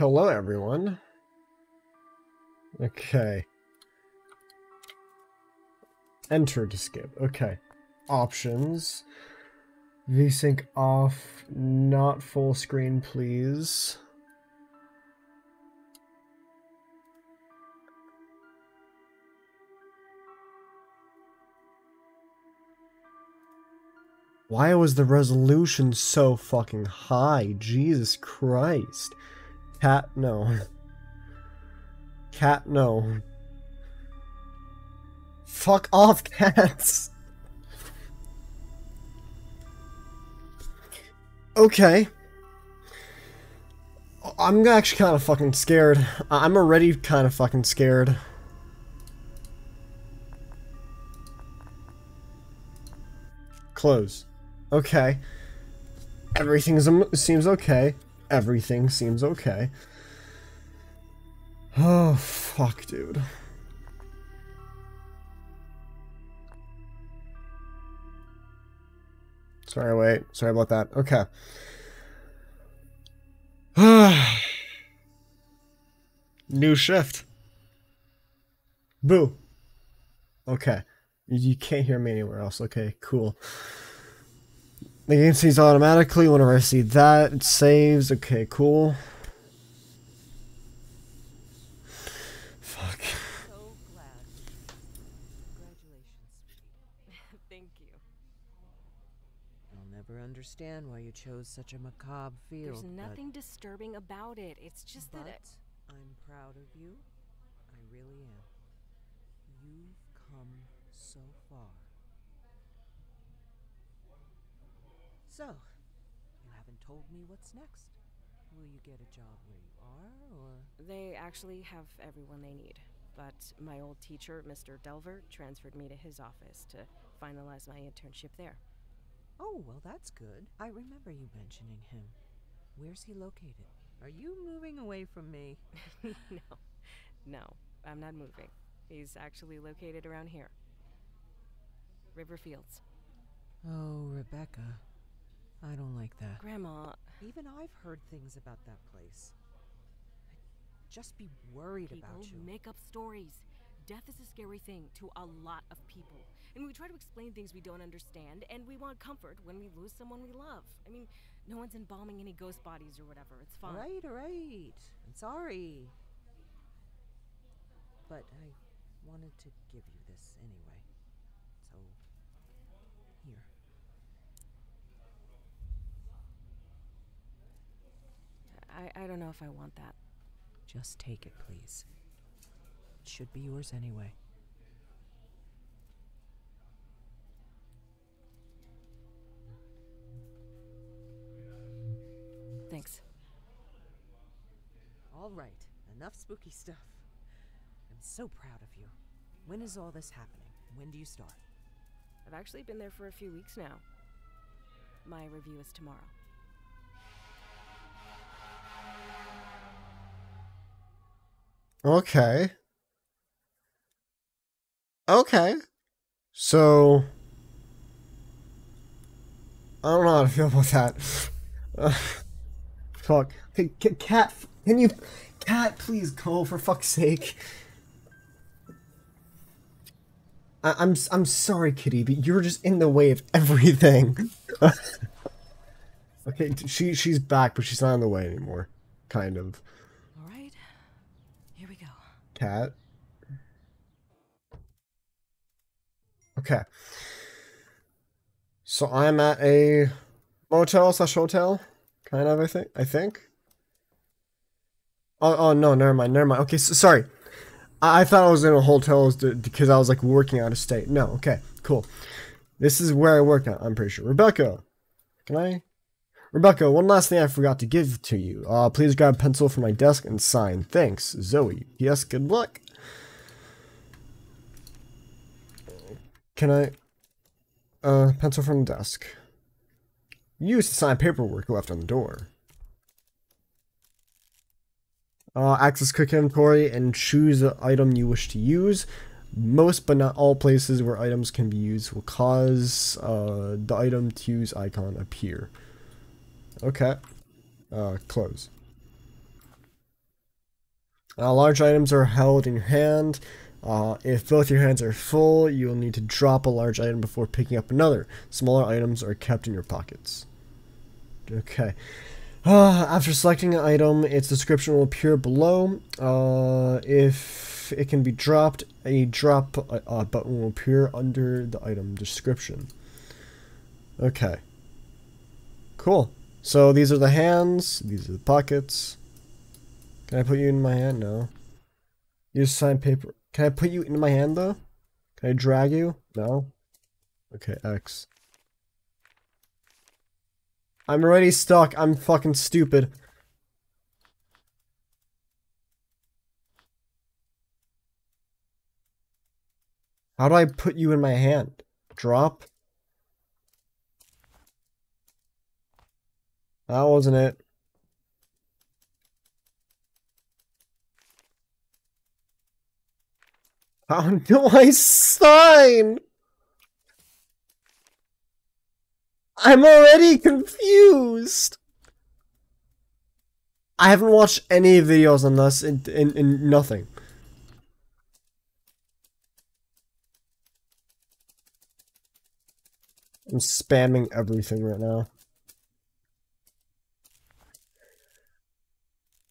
hello everyone. Okay. Enter to skip. Okay. Options. VSync off. Not full screen, please. Why was the resolution so fucking high? Jesus Christ. Cat, no. Cat, no. Fuck off, cats! Okay. I'm actually kind of fucking scared. I'm already kind of fucking scared. Close. Okay. Everything um, seems okay. Everything seems okay. Oh, fuck, dude. Sorry, wait. Sorry about that. Okay. New shift. Boo. Okay. You can't hear me anywhere else. Okay, cool. The game saves automatically whenever I see that. It saves. Okay, cool. Fuck. So glad. Congratulations. Thank you. I'll never understand why you chose such a macabre field. There's nothing disturbing about it. It's just but, that but I'm proud of you. I really am. You've come so far. So, you haven't told me what's next. Will you get a job where you are, or...? they actually have everyone they need. But my old teacher, Mr. Delver, transferred me to his office to finalize my internship there. Oh, well, that's good. I remember you mentioning him. Where's he located? Are you moving away from me? no, no, I'm not moving. He's actually located around here. Riverfields. Oh, Rebecca. I don't like that. Grandma. Even I've heard things about that place. I'd just be worried people about you. make up stories. Death is a scary thing to a lot of people. And we try to explain things we don't understand, and we want comfort when we lose someone we love. I mean, no one's embalming any ghost bodies or whatever. It's fine. All right, all right. I'm sorry. But I wanted to give you this anyway. So, here. I, I don't know if I want that. Just take it, please. It should be yours anyway. Thanks. All right, enough spooky stuff. I'm so proud of you. When is all this happening? When do you start? I've actually been there for a few weeks now. My review is tomorrow. Okay. Okay. So. I don't know how to feel about that. Fuck. Cat, can you. Cat, please go, for fuck's sake. I- I'm I'm sorry, Kitty, but you're just in the way of everything. okay, she she's back, but she's not in the way anymore. Kind of. All right. Here we go. Cat. Okay. So I'm at a motel slash hotel, kind of. I think. I think. Oh, oh no, never mind, never mind. Okay, so, sorry. I, I thought I was in a hotel because I was like working out of state. No, okay, cool. This is where I work at. I'm pretty sure. Rebecca, can I? Rebecca, one last thing I forgot to give to you. Uh, please grab a pencil from my desk and sign. Thanks, Zoe. Yes, good luck. Can I? Uh, pencil from the desk. Use to sign paperwork left on the door. Uh, access quick inventory and choose the item you wish to use. Most but not all places where items can be used will cause uh, the item to use icon appear. Okay. Uh, close. Uh, large items are held in your hand. Uh, if both your hands are full, you will need to drop a large item before picking up another. Smaller items are kept in your pockets. Okay. Uh, after selecting an item, its description will appear below. Uh, if it can be dropped, a drop uh, button will appear under the item description. Okay. Cool. So these are the hands, these are the pockets. Can I put you in my hand? No. Use sign paper. Can I put you in my hand though? Can I drag you? No. Okay, X. I'm already stuck. I'm fucking stupid. How do I put you in my hand? Drop? That wasn't it. How do I sign? I'm already confused. I haven't watched any videos on this in, in, in nothing. I'm spamming everything right now.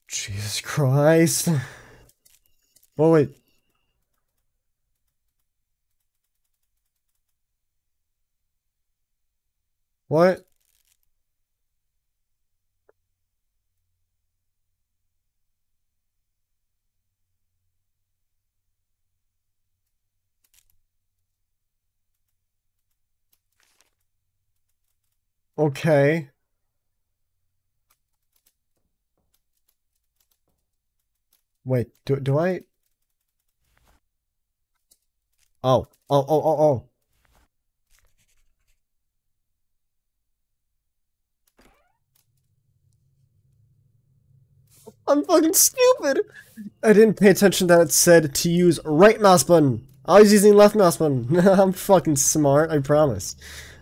Jesus Christ. Oh, wait. What? Okay. Wait, do, do I? Oh, oh, oh, oh, oh. I'm fucking stupid. I didn't pay attention that it said to use right mouse button. I was using left mouse button. I'm fucking smart, I promise.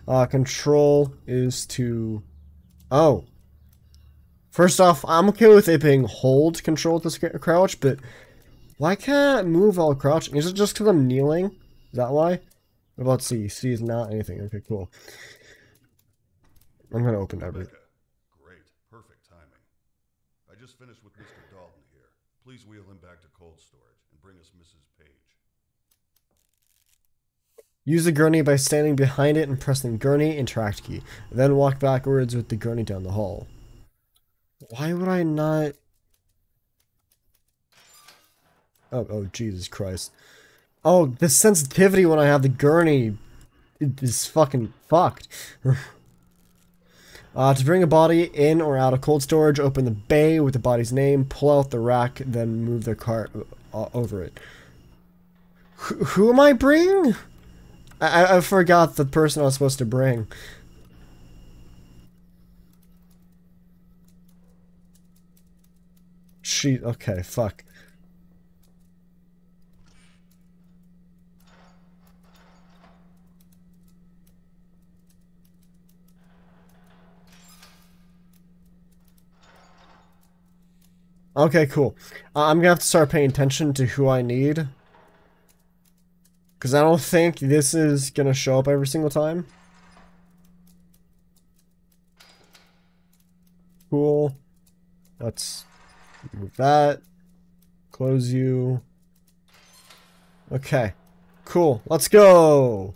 Uh, control is to... Oh. First off, I'm okay with it being hold control to crouch, but why can't I move while crouching? Is it just because I'm kneeling? Is that why? What about C? C is not anything. Okay, cool. I'm gonna open everything. Great. Perfect timing. I just finished with Mr. Dalton here. Please wheel him back to cold storage and bring us Mrs. Page. Use the gurney by standing behind it and pressing gurney interact key. Then walk backwards with the gurney down the hall. Why would I not... Oh, oh, Jesus Christ. Oh, the sensitivity when I have the gurney is fucking fucked. uh, to bring a body in or out of cold storage, open the bay with the body's name, pull out the rack, then move the cart uh, over it. Wh who am I bringing? I, I forgot the person I was supposed to bring. She, okay, fuck. Okay, cool. Uh, I'm gonna have to start paying attention to who I need. Because I don't think this is gonna show up every single time. Cool. Let's move that. Close you. Okay. Cool. Let's go!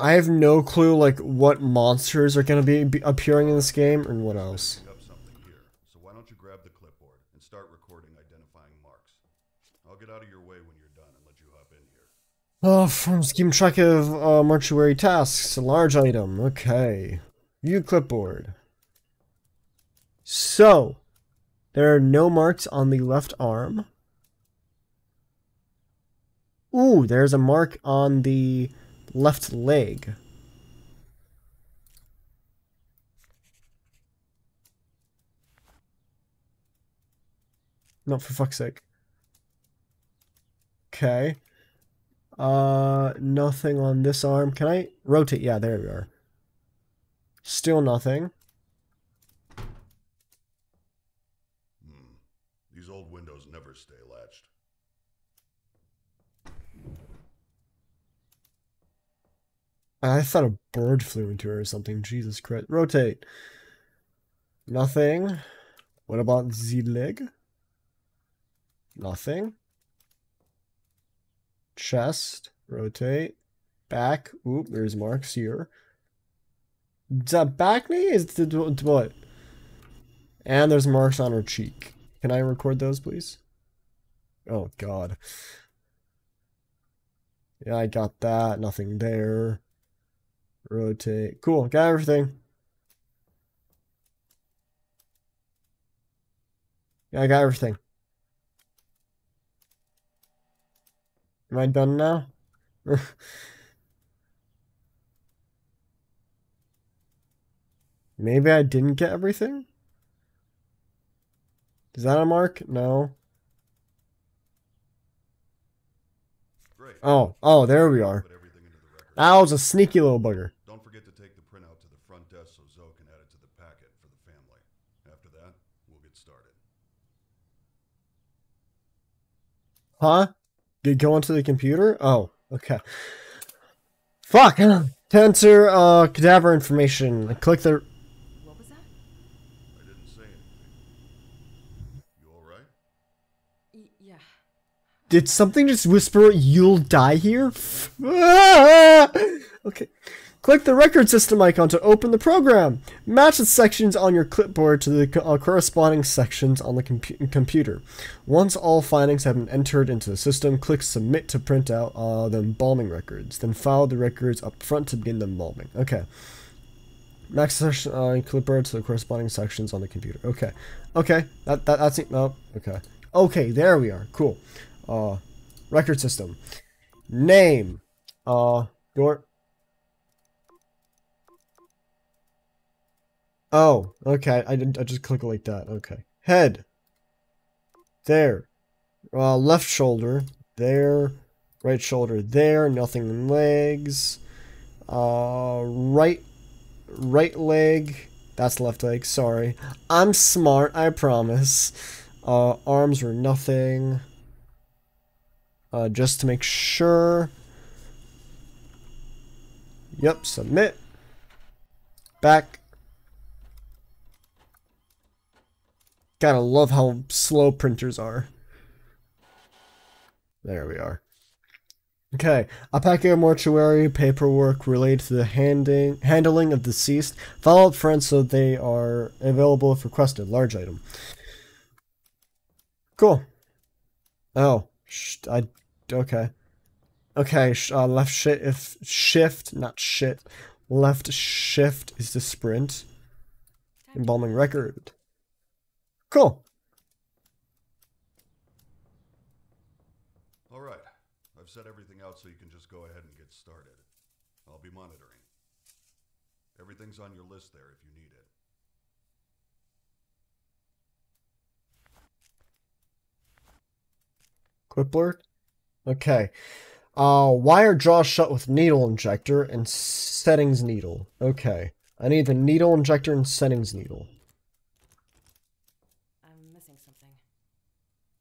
I have no clue like what monsters are going to be, be, appearing in this game and what else. Up something here. So why don't you grab the clipboard and start recording identifying marks? I'll get out of your way when you're done and let you hop in here. Oh, from scheme track of uh, mortuary tasks. A large item. Okay. View clipboard. So, there are no marks on the left arm. Ooh, there's a mark on the left leg. Not for fuck's sake. Okay. Uh, nothing on this arm. Can I rotate? Yeah, there we are. Still nothing. Hmm. These old windows never stay latched. I thought a bird flew into her or something. Jesus Christ. Rotate. Nothing. What about the leg? Nothing. Chest. Rotate. Back. Oop, there's marks here. The back knee is the what? And there's marks on her cheek. Can I record those, please? Oh, God. Yeah, I got that. Nothing there. Rotate. Cool. Got everything. Yeah, I got everything. Am I done now? Maybe I didn't get everything? Is that a mark? No. Great. Oh, oh, there we are. Put everything into the record. That was a sneaky little bugger. Don't forget to take the printout to the front desk so Zoe can add it to the packet for the family. After that, we'll get started. Huh? Did go onto the computer? Oh, okay. Fuck! To enter uh, cadaver information, click the. What was that? I didn't say anything. You alright? Y- yeah. Did something just whisper, you'll die here? Okay. Click the record system icon to open the program. Match the sections on your clipboard to the uh, corresponding sections on the compu- computer. Once all findings have been entered into the system, click submit to print out uh, the embalming records. Then file the records up front to begin the embalming. Okay. Match the section on clipboard to the corresponding sections on the computer. Okay. Okay. That, that that's it. No. Okay. Okay. There we are. Cool. Uh, record system. Name. Uh, door. Oh, okay. I didn't. I just click like that. Okay. Head. There. Uh, left shoulder. There. Right shoulder. There. Nothing in legs. Uh, right. Right leg. That's left leg. Sorry. I'm smart. I promise. Uh, arms are nothing. Uh, just to make sure. Yep. Submit. Back. Gotta love how slow printers are. There we are. Okay, a packet of mortuary paperwork related to the handing, handling of deceased. Follow up friends so they are available if requested. Large item. Cool. Oh, sh- I okay. Okay, sh- uh, left shift if shift, not shit. Left shift is the sprint. Embalming record. Cool. Alright. I've set everything out so you can just go ahead and get started. I'll be monitoring. Everything's on your list there if you need it. Clipboard. Okay. Uh, wire jaw shut with needle injector and settings needle. Okay. I need the needle injector and settings needle. I'm missing something.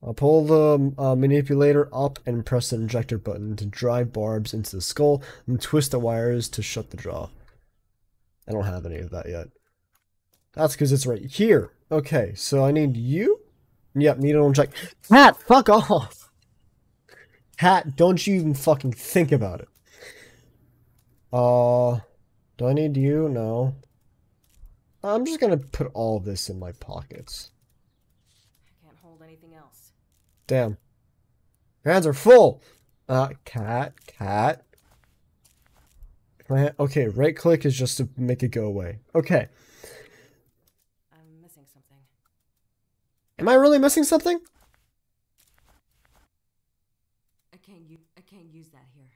I'll pull the uh, manipulator up and press the injector button to drive barbs into the skull and twist the wires to shut the jaw. I don't have any of that yet. That's because it's right here. Okay, so I need you? Yep, needle inject. Hat, fuck off! Hat, don't you even fucking think about it. Uh, do I need you? No. I'm just gonna put all this in my pockets. I can't hold anything else. Damn. Your hands are full. Uh, cat, cat. Okay, right click is just to make it go away. Okay. I'm missing something. Am I really missing something? I can't use. I can't use that here.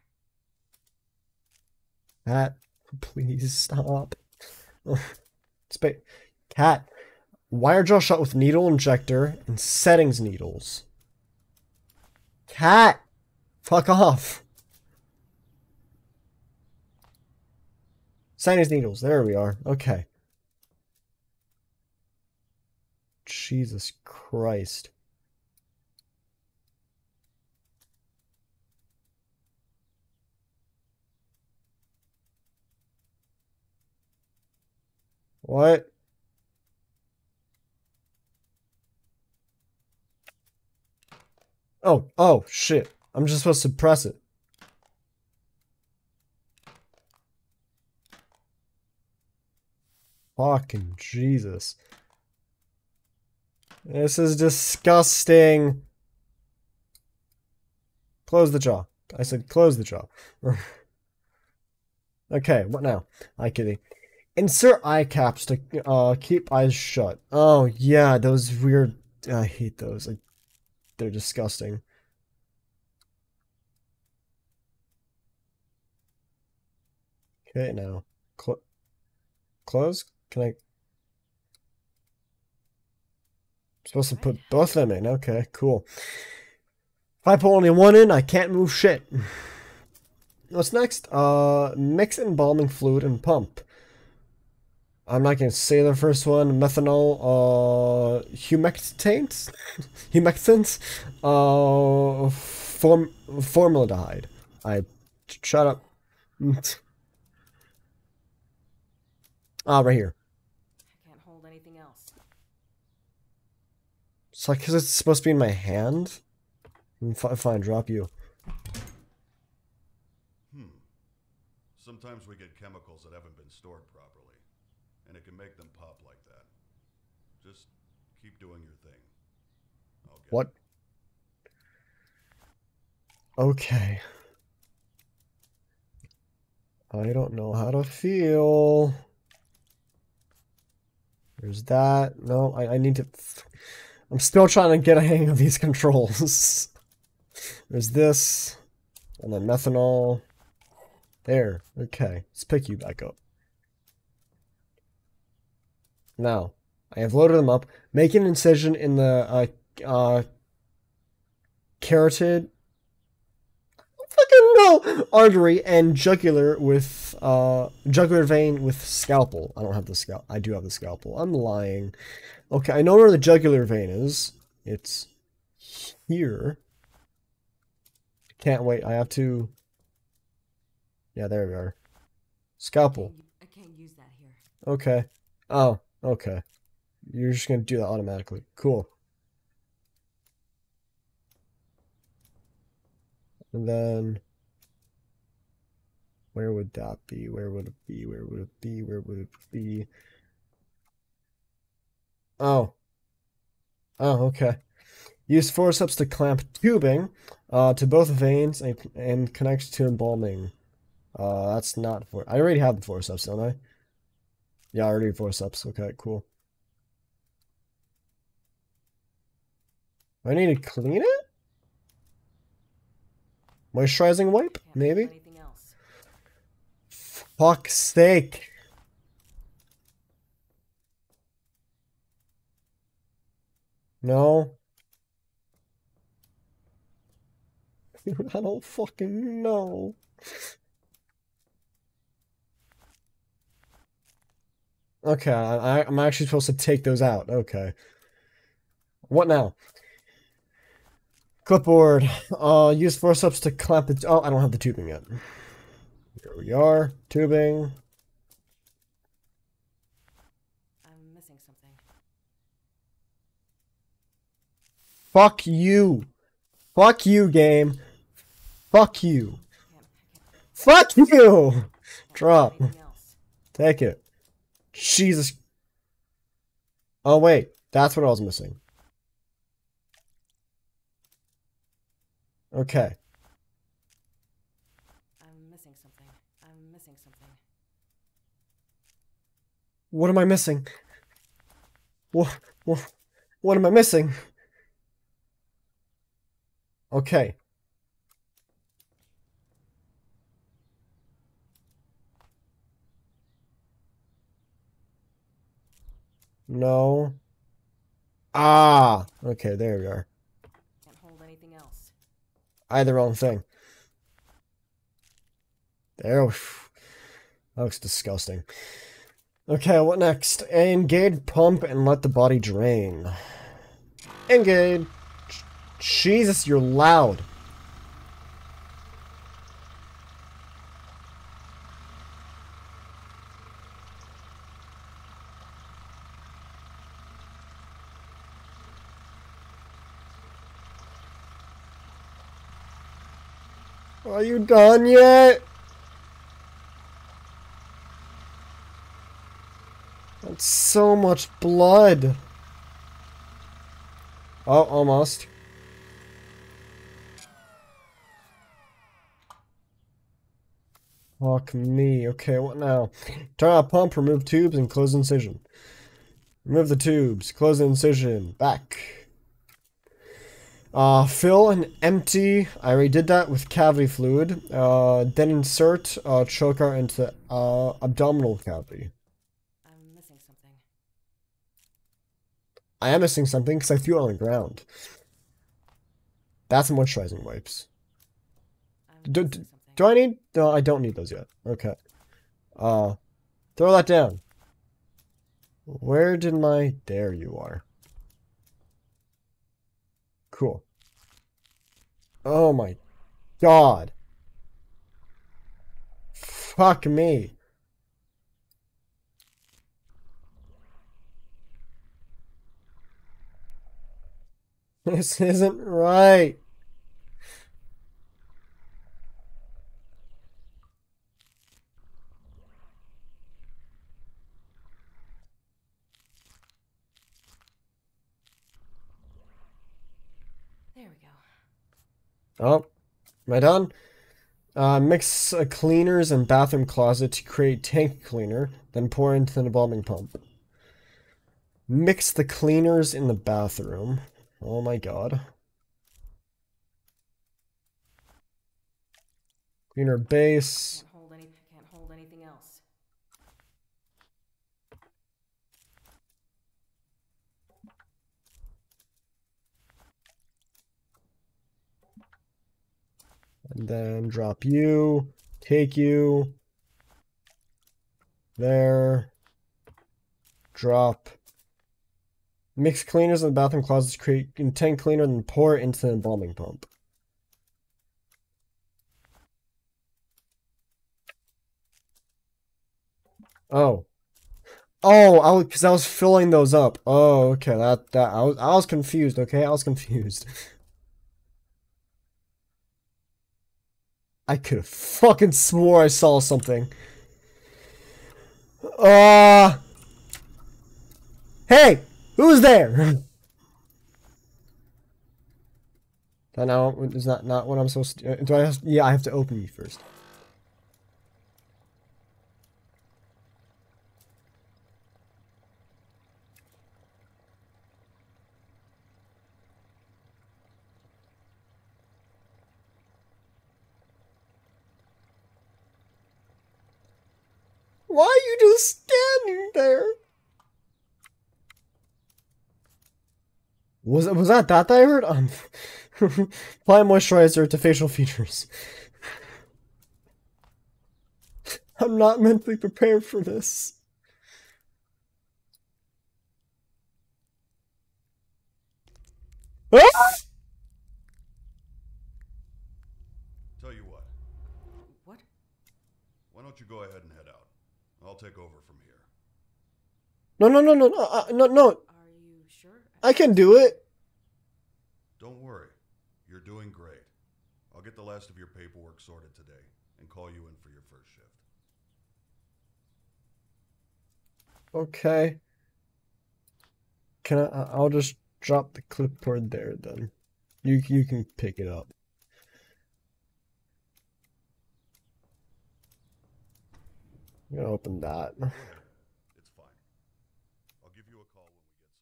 Cat, please stop. Spa- cat. Wire jaw shot with needle injector and settings needles. Cat! Fuck off. Sinus needles. There we are. Okay. Jesus Christ. What? Oh, oh, shit. I'm just supposed to press it. Fucking Jesus. This is disgusting. Close the jaw. I said close the jaw. okay, what now? I kidding. Insert eye caps to uh, keep eyes shut. Oh, yeah, those weird... I hate those. Like, they're disgusting. Okay, now. Cl close? Can I... I'm supposed to put both of them in. Okay, cool. If I put only one in, I can't move shit. What's next? Uh, mix embalming fluid and pump. I'm not gonna say the first one. Methanol, uh, humectants, humectants, uh, form formaldehyde. I shut up. ah, right here. I can't hold anything else. It's like because it's supposed to be in my hand. Fi- Fine, drop you. Hmm. Sometimes we get chemicals that haven't been stored properly, and it can make them pop like that. Just keep doing your thing. What? Okay. I don't know how to feel. There's that. No, I, I need to. I'm still trying to get a hang of these controls. There's this. And then methanol. There. Okay. Let's pick you back up. Now, I have loaded them up. Make an incision in the uh, uh, carotid fucking no artery and jugular with uh jugular vein with scalpel. I don't have the scalpel. I do have the scalpel. I'm lying. Okay, I know where the jugular vein is. It's here. Can't wait. I have to. Yeah, there we are. Scalpel. I can't use that here. Okay. Oh, okay. You're just gonna do that automatically. Cool. And then where would that be? Where would it be? Where would it be? Where would it be? Oh. Oh, okay. Use forceps to clamp tubing uh, to both veins and, and connect to embalming. Uh, that's not for. I already have the forceps, don't I? Yeah, I already have forceps. Okay, cool. I need to clean it? Moisturizing wipe? Maybe? hold anything else. Fuck's sake. No. I don't fucking know. Okay, I, I'm actually supposed to take those out. Okay. What now? Clipboard. Uh, use forceps to clamp it. Oh, I don't have the tubing yet. Here we are. Tubing. I'm missing something. Fuck you. Fuck you, game. Fuck you. Fuck you. Drop. hold anything else. Take it. Jesus. Oh, wait. That's what I was missing. Okay. I'm missing something. I'm missing something. What am I missing? What, what, what am I missing? Okay. No. Ah! Okay, there we are. Can't hold anything else. I had the wrong thing. There. That looks disgusting. Okay, what next? Engage pump and let the body drain. Engage. Jesus, you're loud. Are you done yet? That's so much blood. Oh, almost. Fuck me. Okay, what now? Turn off pump, remove tubes, and close incision. Remove the tubes, close the incision, back. Uh, fill and empty. I already did that with cavity fluid. Uh, then insert uh, trocar into uh, abdominal cavity. I'm missing something. I am missing something because I threw it on the ground. That's moisturizing wipes. I'm Do- Do I need? No, I don't need those yet. Okay. Uh, throw that down. Where did my? There you are. Cool. Oh my god. Fuck me. This isn't right. There we go. Oh, am I done? Uh, mix uh, cleaners and bathroom closet to create tank cleaner, then pour into the embalming pump. Mix the cleaners in the bathroom. Oh my god. Cleaner base. Can't hold any. Can't hold anything else. And then drop you. Take you. There. Drop. Mix cleaners in the bathroom closet to create in tank cleaner, then pour it into the embalming pump. Oh. Oh, I was because I was filling those up. Oh, okay. That that I was I was confused. Okay, I was confused. I could have fucking swore I saw something. Uh. Hey, who's there? That now is that not what I'm supposed to do? Do I have, yeah, I have to open you first. Why are you just standing there? Was was that that that I heard? Um, apply moisturizer to facial features. I'm not mentally prepared for this. Ah! Tell you what, What? why don't you go ahead and head out? I'll take over from here. No, no, no, no, no, uh, no, no. Are you sure? I can do it. Don't worry, you're doing great. I'll get the last of your paperwork sorted today and call you in for your first shift. Okay. Can I? I- I'll just drop the clipboard there then. You you can pick it up. I'm gonna open that. It's fine. I'll give you a call when we get someone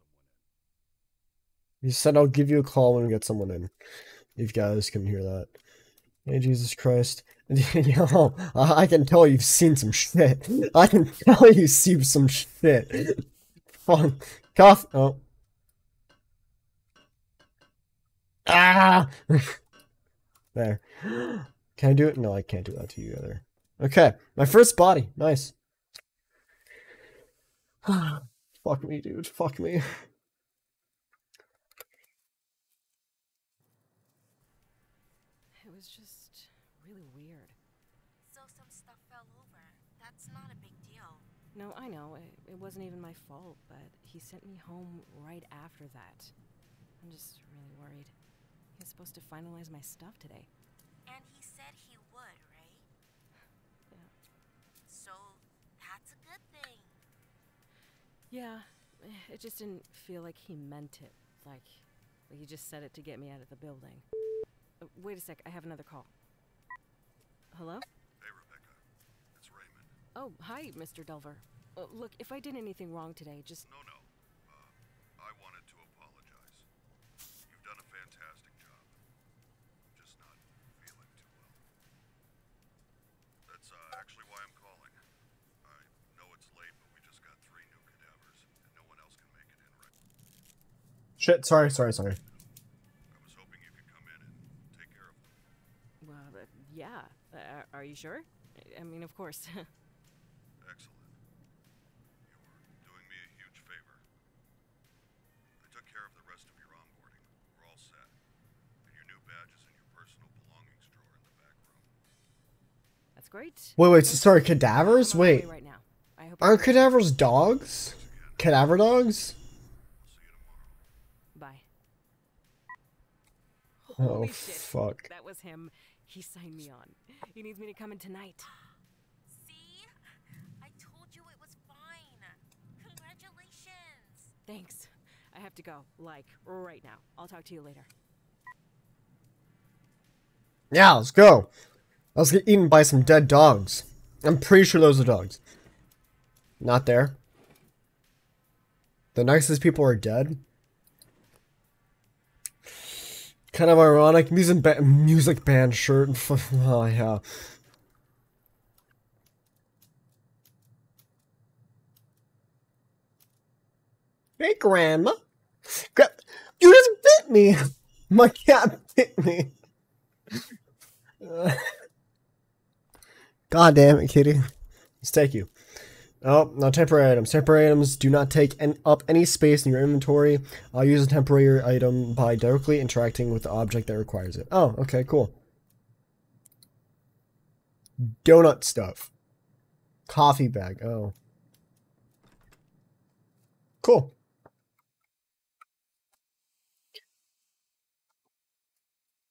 in. He said I'll give you a call when we get someone in. You guys can hear that. Hey Jesus Christ. Yo, I can tell you've seen some shit. I can tell you see some shit. Fun. Cough. Oh. Ah! there. Can I do it? No, I can't do that to you either. Okay, my first body. Nice. Fuck me, dude. Fuck me. It was just really weird. So some stuff fell over. That's not a big deal. No, I know. It, it wasn't even my fault, but he sent me home right after that. I'm just really worried. He was supposed to finalize my stuff today. And he said he would, Yeah, eh, it just didn't feel like he meant it. Like, like he just said it to get me out of the building. Uh, wait a sec, I have another call. Hello? Hey, Rebecca. It's Raymond. Oh, hi, Mr. Delver. Uh, look, if I did anything wrong today, just No, no. Shit, sorry, sorry, sorry. I was hoping you could come in and take care of them. well, uh, yeah. Uh, are you sure? I- mean, of course. Excellent. You're doing me a huge favor. I took care of the rest of your onboarding. We're all set. And your new badge is in your personal belongings drawer in the back room. That's great. Wait, wait, so, sorry, cadavers? I'm on my way Wait. Right now. I hope Aren't cadavers dogs? Cadaver dogs? We'll see you tomorrow. Bye. Oh, shit. fuck. That was him. He signed me on. He needs me to come in tonight. See? I told you it was fine. Congratulations. Thanks. I have to go. Like, right now. I'll talk to you later. Yeah, let's go. Let's get eaten by some dead dogs. I'm pretty sure those are dogs. Not there. The nicest people are dead. Kind of ironic. Music, ba- music band shirt. oh, yeah. Hey, Grandma. Gra- you just bit me. My cat bit me. God damn it, kitty. Let's take you. Oh, not temporary items. Temporary items do not take up any space in your inventory. I'll use a temporary item by directly interacting with the object that requires it. Oh, okay, cool. Donut stuff. Coffee bag. Oh. Cool.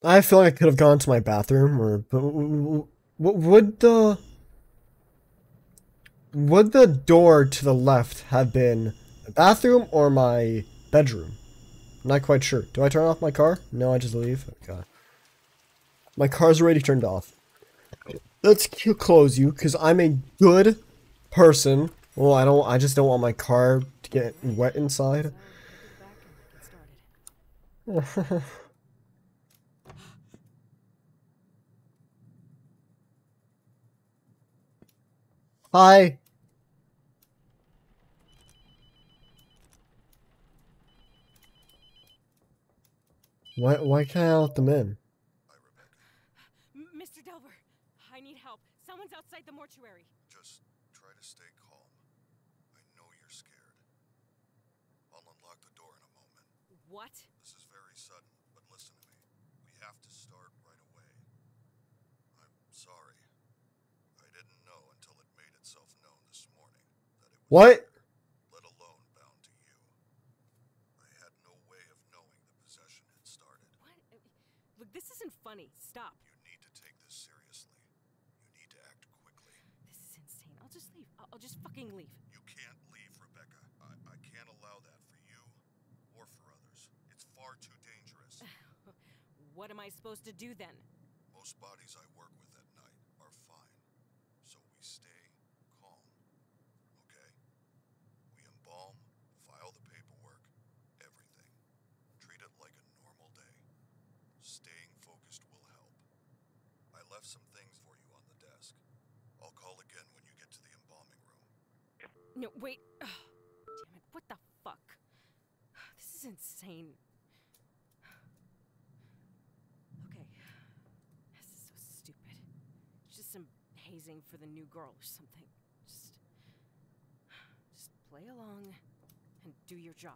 I feel like I could have gone to my bathroom, or but w- w- w- would the would the door to the left have been a bathroom or my bedroom? Not quite sure. Do I turn off my car? No, I just leave. Okay. My car's already turned off. Let's close you because I'm a good person. Well, I don't. I just don't want my car to get wet inside. Hi. Why, why can't I let them in? Hi, Rebecca. M- Mr. Delver, I need help. Someone's outside the mortuary. Just try to stay calm. I know you're scared. I'll unlock the door in a moment. What? This is very sudden, but listen to me. We have to start right away. I'm sorry. I didn't know until it made itself known this morning that it was What? let alone bound to you. I had no way of knowing the possession had started. What? Uh, Look, this isn't funny. Stop. You need to take this seriously. You need to act quickly. This is insane. I'll just leave. I'll, I'll just fucking leave. You can't leave, Rebecca. I, I can't allow that for you or for others. It's far too dangerous. What am I supposed to do then? Most bodies I work with at night are fine, so we stay calm. Okay? We embalm, file the paperwork, everything. Treat it like a normal day. Staying focused will help. I left some things for you on the desk. I'll call again when you get to the embalming room. No, wait. Ugh, damn it. What the fuck? This is insane. Okay. This is so stupid. It's just some hazing for the new girl or something. Just, just play along and do your job.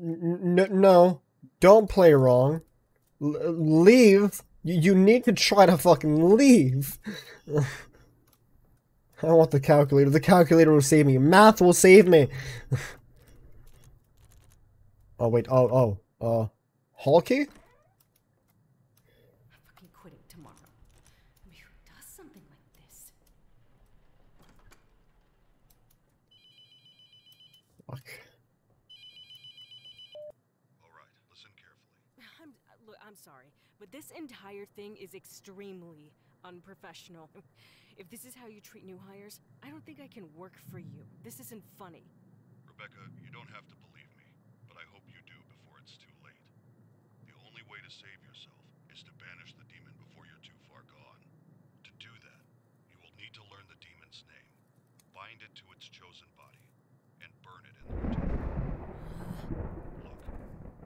N- no, don't play wrong. L- leave. You, you need to try to fucking leave. I want the calculator. The calculator will save me. Math will save me. oh wait. Oh oh. Uh, Hulky. I'm fucking quitting tomorrow. I mean, who does something like this? Fuck. All right, listen carefully. I'm uh, look. I'm sorry, but this entire thing is extremely unprofessional. If this is how you treat new hires, I don't think I can work for you. This isn't funny. Rebecca, you don't have to believe me, but I hope you do before it's too late. The only way to save yourself is to banish the demon before you're too far gone. To do that, you will need to learn the demon's name, bind it to its chosen body, and burn it in the routine. Look,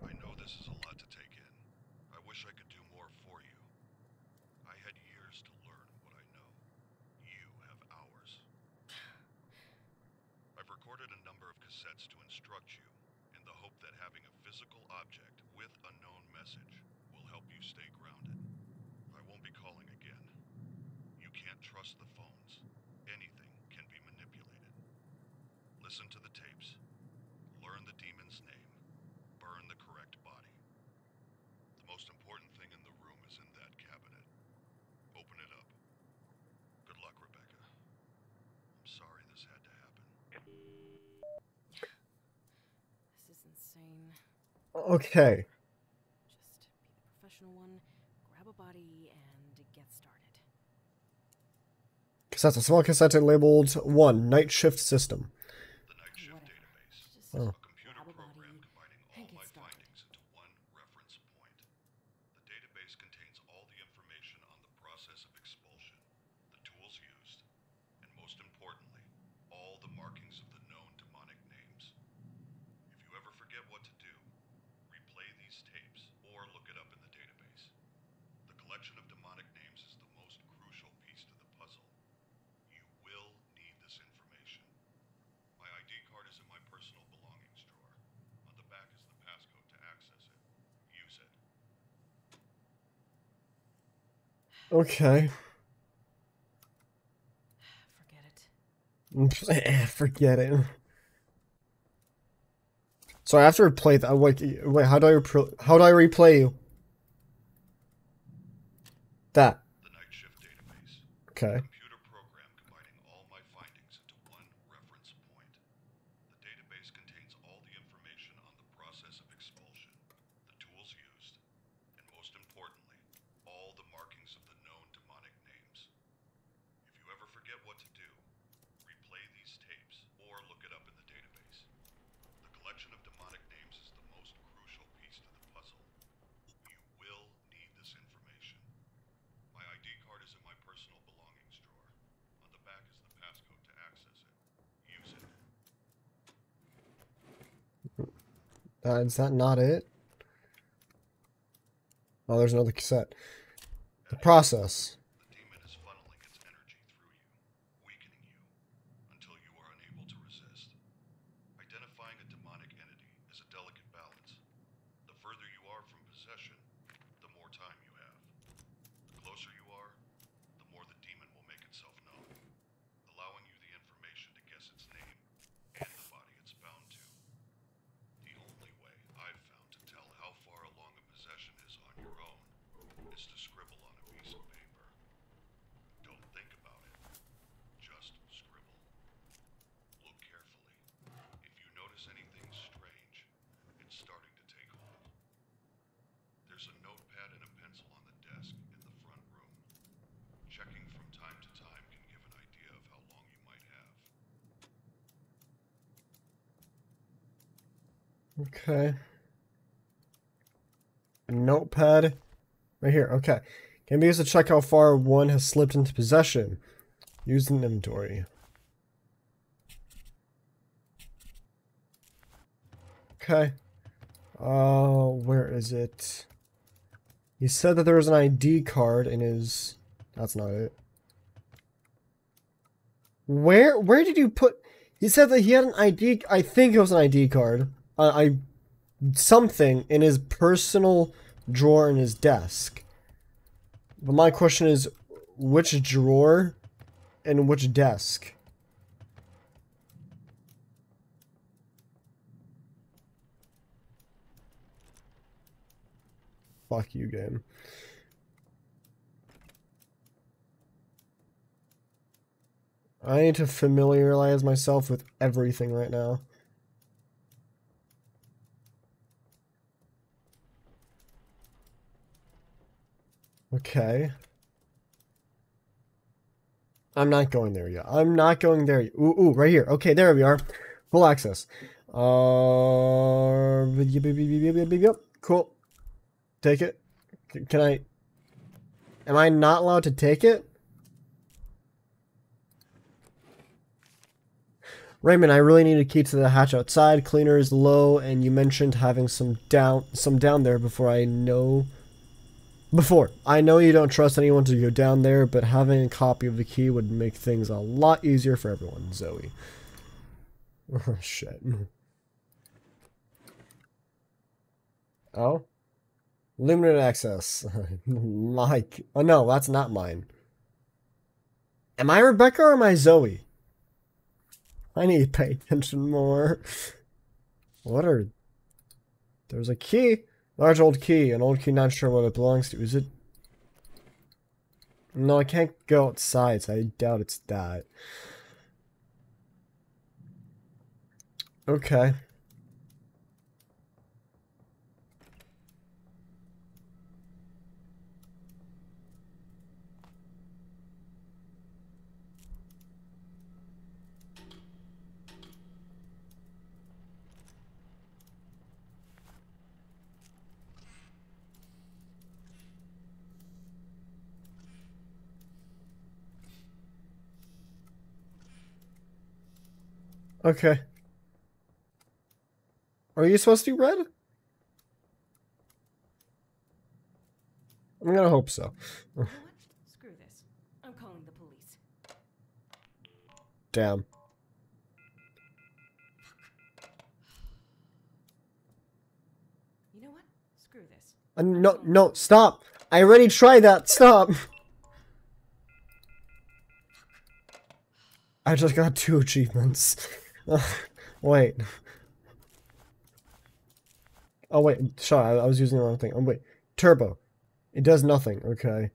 I know this is a lot to take in. I wish I could do more for you. I had years to learn what I know. You have hours. I've recorded cassettes to instruct you, in the hope that having a physical object with a known message will help you stay grounded. I won't be calling again. You can't trust the phones. Anything can be manipulated. Listen to the tapes. Learn the demon's name. Burn the correct body. The most important thing in the room is in that cabinet. Open it up. Good luck, Rebecca. I'm sorry this had to happen. This is insane. Okay. Just be the professional one, grab a body, and get started. Cassette. A small cassette labeled one night shift system. The Night Shift Whatever. Database. Just Oh. A computer grab a body program combining and all get my started. findings into one reference point. The database contains all the information on the process of expulsion, the tools used, and most importantly, all the markings of the known demonic names. If you ever forget what to do, replay these tapes or look it up in the database. The collection of demonic names is the most crucial piece to the puzzle. You will need this information. My ID card is in my personal belongings drawer. On the back is the passcode to access it. Use it. Okay. Forget it. Eh, Forget it. So I have to replay that. Wait, wait. How do I repl- how do I replay you? That. The Night Shift Database. Okay. Computer program combining all my findings into one reference point. The database contains all the information on the process of expulsion, the tools used, and most importantly, all the markings of the known demonic names. If you ever forget what to do, replay these tapes or look it up in the database. The collection of demonic names is the most crucial piece to the puzzle. You will need this information. My ID card is in my personal belongings drawer. On the back is the passcode to access it. Use it. Uh, is that not it? Oh, there's another cassette. The process. The demon is funneling its energy through you, weakening you, until you are unable to resist. Identifying a demonic entity is a delicate balance. The further you are from possession, the more time you have. The closer you are, the more the demon will make itself known, allowing you the information to guess its name and the body it's bound to. The only way I've found to tell how far along a possession is on your own is to scribble on a piece of paper. Don't think about it. Just scribble. Look carefully. If you notice anything strange, it's starting to take hold. There's a notepad and a pencil on the desk in the front room. Checking from time to time can give an idea of how long you might have. Okay. A notepad. Right here. Okay. Can be used to check how far one has slipped into possession. Use an inventory. Okay. Uh, where is it? He said that there was an ID card in his. That's not it. Where where did you put? He said that he had an ID. I think it was an ID card. I something in his personal drawer in his desk. But my question is, which drawer and which desk? Fuck you, game. I need to familiarize myself with everything right now. Okay. I'm not going there yet. I'm not going there. Ooh, ooh, right here. Okay, there we are. Full access. Uh, cool. Take it. Can I? Am I not allowed to take it? Raymond, I really need a key to the hatch outside. Cleaner is low, and you mentioned having some down, some down there before I know. Before I know you don't trust anyone to go down there, but having a copy of the key would make things a lot easier for everyone. Zoe. Oh shit. Oh. Limited access. like. Oh no, that's not mine. Am I Rebecca or am I Zoe? I need to pay attention more. What are... There's a key. Large old key. An old key, not sure what it belongs to. Is it... No, I can't go outside, so I doubt it's that. Okay. Okay. Are you supposed to be red? I'm gonna hope so. You know what? Screw this. I'm calling the police. Damn. You know what? Screw this. Uh, no, no, stop! I already tried that. Stop. I just got two achievements. wait. Oh wait, sorry, I, I was using the wrong thing. Oh wait, turbo. It does nothing. Okay.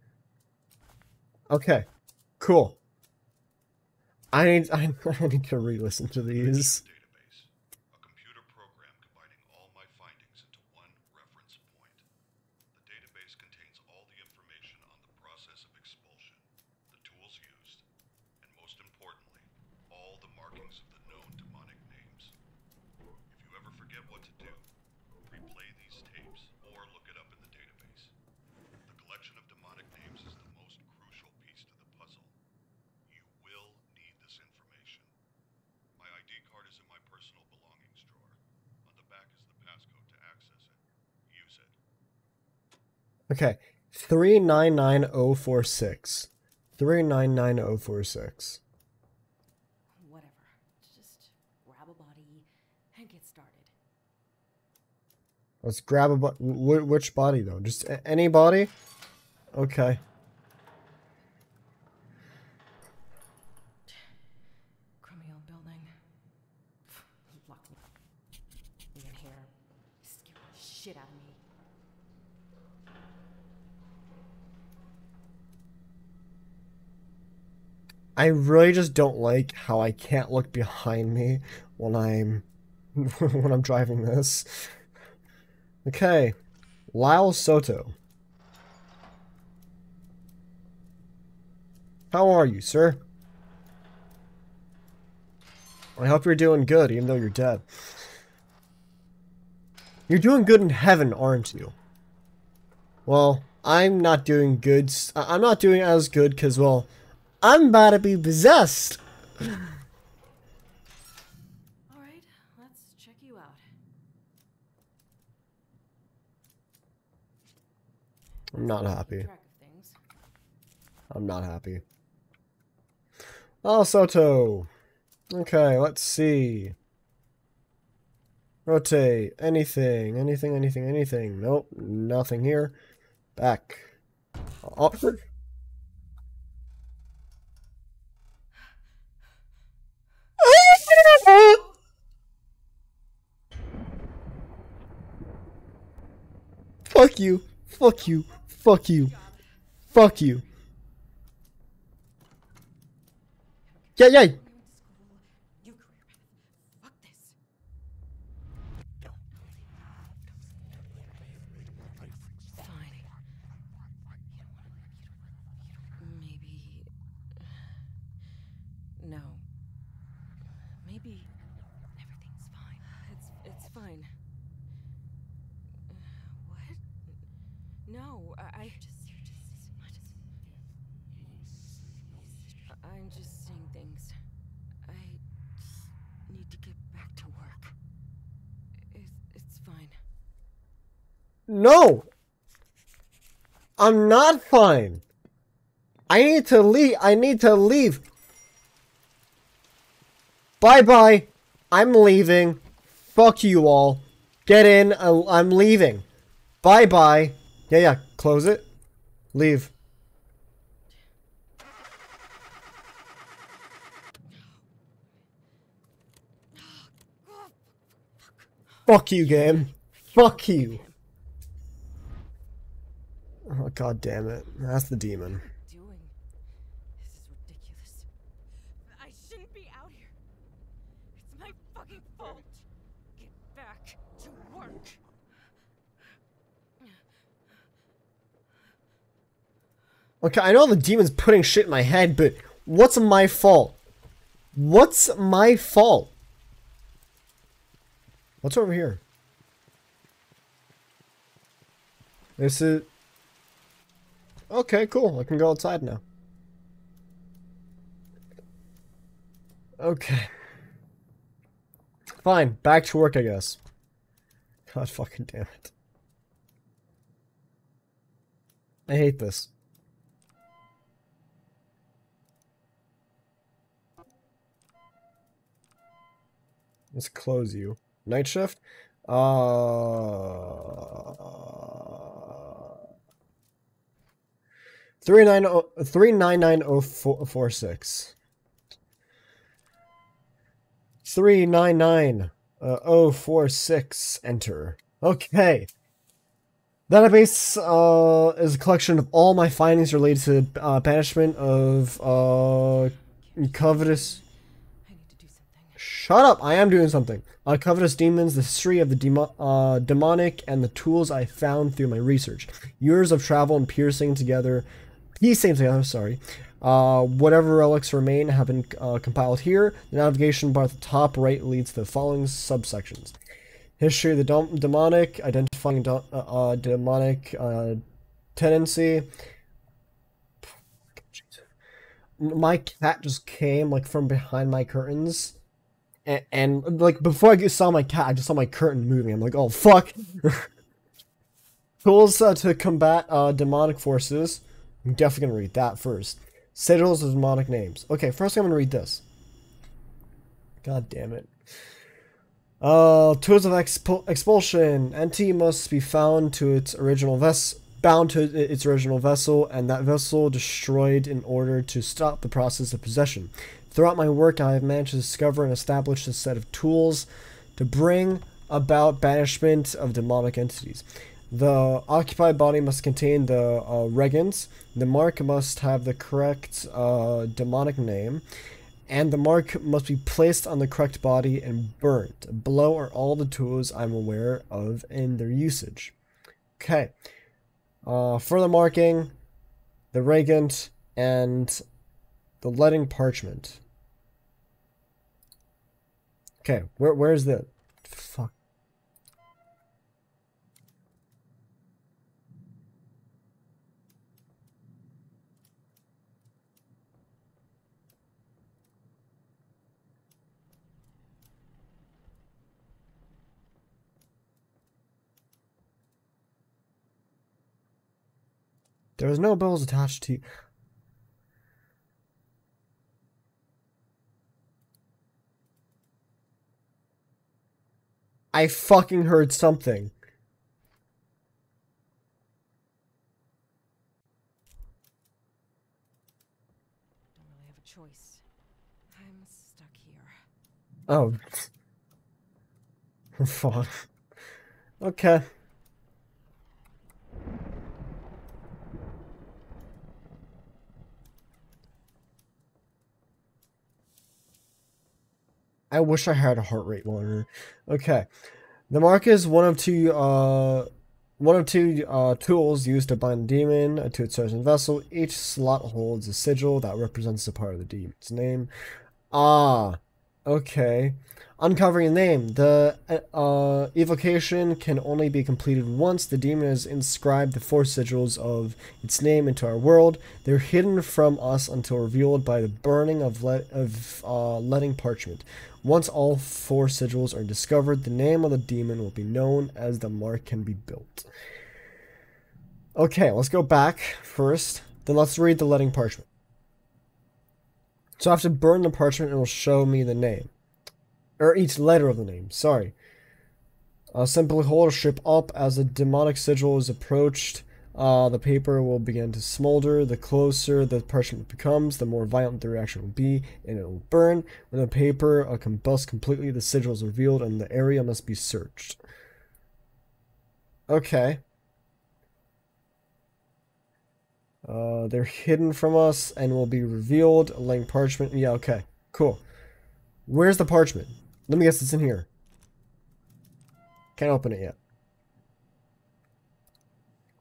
Okay. Cool. I need I, I need to re-listen to these. database, a computer program combining all my findings into one reference point. The database contains all the information on the process of expulsion, the tools used, and most importantly, all the markings of the known demonic names. If you ever forget what to do, replay these tapes or look it up in the database. The collection of demonic names is the most crucial piece to the puzzle. You will need this information. My ID card is in my personal belongings drawer. On the back is the passcode to access it. Use it. Okay. 399046. 399046. Whatever. Just grab a body and get started. Let's grab a body. which body though? Just any body? Okay. Criminal building. Lock me. You in here. Scare the shit out of me. I really just don't like how I can't look behind me when I'm when I'm driving this. Okay. Lyle Soto. How are you, sir? I hope you're doing good, even though you're dead. You're doing good in heaven, aren't you? Well, I'm not doing good. I'm not doing as good because, well, I'm about to be possessed. Alright, let's check you out. I'm not happy. Track of things. I'm not happy. Oh, Soto. Okay, let's see. Rotate. Anything, anything, anything, anything. Nope, nothing here. Back. Oh. Fuck you. Fuck you. Fuck you. Fuck you. Yeah, yeah. You career path. Fuck this. Fine. You don't wanna you don't maybe No. Maybe everything's fine. It's it's fine. What? No, I, I just you're just I just I'm just seeing things. I just need to get back to work. It's it's fine. No. I'm not fine. I need to leave. I need to leave. Bye bye. I'm leaving. Fuck you all. Get in. I- I'm leaving. Bye bye. Yeah, yeah. Close it. Leave. Fuck you, game. Fuck you. Oh, god damn it. That's the demon. doing? This is ridiculous. I shouldn't be out here. It's my fucking fault. Get back to work. Okay, I know the demon's putting shit in my head, but what's my fault? What's my fault? What's over here? This is... Okay, cool. I can go outside now. Okay. Fine. Back to work, I guess. God fucking damn it. I hate this. Let's close you. Night shift? Uh. 399046. 399046, uh, enter. Okay. Database uh, is a collection of all my findings related to uh, banishment of uh, covetous. Shut up! I am doing something. Uh, covetous demons, the history of the demo uh, demonic, and the tools I found through my research. Years of travel and piercing together piecing together. Sorry. Uh, whatever relics remain have been uh, compiled here. The navigation bar at the top right leads to the following subsections: history of the dom- demonic, identifying do- uh, uh, demonic uh, tendency. My cat just came like from behind my curtains and, and like before I saw my cat, I just saw my curtain moving. I'm like, oh fuck. Tools to combat uh, demonic forces. I'm definitely gonna read that first. Sigils of demonic names. Okay, first I'm gonna read this. God damn it. Uh, tools of expu- expulsion. Entity must be found to its original vessel, bound to its original vessel, and that vessel destroyed in order to stop the process of possession. Throughout my work, I have managed to discover and establish a set of tools to bring about banishment of demonic entities. The occupied body must contain the uh. The mark must have the correct uh, demonic name, and the mark must be placed on the correct body and burnt. Below are all the tools I'm aware of in their usage. Okay. Uh, the marking, the regent, and the letting parchment. Okay, where where's the fuck? There was no bells attached to. I fucking heard something. Oh. Fuck. okay. I wish I had a heart rate monitor. Okay. The mark is one of two uh one of two uh, tools used to bind a demon to its chosen vessel. Each slot holds a sigil that represents a part of the demon's name. Ah, okay. Uncovering the name. The uh, evocation can only be completed once the demon has inscribed the four sigils of its name into our world. They're hidden from us until revealed by the burning of, le- of uh, letting parchment. Once all four sigils are discovered, the name of the demon will be known as the mark can be built. Okay, let's go back first. Then let's read the letting parchment. So I have to burn the parchment and it will show me the name. Or each letter of the name, sorry. Uh, simply hold a strip up as a demonic sigil is approached. Uh, the paper will begin to smolder. The closer the parchment becomes, the more violent the reaction will be, and it will burn. When the paper uh, combusts completely, the sigil is revealed, and the area must be searched. Okay. Uh, they're hidden from us and will be revealed. Laying parchment. Yeah, okay. Cool. Where's the parchment? Let me guess it's in here. Can't open it yet.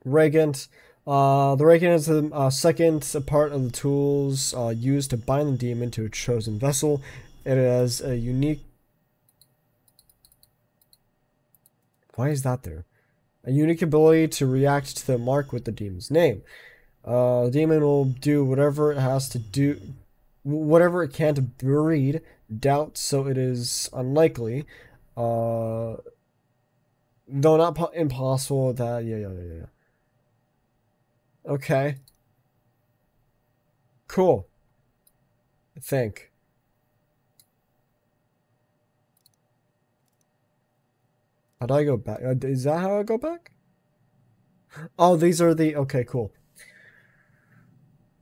Regent. Uh, the Regent is the uh, second part of the tools uh, used to bind the demon to a chosen vessel. It has a unique. Why is that there? A unique ability to react to the mark with the demon's name. Uh, the demon will do whatever it has to do, whatever it can to breed doubt, so it is unlikely, uh, though not po- impossible that, yeah, yeah, yeah, yeah. Okay. Cool. I think. How do I go back? Uh, Is that how I go back? Oh, these are the. Okay, cool.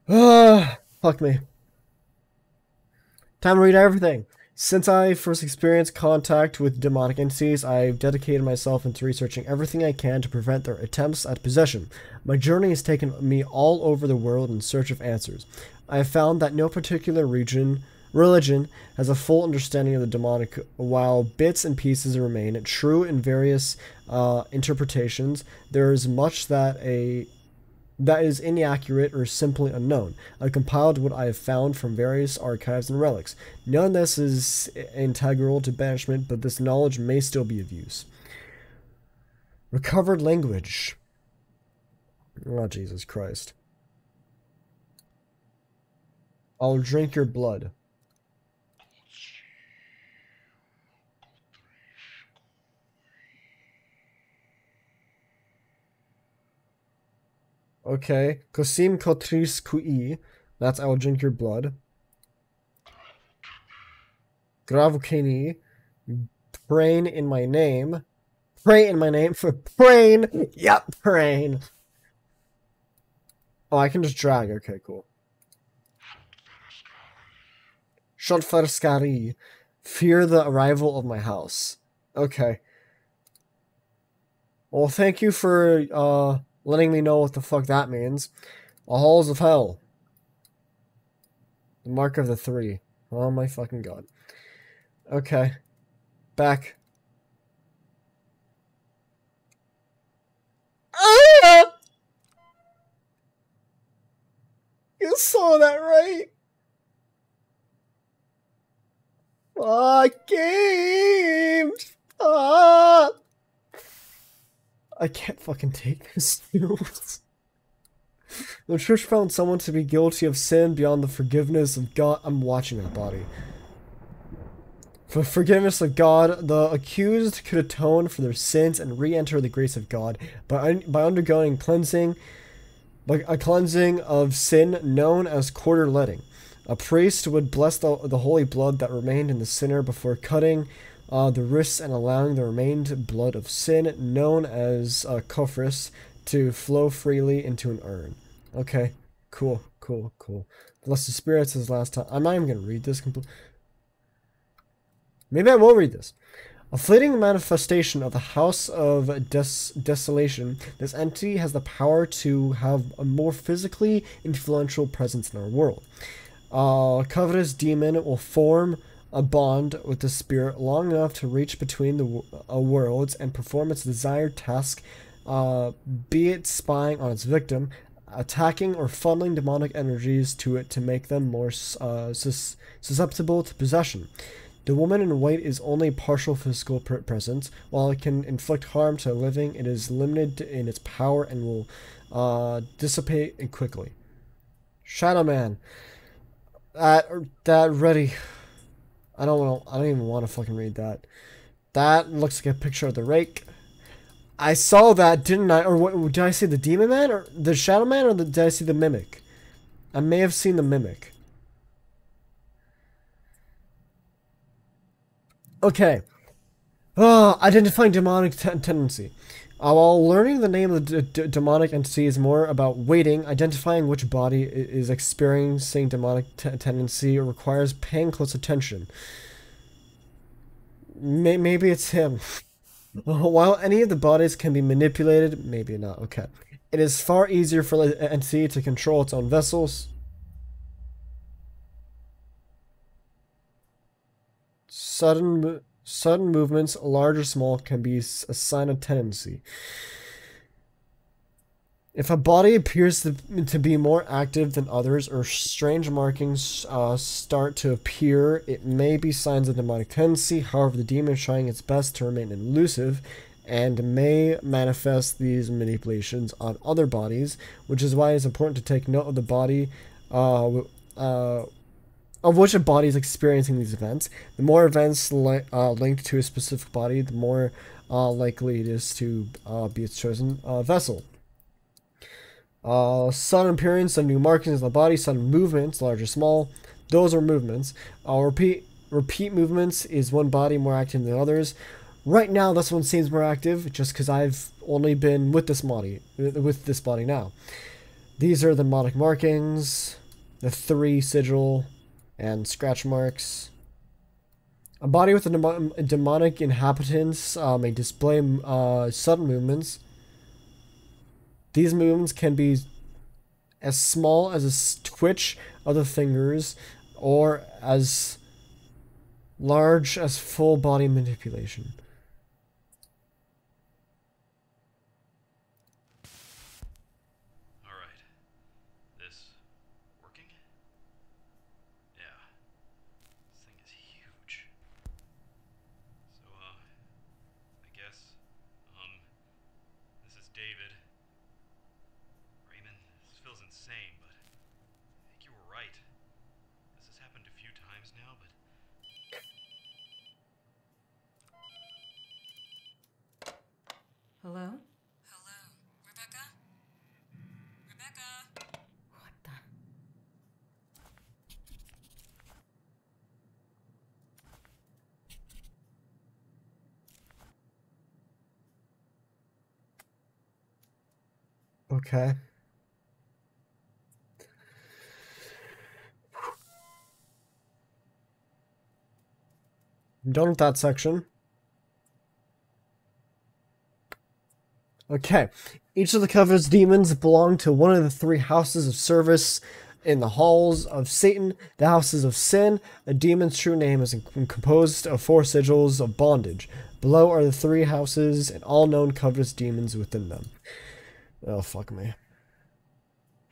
Ah, fuck me. Time to read everything. Since I first experienced contact with demonic entities, I've dedicated myself into researching everything I can to prevent their attempts at possession. My journey has taken me all over the world in search of answers. I have found that no particular region, religion, has a full understanding of the demonic, while bits and pieces remain true in various uh, interpretations. There is much that a that is inaccurate or simply unknown. I compiled what I have found from various archives and relics. None of this is integral to banishment, but this knowledge may still be of use. Recovered language. Oh, Jesus Christ. I'll drink your blood. Okay. Kosim Kotris Kui. That's I will drink your blood. Gravukeni. Prain in my name. Pray in my name for Prain. Yep, Prain. Oh, I can just drag. Okay, cool. Shotfarskari. Fear the arrival of my house. Okay. Well, thank you for uh letting me know what the fuck that means. The halls of hell. The mark of the three. Oh my fucking god. Okay. Back. Ah! You saw that right? Fuck games! Ah! I can't fucking take this news. the church found someone to be guilty of sin beyond the forgiveness of God. I'm watching my body. For forgiveness of God, the accused could atone for their sins and re-enter the grace of God by, un- by undergoing cleansing, by a cleansing of sin known as quarter letting. A priest would bless the, the holy blood that remained in the sinner before cutting uh, the wrists and allowing the remained blood of sin, known as uh, Kofris, to flow freely into an urn. Okay, cool, cool, cool. Bless of spirits as last time. I'm not even gonna read this complete. Maybe I will read this. A fleeting manifestation of the House of Des- Desolation, this entity has the power to have a more physically influential presence in our world. Uh, covetous demon will form a bond with the spirit long enough to reach between the uh, worlds and perform its desired task, uh, be it spying on its victim, attacking or funneling demonic energies to it to make them more uh, sus- susceptible to possession. The woman in white is only partial physical pr- presence. While it can inflict harm to a living, it is limited in its power and will uh, dissipate quickly. Shadow Man. That that ready. I don't want. to. I don't even want to fucking read that. That looks like a picture of the rake. I saw that, didn't I? Or what? Did I see the demon man or the shadow man, or the, did I see the mimic? I may have seen the mimic. Okay. Uh, identifying demonic ten- tendency. Uh, while learning the name of the demonic entity is more about waiting, identifying which body is experiencing demonic tendency requires paying close attention. May- maybe it's him. While any of the bodies can be manipulated, maybe not. Okay. It is far easier for the entity to control its own vessels. Sudden, sudden movements, large or small, can be a sign of tendency. If a body appears to, to be more active than others or strange markings uh, start to appear, it may be signs of demonic tendency. However, the demon is trying its best to remain elusive and may manifest these manipulations on other bodies, which is why it's important to take note of the body uh, uh, of which a body is experiencing these events. The more events li- uh, linked to a specific body, the more uh, likely it is to uh, be its chosen uh, vessel. Uh, sudden appearance of new markings on the body, sudden movements, large or small, those are movements. Uh, repeat repeat movements is one body more active than others. Right now, this one seems more active, just because I've only been with this body, with this body now. These are the demonic markings, the three sigil, and scratch marks. A body with a demo- demonic inhabitants uh, may display uh, sudden movements. These movements can be as small as a twitch of the fingers or as large as full body manipulation. All right. This working? Yeah. This thing is huge. So, uh, I guess, um, this is David. Raymond, this feels insane, but I think you were right. This has happened a few times now, but Hello? Hello, Rebecca? Rebecca? What the? Okay. I'm done with that section. Okay. Each of the covetous demons belong to one of the three houses of service in the halls of Satan, the houses of sin. A demon's true name is composed of four sigils of bondage. Below are the three houses and all known covetous demons within them. Oh, fuck me.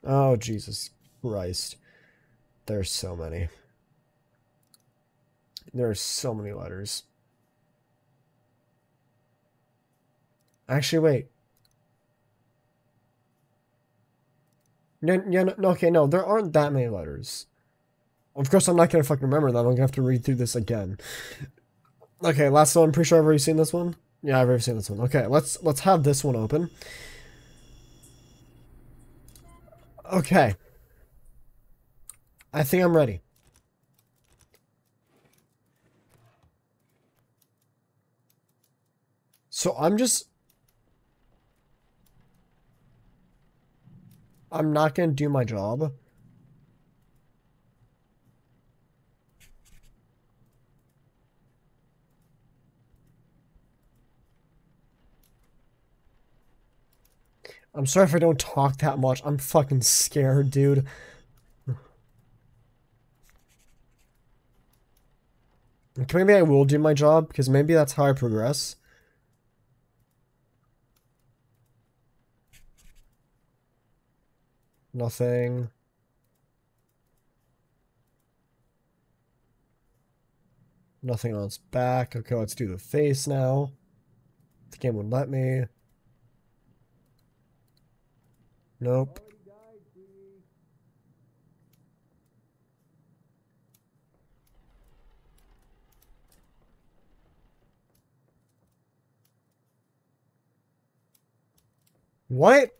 Oh, Jesus Christ. There's so many. There are so many letters. Actually, wait. No, yeah, no, no, okay, no, there aren't that many letters. Of course, I'm not gonna fucking remember them. I'm gonna have to read through this again. Okay, last one. I'm pretty sure I've already seen this one. Yeah, I've already seen this one. Okay, let's let's have this one open. Okay. I think I'm ready. So I'm just... I'm not going to do my job. I'm sorry if I don't talk that much. I'm fucking scared, dude. Maybe I will do my job because maybe that's how I progress. Nothing. Nothing on its back. Okay, let's do the face now. The game would let me. Nope. What?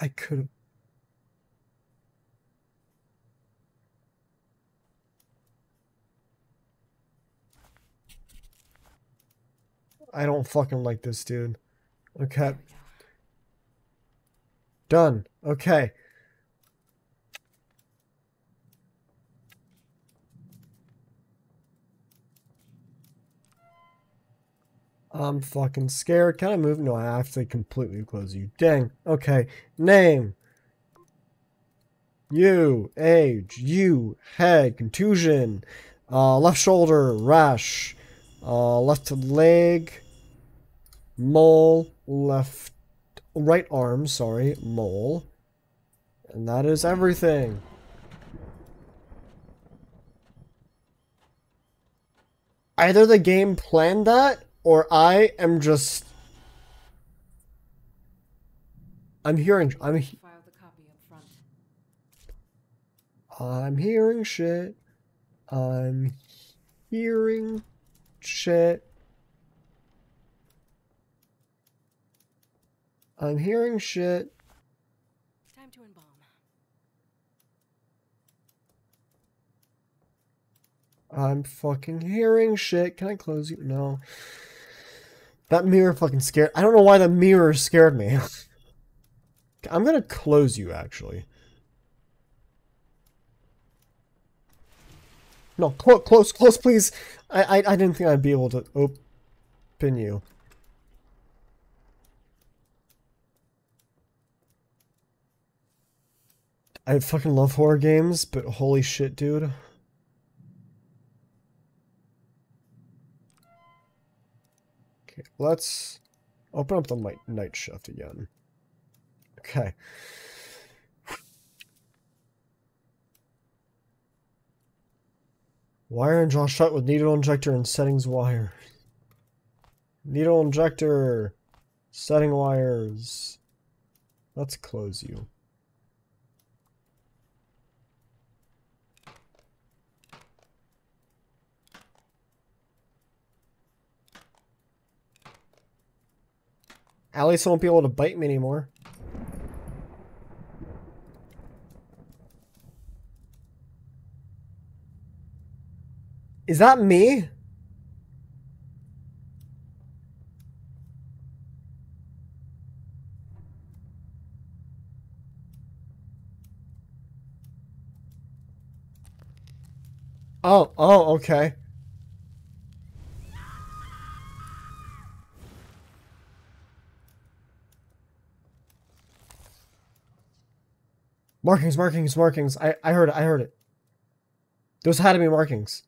I could I don't fucking like this, dude. Okay. Done. Okay. I'm fucking scared. Can I move? No, I have to completely close you. Dang. Okay. Name. You. Age. You. Head. Contusion. Uh, left shoulder. Rash. Uh, left leg. Mole. Left. Right arm. Sorry. Mole. And that is everything. Either the game planned that or I am just. I'm hearing. I'm. he- File the copy up front. I'm hearing shit. I'm hearing shit. I'm hearing shit. Time to embalm. I'm fucking hearing shit. Can I close you? No. That mirror fucking scared. I don't know why the mirror scared me. I'm gonna close you actually. No, close, close, close, please. I, I, I didn't think I'd be able to open you. I fucking love horror games, but holy shit, dude. Okay, let's open up the night, night shift again. Okay. Wire and draw shut with needle injector and settings wire. Needle injector. Setting wires. Let's close you. Alice won't be able to bite me anymore. Is that me? Oh, oh, okay. Markings, markings, markings. I, I heard it, I heard it. Those had to be markings.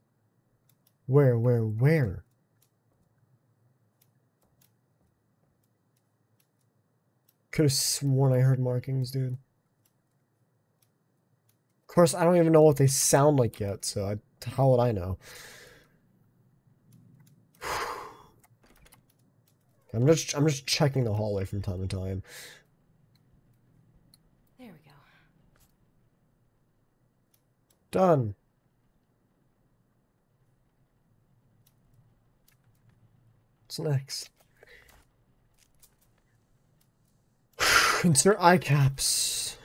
Where, where, where? Could have sworn I heard markings, dude. Of course, I don't even know what they sound like yet, so I, how would I know? I'm just I'm just checking the hallway from time to time. There we go. Done. What's next? Insert eye caps.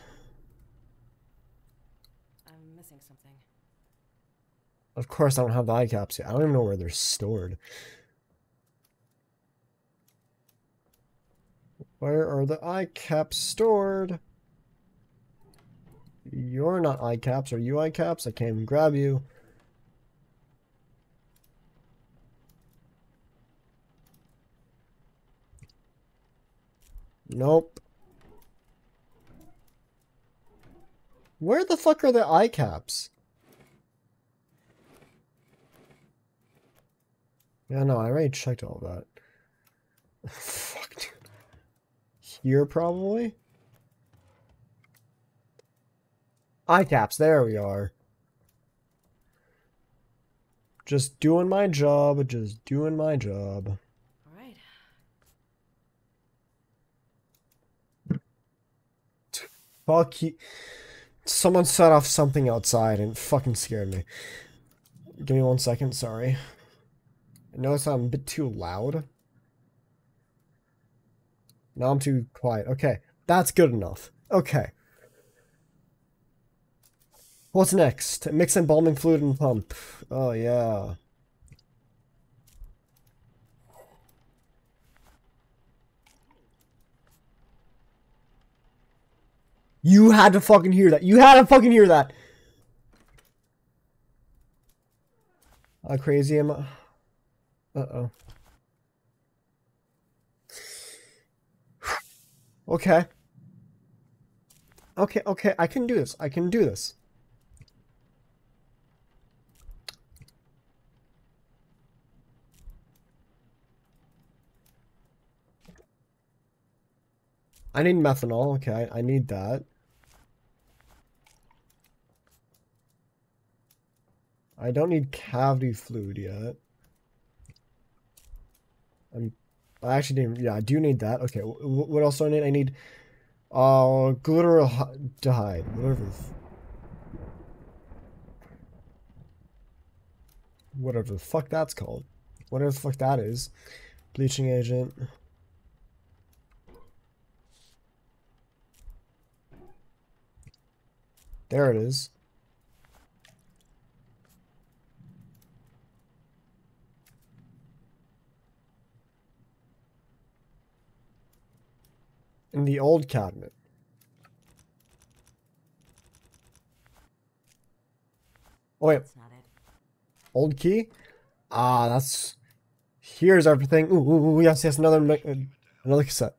I'm missing something. Of course, I don't have the eye caps yet. I don't even know where they're stored. Where are the eye caps stored? You're not eye caps. Are you eye caps? I can't even grab you. Nope. Where the fuck are the eye caps? Yeah, no, I already checked all that. Fuck, dude. Here, probably? Eye caps, there we are. Just doing my job, just doing my job. All right. Fuck you. Someone set off something outside and fucking scared me. Give me one second, sorry. I notice I'm a bit too loud. Now I'm too quiet. Okay, that's good enough. Okay. What's next? Mix embalming fluid and pump. Oh, yeah. You had to fucking hear that. You had to fucking hear that. How crazy am I? Uh-oh. Okay. Okay, okay, I can do this. I can do this. I need methanol. Okay, I need that. I don't need cavity fluid yet. I'm, I actually didn't. Yeah, I do need that. Okay, wh- wh- what else do I need? I need uh glutaraldehyde, whatever. Whatever the fuck that's called. Whatever the fuck that is. Bleaching agent. There it is. In the old cabinet. Oh wait, That's not it. old key? Ah, that's... Here's everything. Ooh, ooh, ooh, yes, yes, another, another cassette.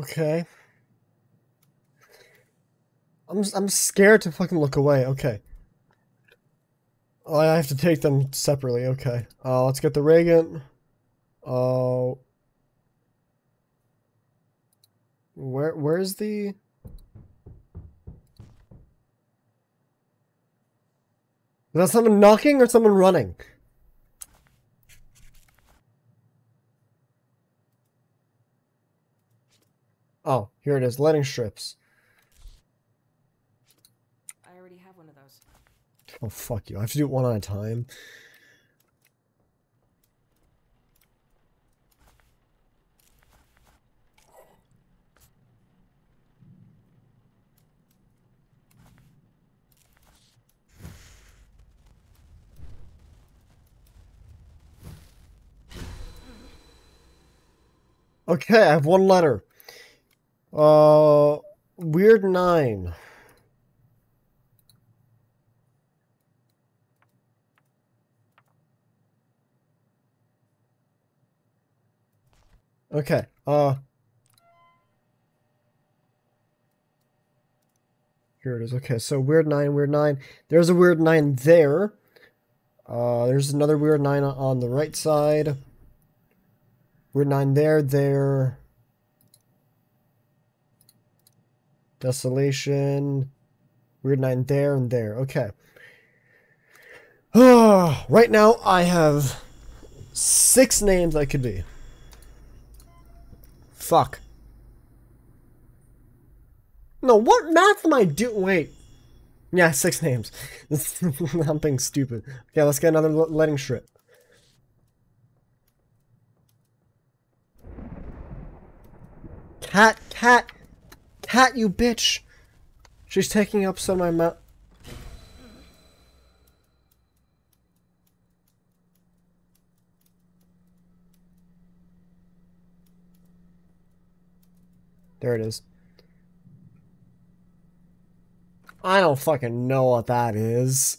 Okay. I'm I'm scared to fucking look away. Okay. Oh, I have to take them separately. Okay. Uh, let's get the reagent. Uh, Where where's the Is that someone knocking or someone running? Oh, here it is. Letting strips. I already have one of those. Oh, fuck you. I have to do it one at a time. Okay, I have one letter. Uh, weird nine. Okay. Uh. Here it is. Okay, so weird nine, weird nine. There's a weird nine there. Uh, there's another weird nine on- the right side. Weird nine there, there. Desolation. Weird nine there and there. Okay. Ah, right now I have six names I could be. Fuck. No, what math am I doing? Wait. Yeah, six names. I'm being stupid. Okay, let's get another letting strip. Cat, cat, cat, you bitch. She's taking up some of my mouth. There it is. I don't fucking know what that is.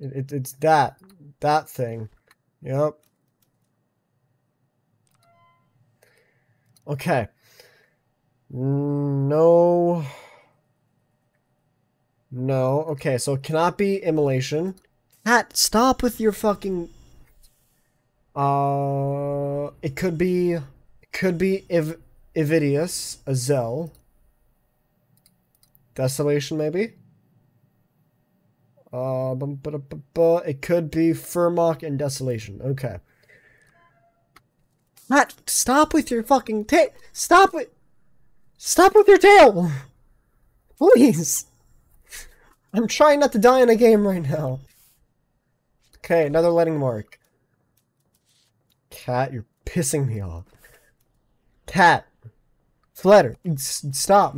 It, it, it's that. That thing. Yep. Okay. No. No. Okay, so it cannot be immolation. Cat, stop with your fucking. Uh, it could be, it could be Ev- Evidius, Azel. Desolation, maybe. Uh, bum, ba, da, ba, ba. it could be Furmock and Desolation. Okay. Matt, stop with your fucking tail. Stop it. Stop with your tail. Please. I'm trying not to die in a game right now. Okay, another letting mark. Cat, you're pissing me off. Cat. Flutter. Stop.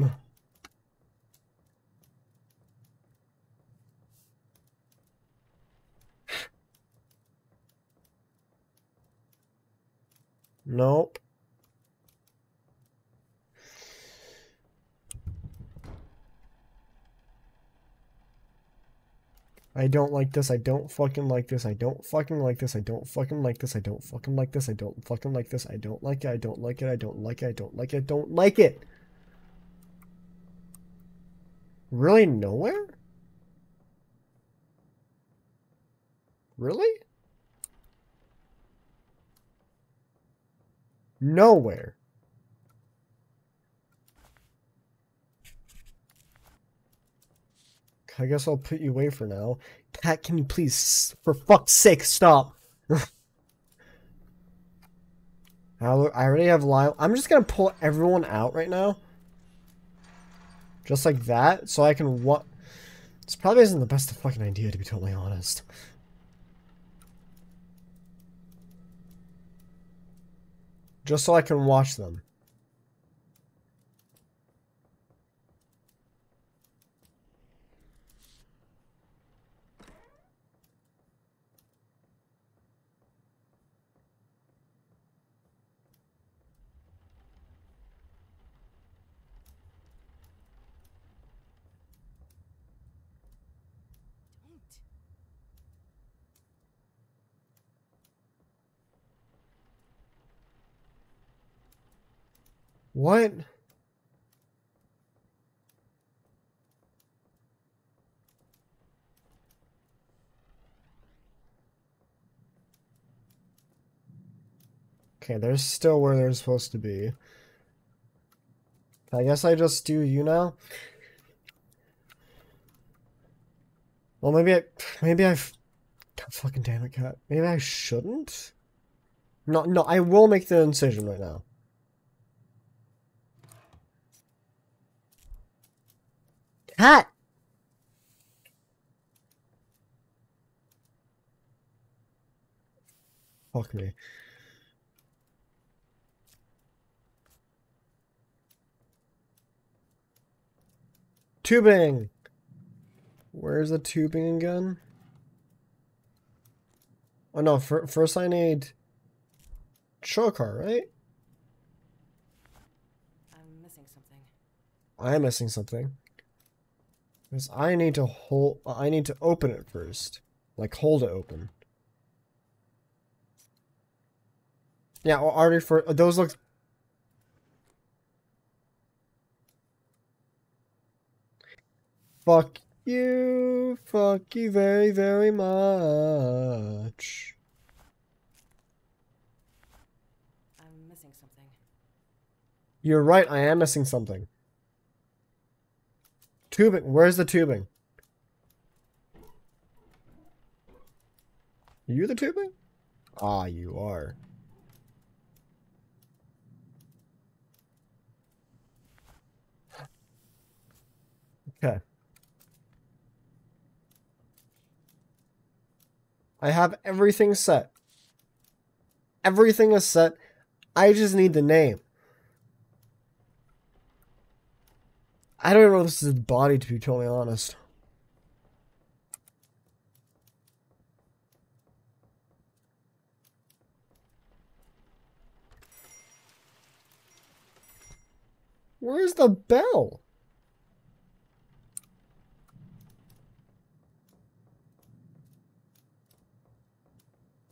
Nope. I don't like this. I don't fucking like this. I don't fucking like this. I don't fucking like this. I don't fucking like this. I don't fucking like this. I don't like it. I don't like it. I don't like it. I don't like it. Don't like it. Really nowhere? Really? Nowhere. I guess I'll put you away for now. Cat, can you please, for fuck's sake, stop? I already have Lyle. I'm just gonna pull everyone out right now. Just like that, so I can what? This probably isn't the best fucking idea, to be totally honest. Just so I can watch them. What? Okay, they're still where they're supposed to be. I guess I just do you now. Well, maybe I, maybe I've, God fucking damn it, cat. Maybe I shouldn't. No, no, I will make the incision right now. Cat. Fuck me. Tubing! Where's the tubing again? Oh no, fir first I need trocar, right? I'm missing something. I am missing something. Because I need to hold I need to open it first. Like hold it open. Yeah, well, already for those look Fuck you. Fuck you very, very much. I'm missing something. You're right, I am missing something. Tubing. Where's the tubing? You the tubing? Ah, you are. Okay. I have everything set. Everything is set. I just need the name. I don't even know if this is his body, to be totally honest. Where's the bell?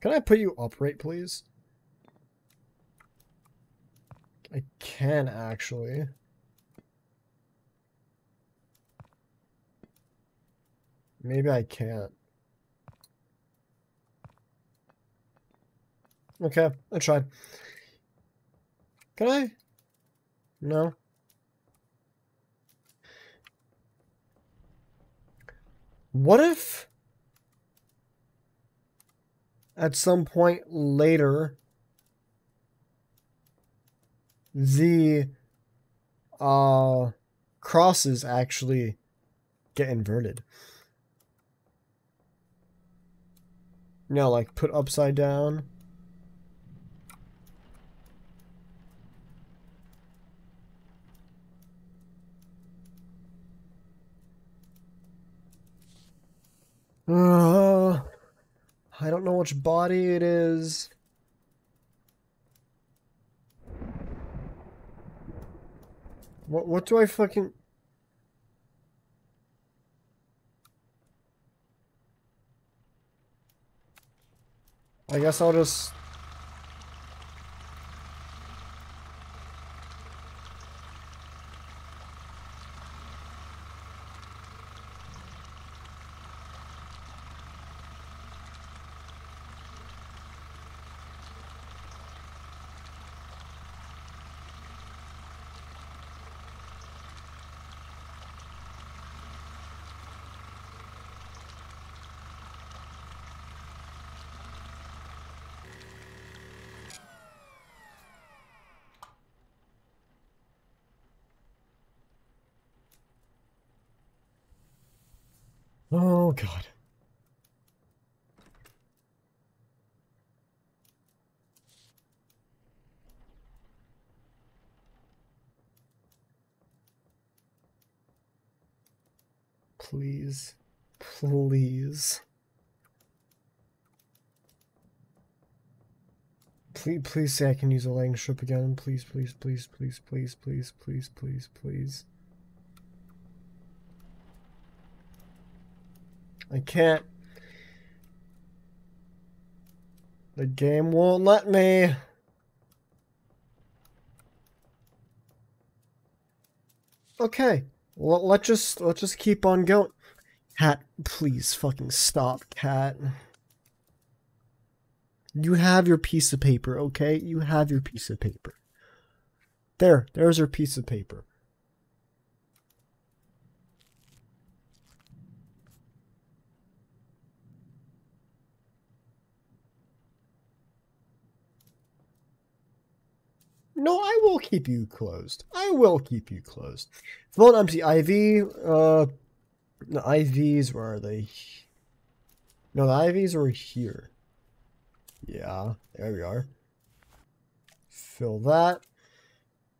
Can I put you upright, please? I can actually. Maybe I can't. Okay, I tried. Can I? No. What if at some point later the uh crosses actually get inverted? No, like put upside down. Uh, I don't know which body it is. What what do I fucking I guess I'll just Oh god. Please. Please. Please, please say I can use a lighting strip again. Please, please, please, please, please, please, please, please, please. I can't. The game won't let me. Okay. Well, let's just let's just keep on going. Cat, please fucking stop, cat. You have your piece of paper, okay? You have your piece of paper. There, there's your piece of paper. No, I will keep you closed. I will keep you closed. And empty IV. Uh, the IVs, where are they? No, the IVs are here. Yeah, there we are. Fill that.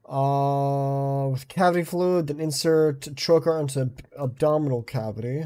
Uh, with cavity fluid, then insert trocar into abdominal cavity.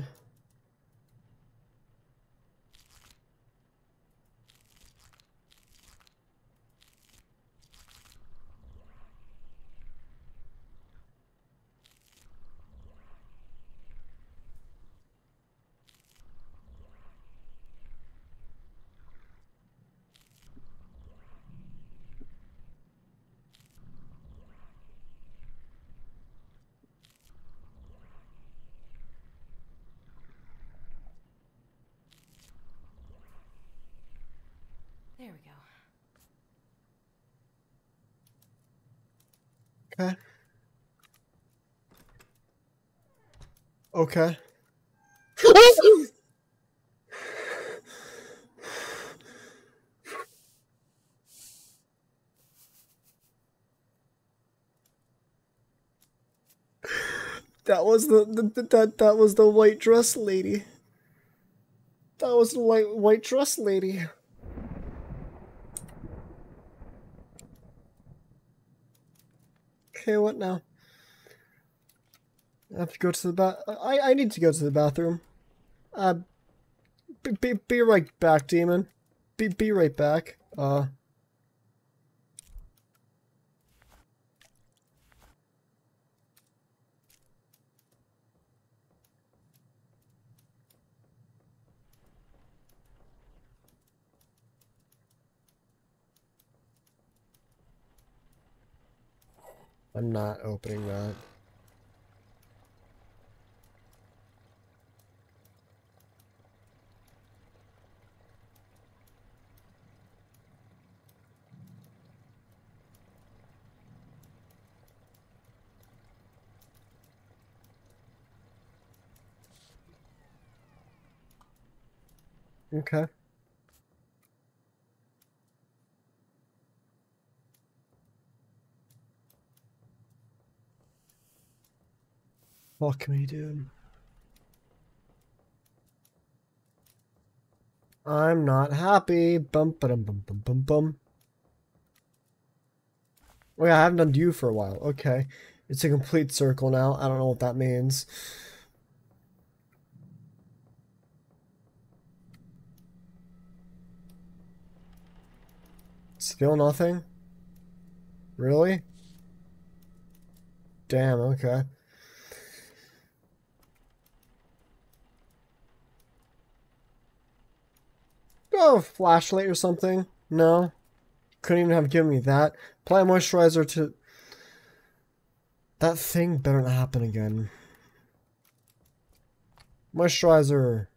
Okay. That was the, the, that that was the white dress lady. That was the white white dress lady. Okay, what now? I have to go to the bath. I I need to go to the bathroom. Uh, be be, be right back, demon. Be be right back. Uh. I'm not opening that. Okay. Fuck me, dude. I'm not happy. Bum ba bum bum bum bum. Wait, I haven't done you for a while. Okay. It's a complete circle now. I don't know what that means. Still nothing? Really? Damn, okay. Oh, flashlight or something? No. Couldn't even have given me that. Apply moisturizer to... That thing better not happen again. Moisturizer.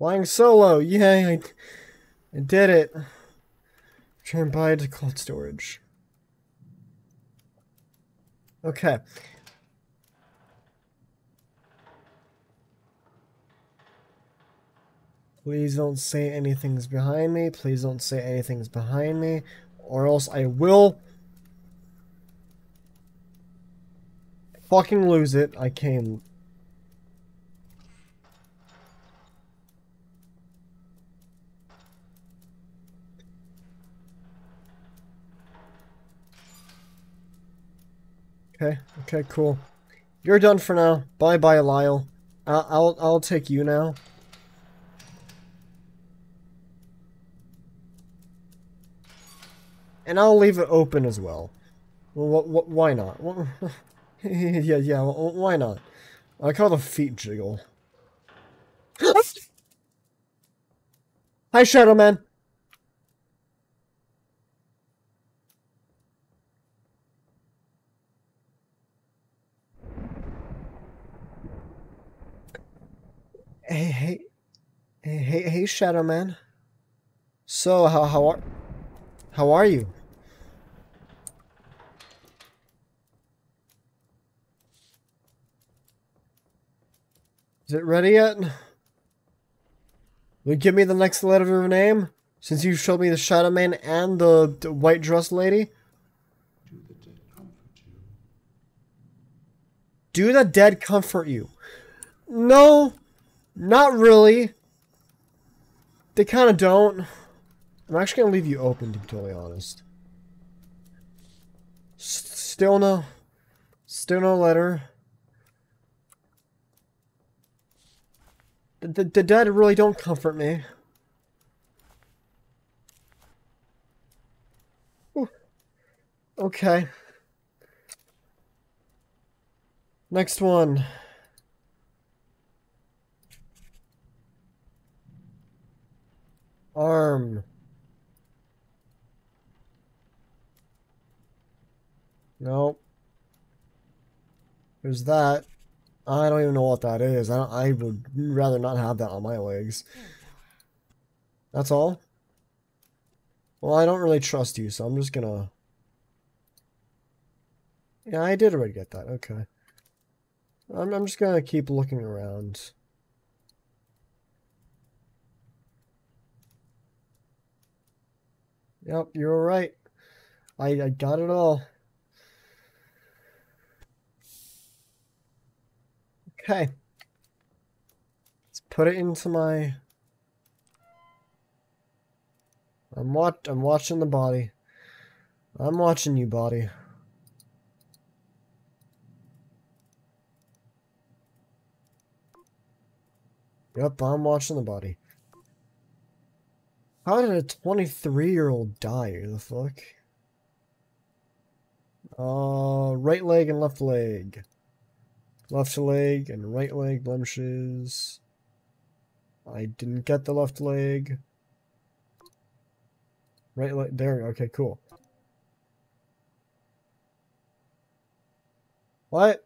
Flying solo. Yay. I, I did it. Return by to cold storage. Okay. Please don't say anything's behind me. Please don't say anything's behind me. Or else I will fucking lose it. I came. Okay, okay, cool. You're done for now. Bye bye, Lyle. I'll, I'll, I'll take you now. And I'll leave it open as well. Well, wh- wh- why not? Yeah, yeah, wh- why not? I call the feet jiggle. Hi, Shadow Man. Hey, hey, hey, Shadow Man. So, how how are how are you? Is it ready yet? Will you give me the next letter of your name? Since you showed me the Shadow Man and the, the white dress lady? Do the dead comfort you? No, not really. They kind of don't. I'm actually going to leave you open, to be totally honest. S still no. Still no letter. The, the, the dead really don't comfort me. Okay. Next one. Arm. Nope. There's that. I don't even know what that is. I, I would rather not have that on my legs. That's all? Well, I don't really trust you, so I'm just gonna... Yeah, I did already get that. Okay. I'm, I'm just gonna keep looking around. Yep, you're right. I, I got it all. Okay. Let's put it into my... I'm wat I'm watching the body. I'm watching you, body. Yep, I'm watching the body. How did a 23 year old die? The fuck? Uh, right leg and left leg. Left leg and right leg blemishes. I didn't get the left leg. Right leg, there, okay, cool. What?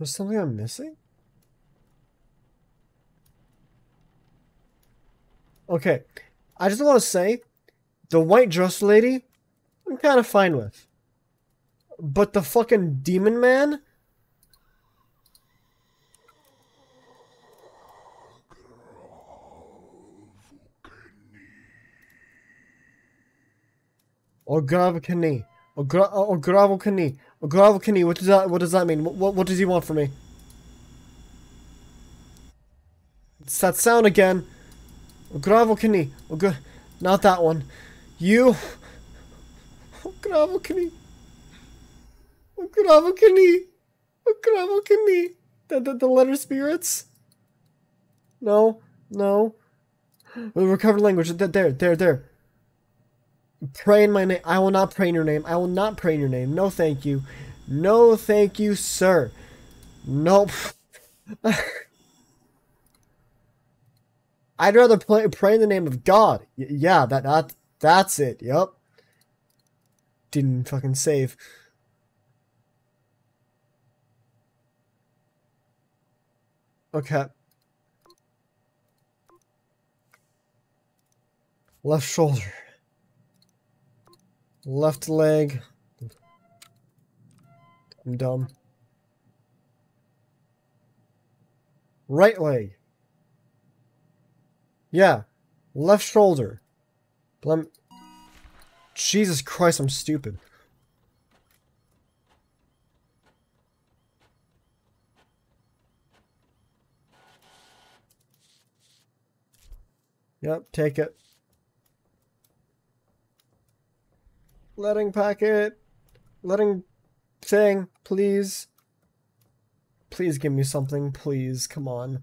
There's something I'm missing? Okay, I just want to say, the white dress lady, I'm kind of fine with. But the fucking demon man? Or Gravokani. Or Ogravakani. Ogravakani. What does that what does that mean? What, what does he want from me? It's that sound again. Ogravakani. Ogra oh, not that one. You oh, Ogravakani. Ogravakani. Oh, Ogravakani. The, the the letter spirits? No. No. Recovered language. There, there, there. Pray in my name. I will not pray in your name. I will not pray in your name. No, thank you. No, thank you, sir. Nope. I'd rather play, pray in the name of God. Y yeah, that, that that's it. Yep. Didn't fucking save. Okay. Left shoulder. Left leg. I'm dumb. Right leg. Yeah. Left shoulder. Blem Jesus Christ, I'm stupid. Yep, take it. Letting packet. Letting thing, please. Please give me something, please. Come on.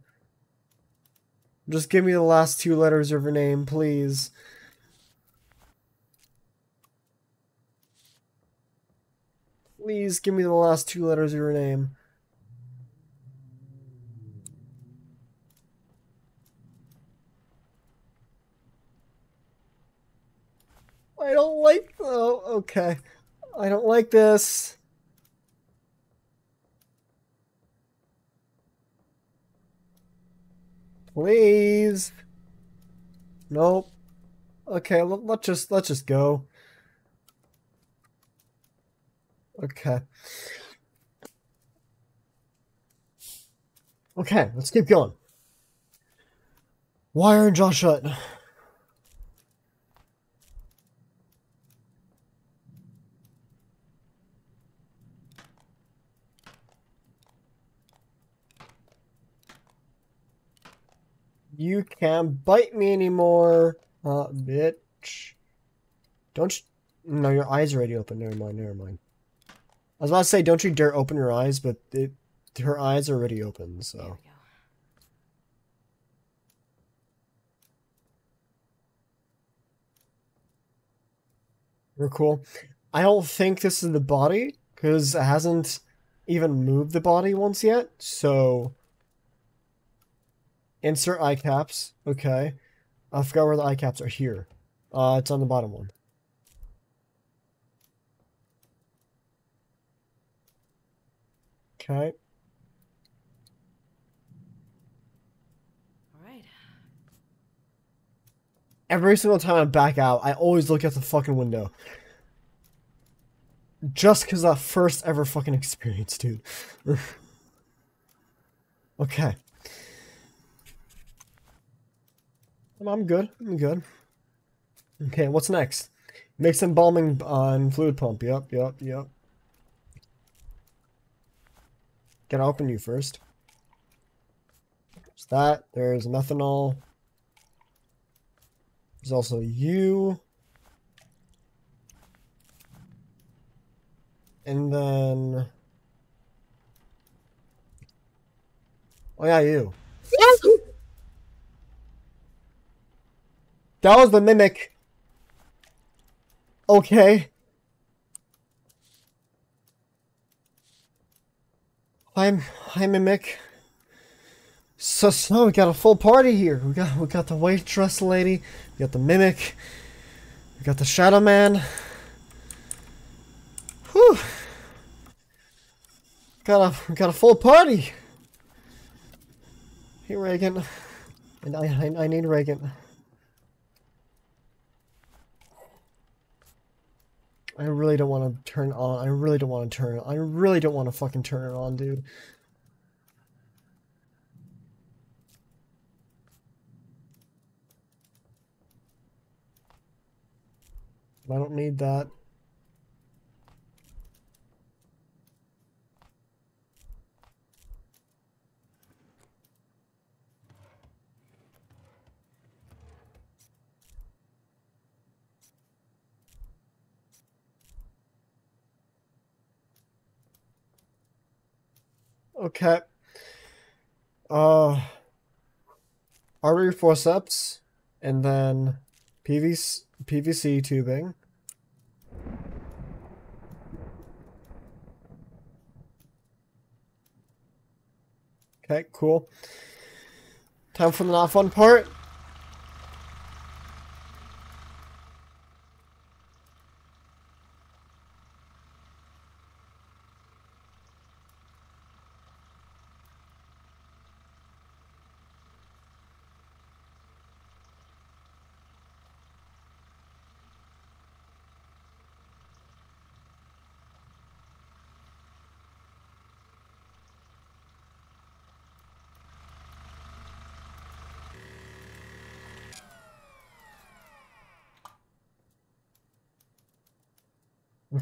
Just give me the last two letters of her name, please. Please give me the last two letters of your name. I don't like though. Okay. I don't like this. Please. Nope. Okay, let, let's just let's just go. Okay. Okay, let's keep going. And jaw shut. You can't bite me anymore, uh, bitch. Don't you? No, your eyes are already open. Never mind, never mind. I was about to say, don't you dare open your eyes, but it, her eyes are already open, so. We're cool. I don't think this is the body, because it hasn't even moved the body once yet, so. Insert eye caps. Okay. I forgot where the eye caps are here. Uh, it's on the bottom one. Okay. All right. Every single time I back out, I always look at the fucking window. Just because that first ever fucking experience, dude. okay. I'm- good. I'm good. Okay, what's next? Mix embalming on fluid pump. Yep, yep, yep. Gotta open you first. There's that. There's methanol. There's also you. And then. Oh, yeah, you. That was the mimic. Okay. I'm hi mimic. So so we got a full party here. We got we got the waitress lady, we got the mimic, we got the shadow man. Whew. Got a got a full party. Hey reagent. And I, I I need reagent. I really don't want to turn on. I really don't want to turn. I really don't want to fucking turn it on, dude. I don't need that. Okay. Uh, artery forceps, and then PVC, PVC tubing. Okay, cool. Time for the not fun part.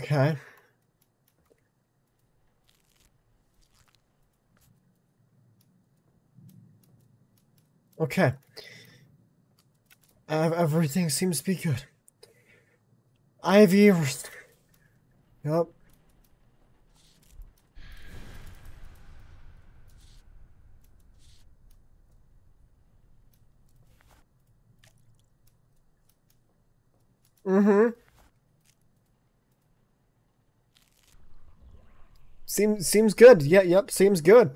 Okay. Okay. Ev- Everything seems to be good. Ivy. Yup. Mm-hmm. Seems seems good. Yeah, yep, seems good.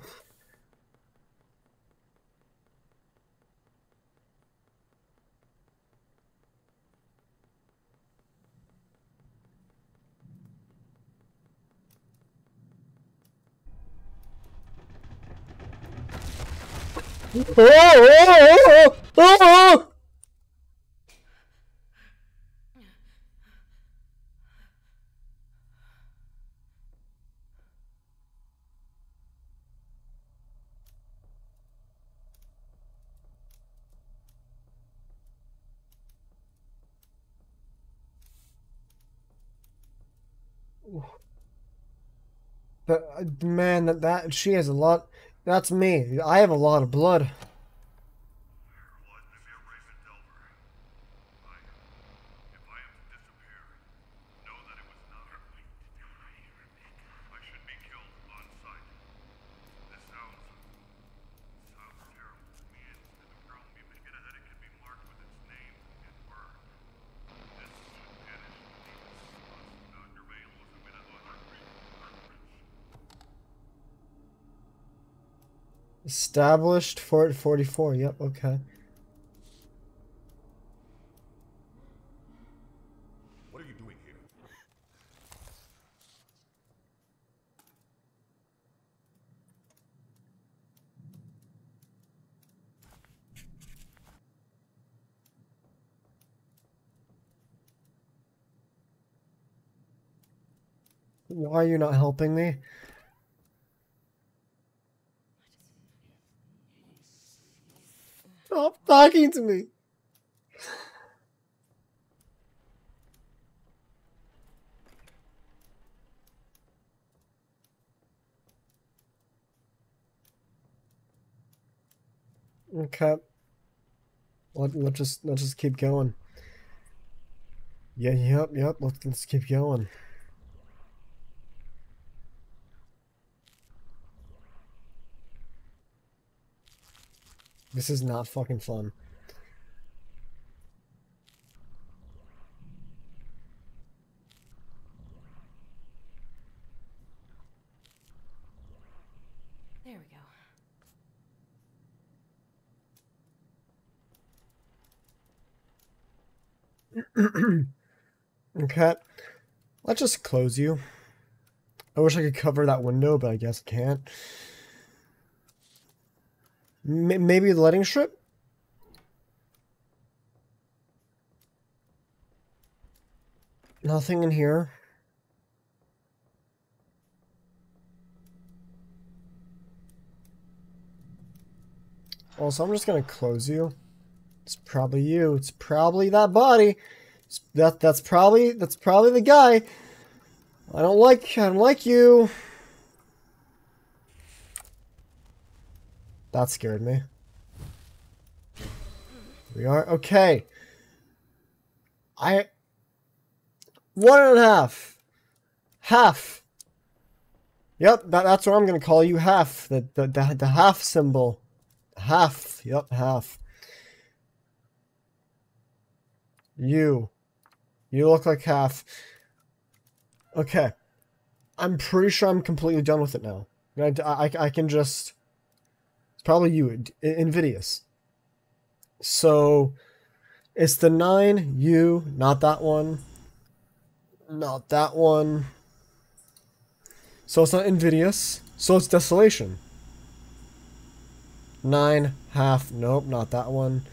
oh, oh, oh, oh, oh! oh, oh. But man, that, that she has a lot. That's me. I have a lot of blood. What if you're Raven Delver? I, if I am to disappear, know that it was not her. I should be killed on sight. This sounds sounds terrible to me, and, and the girl may get ahead. It can be marked with its name and word. This would vanish the Dr. Vale was a minute on her Established Fort 44. Yep, okay. What are you doing here? Why are you not helping me? Stop talking to me. Okay. Let, let's just let's just keep going. Yeah, yep, yep. Let's, let's keep going. This is not fucking fun. There we go. Okay. Let's just close you. I wish I could cover that window, but I guess I can't. M- maybe the letting strip? Nothing in here. Also, I'm just gonna close you. It's probably you. It's probably that body. It's- That that's probably that's probably the guy. I don't like I don't like you. That scared me. We are okay. I one and a half. Half. Yep, that, that's what I'm gonna call you. Half. The the the, the half symbol. Half. Yep, half. You. You look like half. Okay. I'm pretty sure I'm completely done with it now. I, I, I can just. It's probably you, Invidious. So. It's the 9, you, not that one. Not that one. So it's not Invidious. So it's Desolation. 9, half, nope, not that one.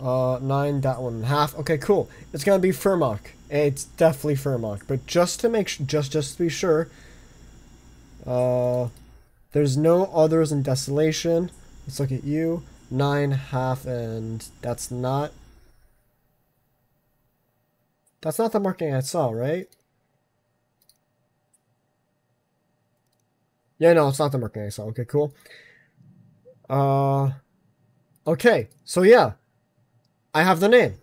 Uh, nine, that one, half. Okay, cool. It's gonna be Furmok. It's definitely Furmok. But just to make just just to be sure, uh, there's no others in Desolation. Let's look at you. Nine, half, and that's not. That's not the marking I saw, right? Yeah, no, it's not the marking I saw. Okay, cool. Uh, okay, so yeah. I have the name.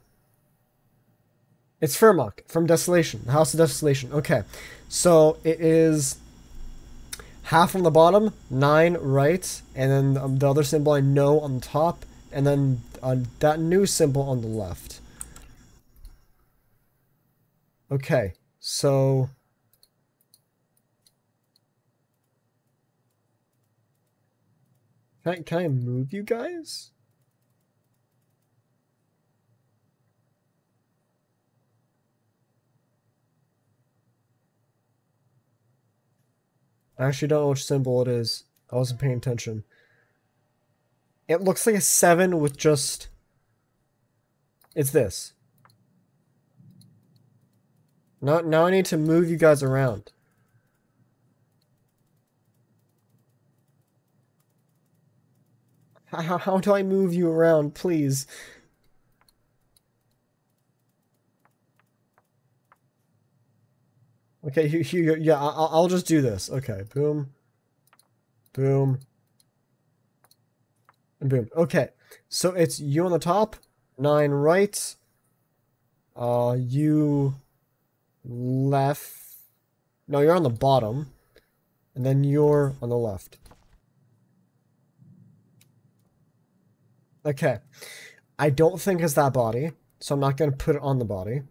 It's Furmok from Desolation, the House of Desolation. Okay, so it is half on the bottom, nine right, and then um, the other symbol I know on the top, and then uh, that new symbol on the left. Okay, so. Can I, can I move you guys? I actually don't know which symbol it is. I wasn't paying attention. It looks like a seven with just. It's this. Now, now I need to move you guys around. How, how do I move you around, please? Okay, here, yeah, I'll, I'll just do this. Okay, boom, boom, and boom. Okay, so it's you on the top, nine right, uh, you left. No, you're on the bottom, and then you're on the left. Okay, I don't think it's that body, so I'm not gonna put it on the body.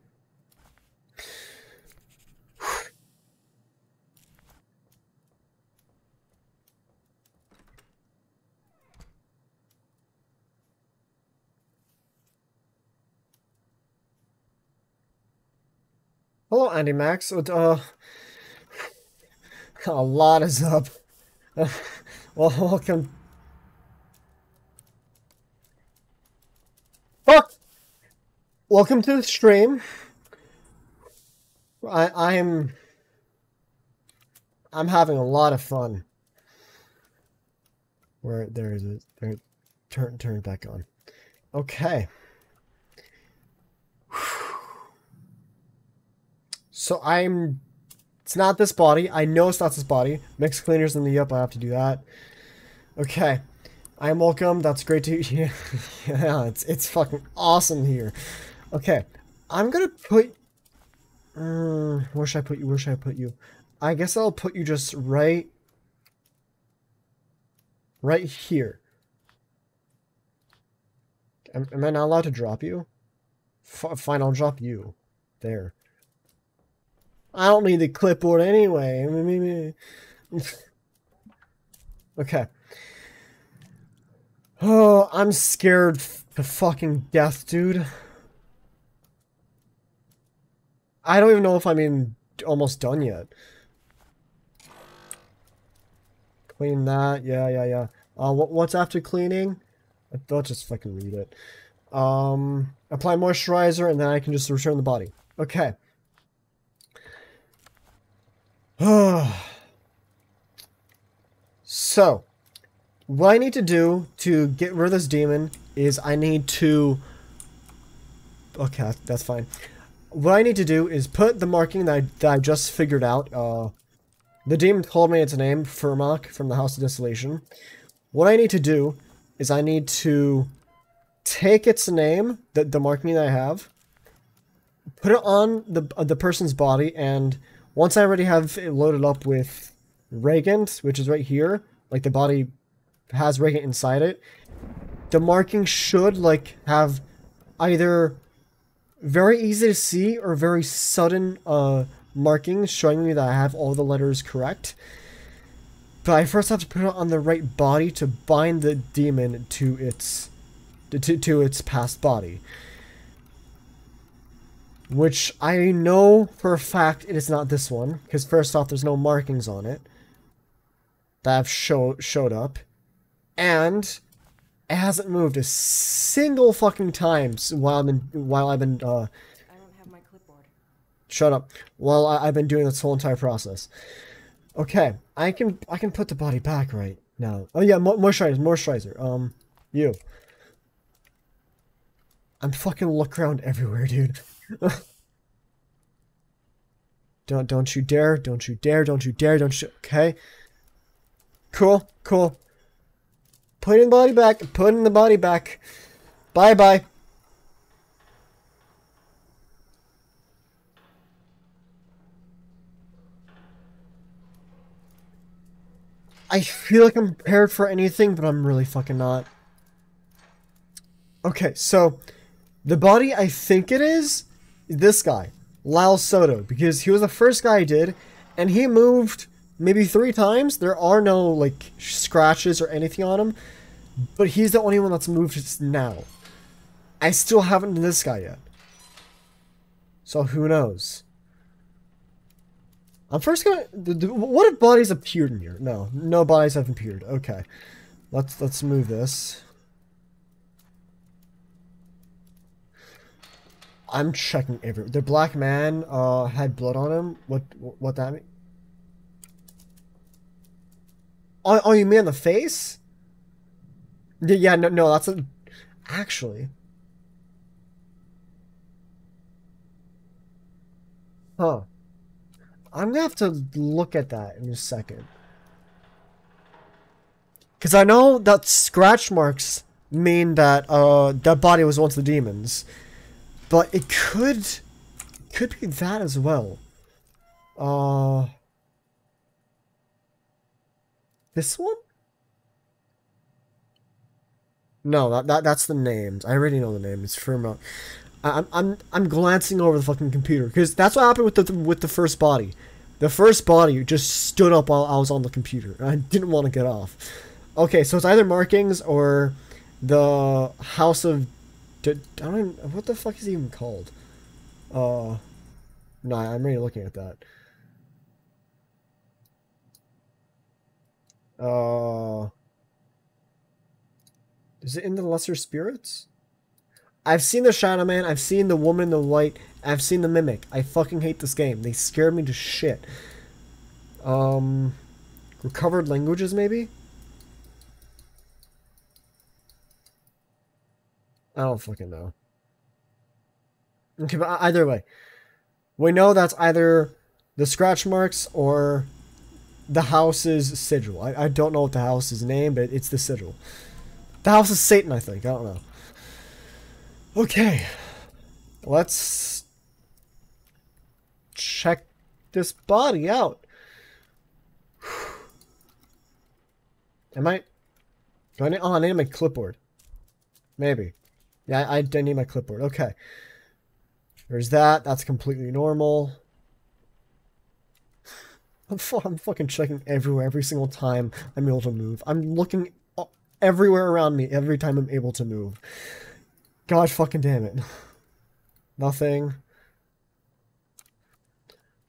Hello, Andy Max. Uh, a lot is up. well, welcome. Fuck! Welcome to the stream. I I'm I'm having a lot of fun. Where there is? There, turn turn back on. Okay. So I'm. It's not this body. I know it's not this body. Mix cleaners in the up. I have to do that. Okay. I'm welcome. That's great to hear. yeah. It's it's fucking awesome here. Okay. I'm gonna put. Uh, where should I put you? Where should I put you? I guess I'll put you just right. Right here. Am, am I not allowed to drop you? F fine, I'll drop you. There. I don't need the clipboard anyway. okay. Oh, I'm scared to fucking death, dude. I don't even know if I'm even almost done yet. Clean that. Yeah, yeah, yeah. Uh, what, what's after cleaning? I'll just fucking read it. Um, apply moisturizer, and then I can just return the body. Okay. so, what I need to do to get rid of this demon is I need to... Okay, that's fine. What I need to do is put the marking that I, that I just figured out. Uh, the demon told me its name, Furmak, from the House of Desolation. What I need to do is I need to take its name, the, the marking that I have, put it on the, the person's body, and once I already have it loaded up with reagent, which is right here, like the body has reagent inside it, the marking should like have either very easy to see or very sudden uh, markings showing me that I have all the letters correct. But I first have to put it on the right body to bind the demon to its to, to its past body. Which I know for a fact it is not this one, because first off, there's no markings on it that have show, showed up, and it hasn't moved a single fucking time while I've been while I've been. Uh, I don't have my clipboard. Shut up. While I, I've been doing this whole entire process. Okay, I can I can put the body back right now. Oh yeah, mo moisturizer, moisturizer. Um, you. I'm fucking look around everywhere, dude. Don't don't you dare, don't you dare, don't you dare, don't you okay. Cool, cool. Putting the body back, putting the body back. Bye bye. I feel like I'm prepared for anything, but I'm really fucking not. Okay, so the body I think it is this guy, Lyle Soto, because he was the first guy I did, and he moved maybe three times. There are no like scratches or anything on him, but he's the only one that's moved now. I still haven't done this guy yet. So who knows? I'm first gonna. What if bodies appeared in here? No, no bodies have appeared. Okay, let's let's move this. I'm checking every. The black man uh had blood on him. What what that mean? Oh, oh, you mean the face? Yeah, yeah, no, no, that's a. Actually. Huh. I'm gonna have to look at that in a second. Because I know that scratch marks mean that uh that body was once the demons. But it could could be that as well. Uh This one? No, that, that that's the names. I already know the name. It's Firma. I'm I'm I'm glancing over the fucking computer because that's what happened with the with the first body. The first body just stood up while I was on the computer. I didn't want to get off. Okay, so it's either markings or the House of. D- I don't. What the fuck is it even called? Uh, no, I'm already looking at that. Uh, is it in the Lesser Spirits? I've seen the Shadow Man. I've seen the Woman in the Light. I've seen the Mimic. I fucking hate this game. They scare me to shit. Um, recovered languages maybe. I don't fucking know. Okay, but either way, we know that's either the scratch marks or the house's sigil. I, I don't know what the house's name, but it's the sigil. The house is Satan, I think. I don't know. Okay, let's check this body out. Am I? Do I need? Oh, I need my clipboard. Maybe. Yeah, I, need my clipboard. Okay. There's that. That's completely normal. I'm, I'm fucking checking everywhere every single time I'm able to move. I'm looking everywhere around me every time I'm able to move. God fucking damn it. Nothing.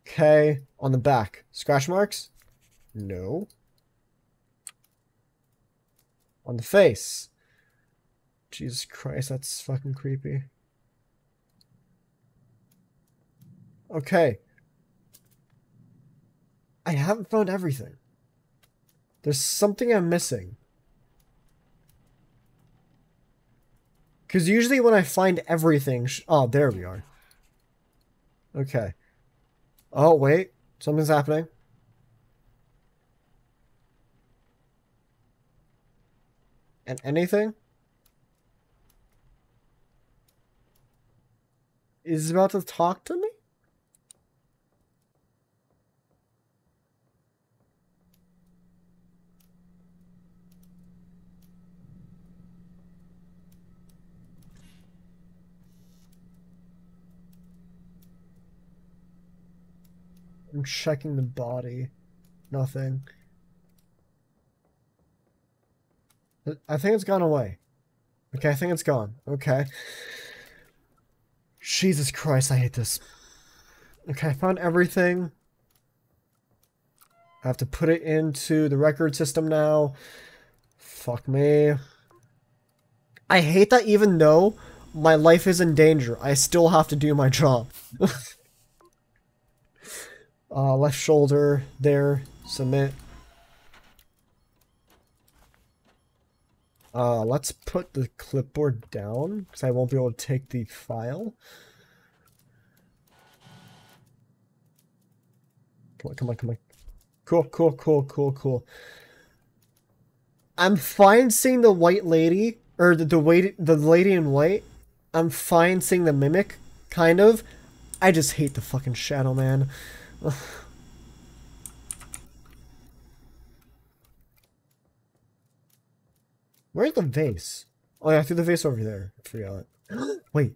Okay. On the back. Scratch marks? No. On the face. Jesus Christ, that's fucking creepy. Okay. I haven't found everything. There's something I'm missing. Because usually when I find everything... Oh, there we are. Okay. Oh, wait. Something's happening. And anything? Is about to talk to me? I'm checking the body. Nothing. I think it's gone away. Okay, I think it's gone. Okay. Jesus Christ, I hate this. Okay, I found everything. I have to put it into the record system now. Fuck me. I hate that even though my life is in danger, I still have to do my job. uh, left shoulder, there, submit. Uh, let's put the clipboard down, because I won't be able to take the file. Come on, come on, come on. Cool, cool, cool, cool, cool. I'm fine seeing the white lady, or the, the, wait, the lady in white. I'm fine seeing the mimic, kind of. I just hate the fucking Shadow Man. Where's the vase? Oh yeah, I threw the vase over there. I forgot. Wait.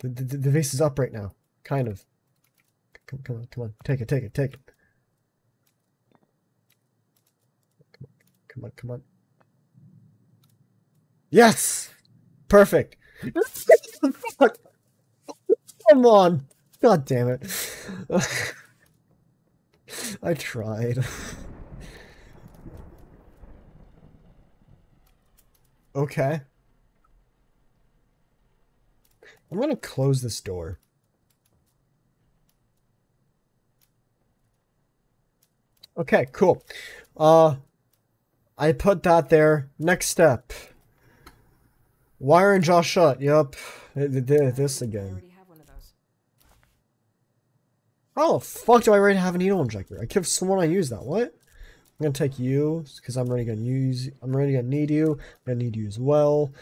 The, the, the vase is up right now. Kind of. Come, come on, come on. Take it, take it, take it. Come on, come on. Yes! Perfect! Come on! God damn it. I tried. Okay. I'm gonna close this door. Okay, cool. Uh, I put that there. Next step. Wire and jaw shut. Yep. Th- th- th- This again. already have one of those. How the fuck do I already have a needle injector? I could have sworn I used that. What? I'm gonna take you because I'm already gonna use. I'm already gonna need you. I'm gonna need you as well.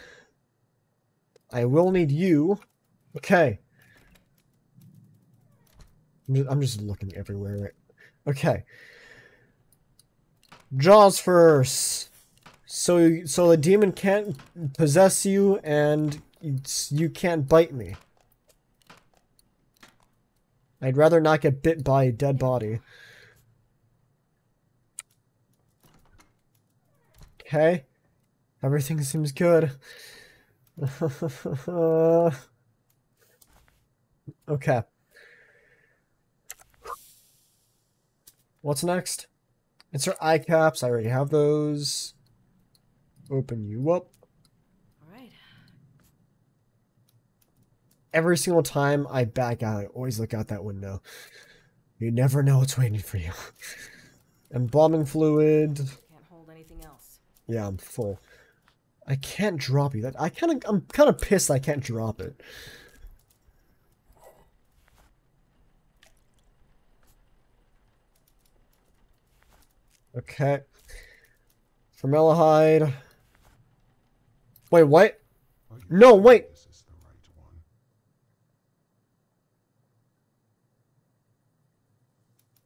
I will need you. Okay. I'm just, I'm just looking everywhere. Okay. Jaws first. So so the demon can't possess you and you can't bite me. I'd rather not get bit by a dead body. Okay. Everything seems good. okay. What's next? Insert eye caps. I already have those. Open you up. All right. Every single time I back out, I always look out that window. You never know what's waiting for you. Embalming fluid. Can't hold anything else. Yeah, I'm full. I can't drop you. That I kind of I'm kind of pissed I can't drop it. Okay. Formaldehyde. Wait, what? No, wait.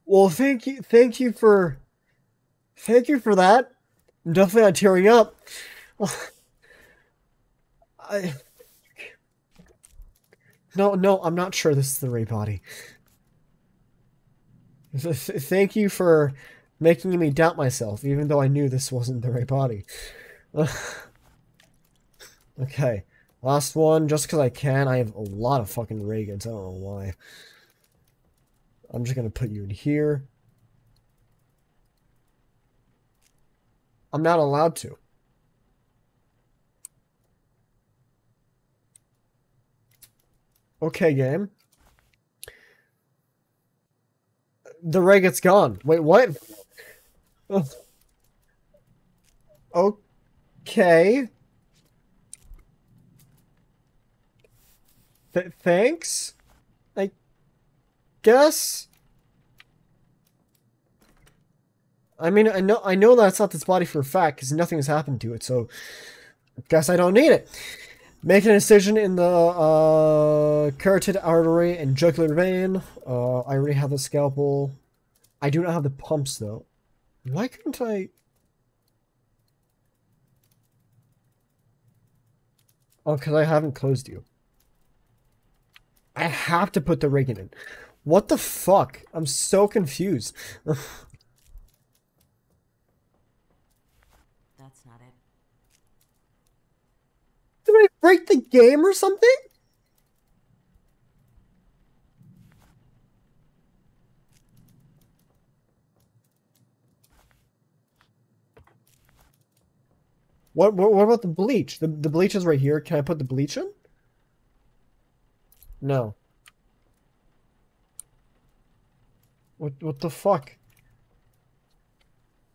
Well, thank you, thank you for, thank you for that. Definitely not tearing up. I, no, no, I'm not sure this is the right body. Th- th- Thank you for making me doubt myself, even though I knew this wasn't the right body. okay, last one, just because I can. I have a lot of fucking ray. I don't know why. I'm just gonna put you in here. I'm not allowed to. Okay, game. The ray gets gone. Wait, what? Okay. Th- thanks. I guess. I mean, I know, I know that's not this body for a fact because nothing has happened to it. So, guess I don't need it. Make an incision in the uh, carotid artery and jugular vein. Uh, I already have the scalpel. I do not have the pumps though. Why couldn't I? Oh, because I haven't closed you. I have to put the rigging in. What the fuck? I'm so confused. That's not it. I break the game or something? What, what what about the bleach? The the bleach is right here. Can I put the bleach in? No. What what the fuck?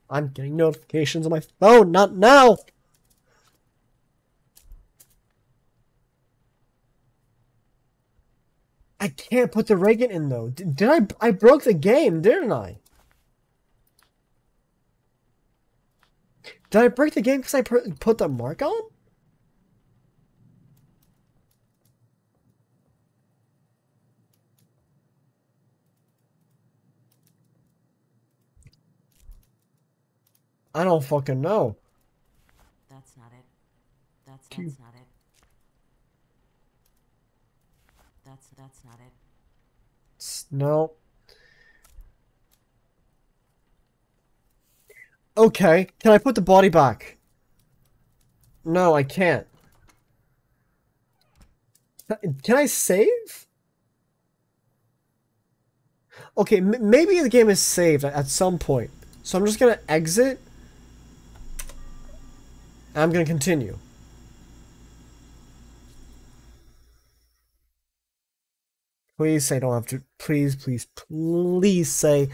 I'm getting notifications on my phone, not now. I can't put the reagent in though. Did, did I? I broke the game, didn't I? Did I break the game because I put the mark on? I don't fucking know. That's not it. That's that's not it. That's not it. No. Okay, can I put the body back? No, I can't. Can I save? Okay, maybe the game is saved at- some point. So I'm just gonna exit. I'm gonna continue. Please say I don't have to. Please, please, please say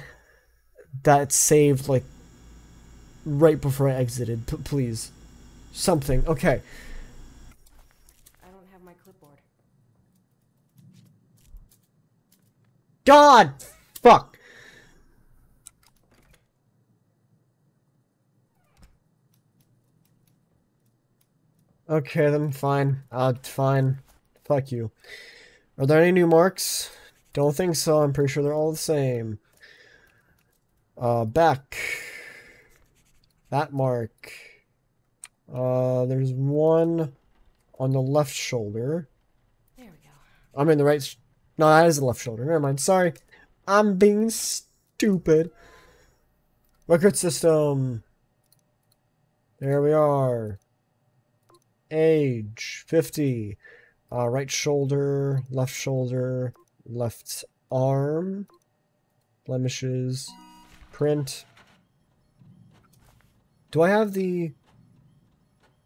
that it's saved like right before I exited. P- please, something. Okay. I don't have my clipboard. God, fuck. Okay, then fine. Uh, fine. Fuck you. Are there any new marks? Don't think so. I'm pretty sure they're all the same. Uh, back. That mark. Uh, there's one on the left shoulder. There we go. I'm in the right. No, that is the left shoulder. Never mind. Sorry. I'm being stupid. Record system. There we are. Age 50. Uh, right shoulder, left shoulder, left arm. Blemishes. Print. Do I have the.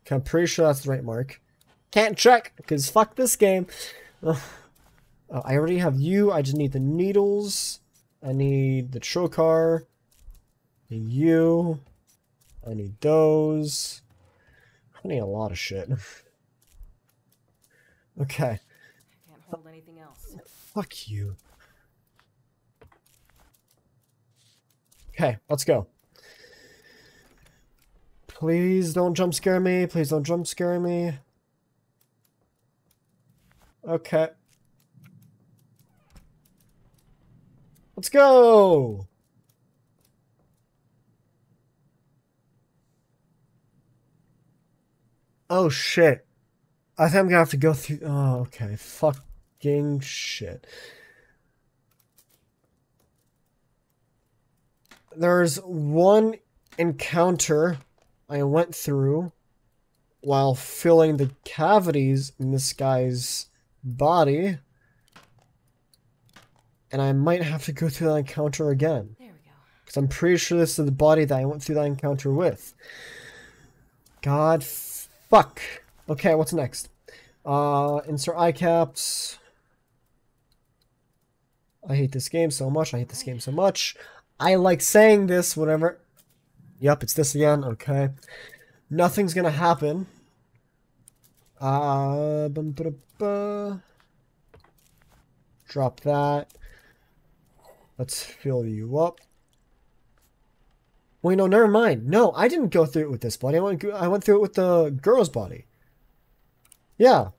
Okay, I'm pretty sure that's the right mark. Can't check, because fuck this game. Uh, I already have you. I just need the needles. I need the trocar. I need you. I need those. I need a lot of shit. okay. I can't hold anything else. Fuck you. Okay, let's go. Please don't jump scare me. Please don't jump scare me. Okay. Let's go! Oh shit. I think I'm gonna have to go through. Oh, okay. Fucking shit. There's one encounter I went through while filling the cavities in this guy's body. And I might have to go through that encounter again. There we go. Because I'm pretty sure this is the body that I went through that encounter with. God fuck. Okay, what's next? Uh, insert eye caps. I hate this game so much. I hate this game so much. I like saying this, whatever. Yep, it's this again. Okay. Nothing's gonna happen. Uh, bum, ba, ba. drop that. Let's fill you up. Wait, no, never mind. No, I didn't go through it with this body. I went, I went through it with the girl's body. Yeah.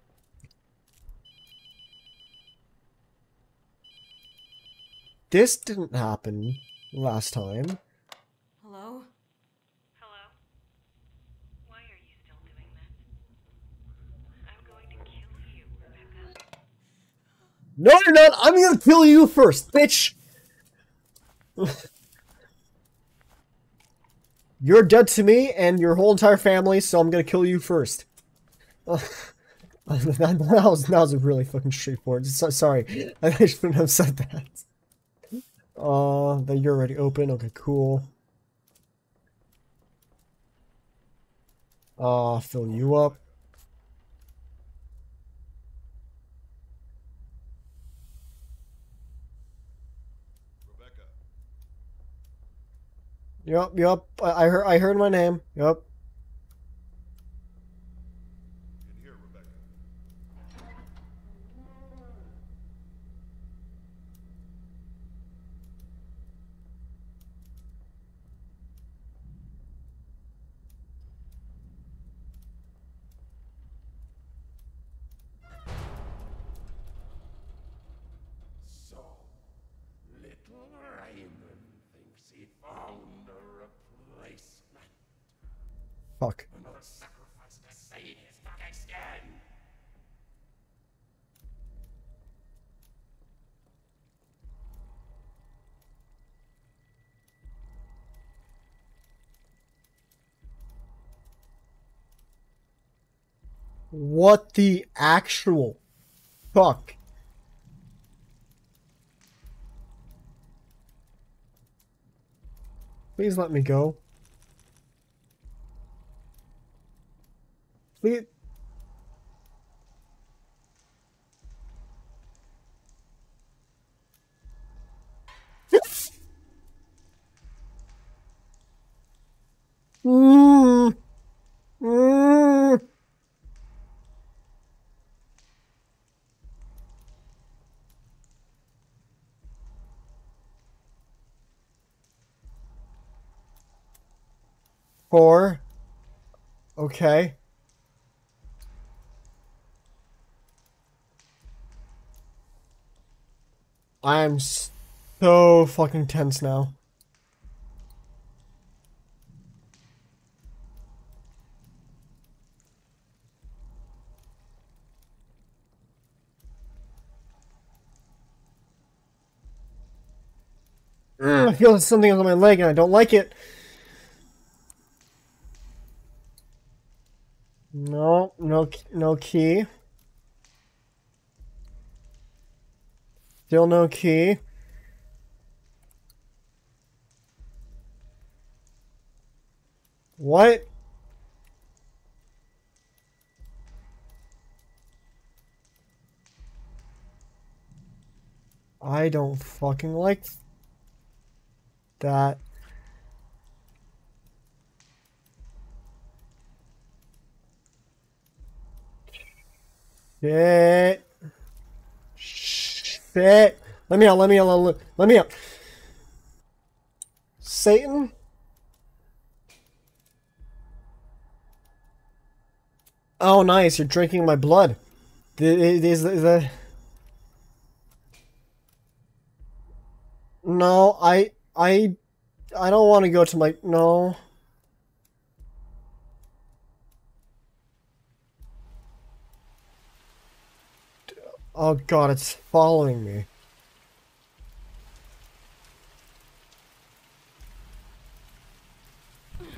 This didn't happen last time. Hello? Hello? Why are you still doing that? I'm going to kill you, Rebecca. No, you're not. I'm gonna kill you first, bitch. you're dead to me and your whole entire family, so I'm gonna kill you first. that, was that was really fucking straightforward. So, sorry, I shouldn't have said that. Uh, that you're already open. Okay, cool. Uh, fill you up. Rebecca, Yup, yup. I, I heard I heard my name. Yup. What the actual fuck? Please let me go. Please. Mm. Mm. Four. Okay. I am so fucking tense now. Mm, I feel something on my leg and I don't like it. No, no, no key. Still no key. What? I don't fucking like that. Shit. Shit. Let me out, let me out, let me out. Satan? Oh, nice. You're drinking my blood. Is, is that... No, I... I... I don't want to go to my... No. Oh god, it's following me.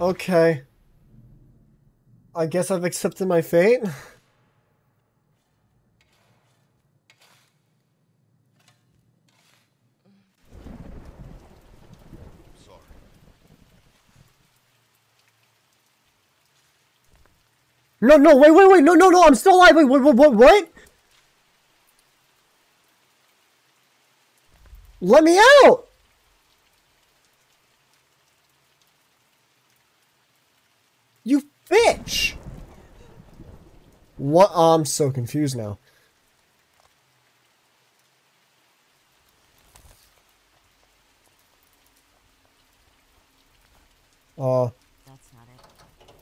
Okay. I guess I've accepted my fate. Sorry. No, no, wait, wait, wait, no, no, no, I'm still alive. Wait, what, what, what? Let me out! You bitch! What? Oh, I'm so confused now. Uh, That's not it.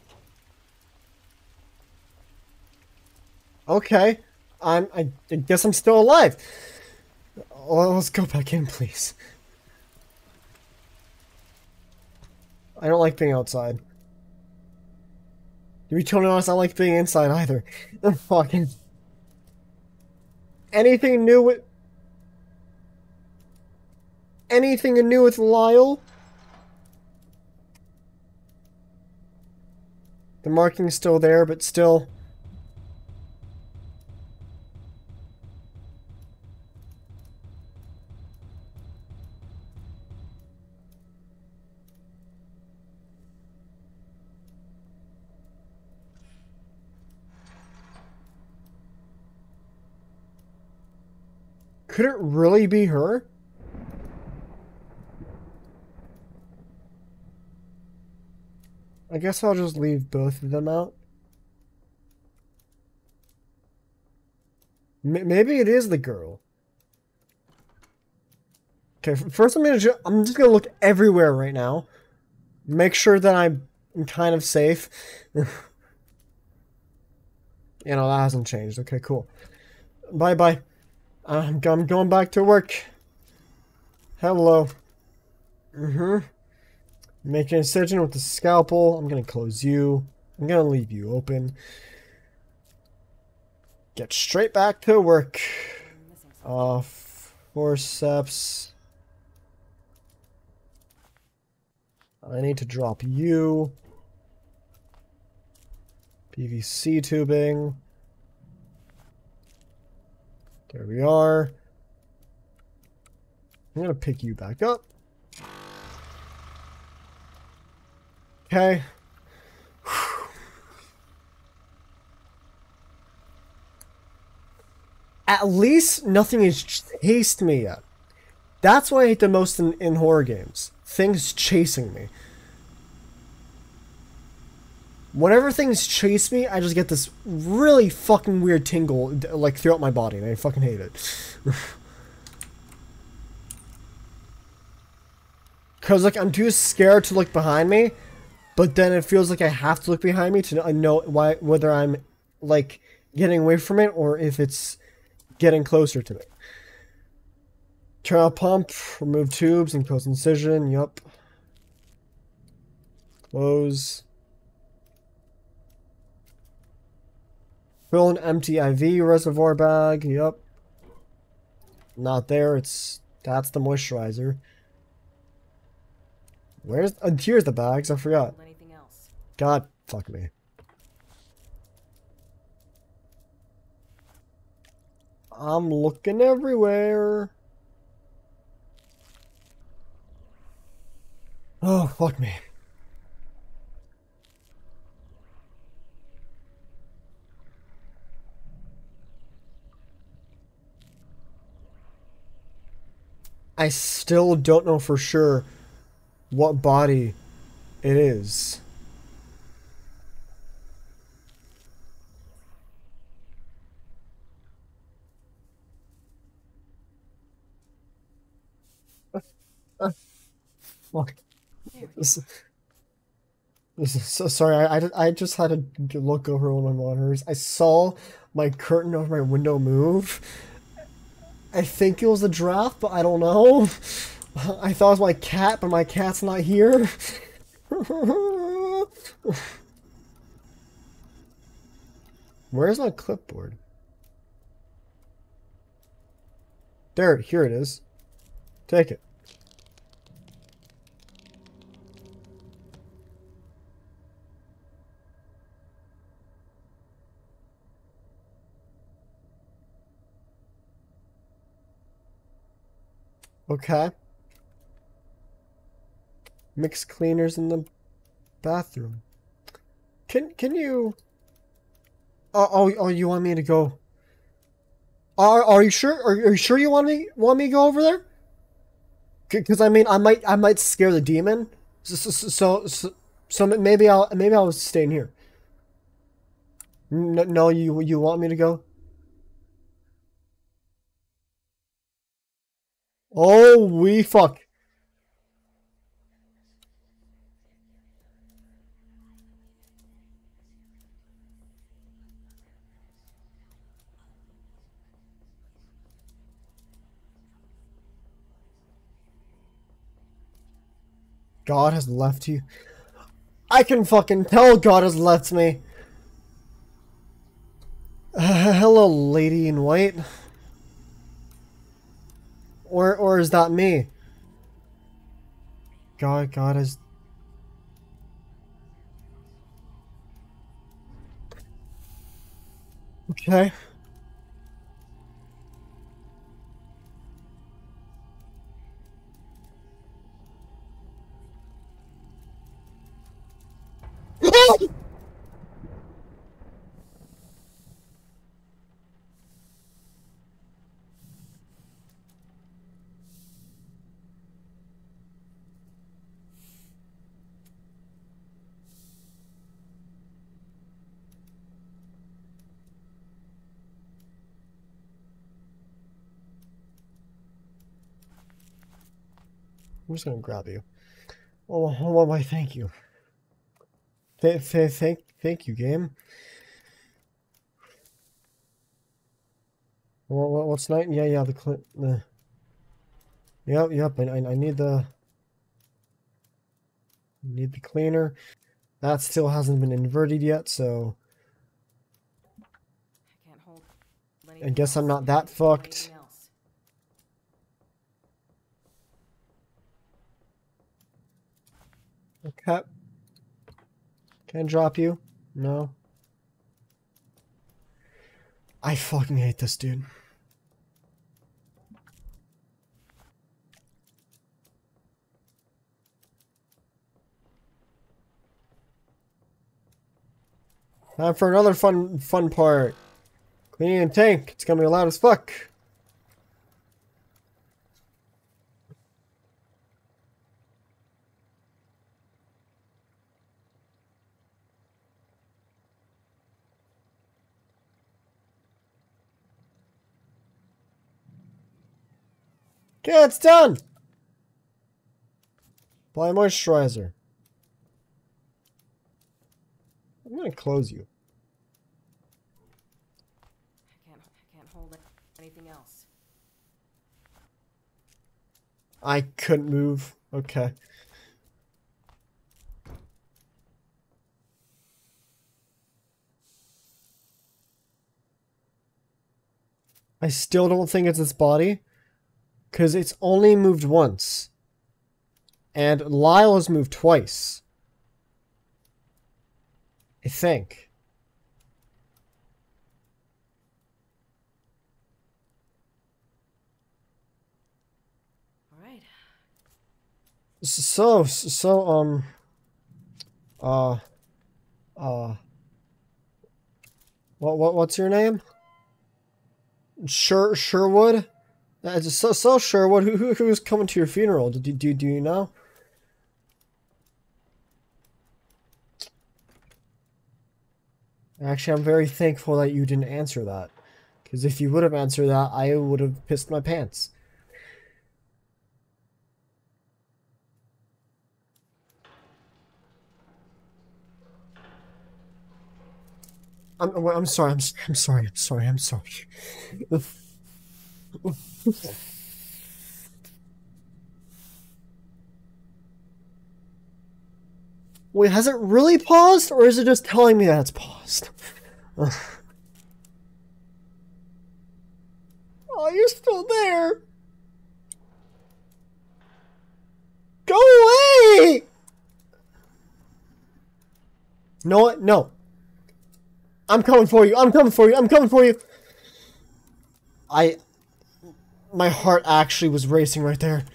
okay. I'm, I, I guess I'm still alive. Oh, let's go back in, please. I don't like being outside. To be totally honest, I don't like being inside either. Fucking. Anything new with. Anything new with Lyle? The marking's still there, but still. Could it really be her? I guess I'll just leave both of them out. M maybe it is the girl. Okay, first I'm gonna ju- I'm just gonna look everywhere right now. Make sure that I'm kind of safe. you know, that hasn't changed. Okay, cool. Bye bye. I'm, going back to work. Hello. Mm-hmm. Making a decision with the scalpel. I'm gonna close you. I'm gonna leave you open. Get straight back to work. Uh, forceps. I need to drop you. PVC tubing. There we are. I'm gonna pick you back up. Okay. At least nothing has chased me yet. That's what I hate the most in, in horror games. Things chasing me. Whenever things chase me, I just get this really fucking weird tingle, like, throughout my body, and I fucking hate it. Cause, like, I'm too scared to look behind me, but then it feels like I have to look behind me to uh, know why whether I'm like getting away from it or if it's getting closer to me. Turn out pump, remove tubes and close incision. Yup. Close. Fill an empty IV reservoir bag. Yep. Not there. It's that's the moisturizer. Where's uh, here's the bags? I forgot. God, fuck me. I'm looking everywhere. Oh, fuck me. I still don't know for sure what body it is. Fuck. This, this is so sorry. I, I, I just had to look over one of my monitors. I saw my curtain over my window move. I think it was a draft, but I don't know. I thought it was my cat, but my cat's not here. Where's my clipboard? There, here it is. Take it. Okay. Mix cleaners in the bathroom. Can can you? Oh oh oh! You want me to go? Are are you sure? Are, are you sure you want me want me to go over there? Because I mean, I might I might scare the demon. So so so, so maybe I'll maybe I'll stay in here. No, no, you you want me to go? Oh, we fuck. God has left you. I can fucking tell God has left me. Uh, hello, lady in white. Or or is that me? God God is Okay. I'm just gonna grab you. Oh, oh why? Thank you. Th th thank, thank you, game. What, what, what's night? Yeah, yeah, the clip. The. Yep, yep. I, I, I need the. Need the cleaner. That still hasn't been inverted yet, so. I. I guess I'm not that fucked. Anything else? Okay. Can I drop you? No. I fucking hate this dude. Time for another fun fun part. Cleaning a tank. It's gonna be loud as fuck. Okay, it's done. Apply moisturizer. I'm gonna close you. I can't. I can't hold anything else. I couldn't move. Okay. I still don't think it's its body. Because it's only moved once. And Lyle has moved twice. I think. All right. So, so, um, uh, uh, what, what, what's your name? Sher, Sherwood? Uh, so, so Sherwood, who, who, who's coming to your funeral? Do, do, do you know? Actually, I'm very thankful that you didn't answer that. Because if you would have answered that, I would have pissed my pants. I'm, I'm sorry, I'm, I'm sorry, I'm sorry, I'm sorry. Wait, has it really paused, or is it just telling me that it's paused? oh, you're still there! Go away! No. No. I'm coming for you. I'm coming for you. I'm coming for you. I. My heart actually was racing right there.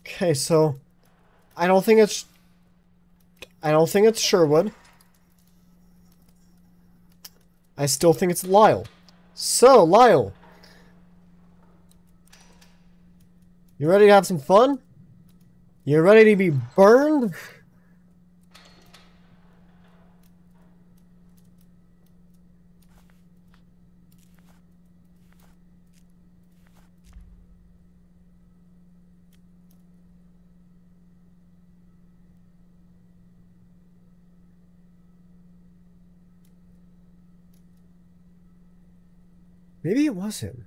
Okay, so. I don't think it's. I don't think it's Sherwood. I still think it's Lyle. So, Lyle. You ready to have some fun? You ready to be burned? Maybe it was him.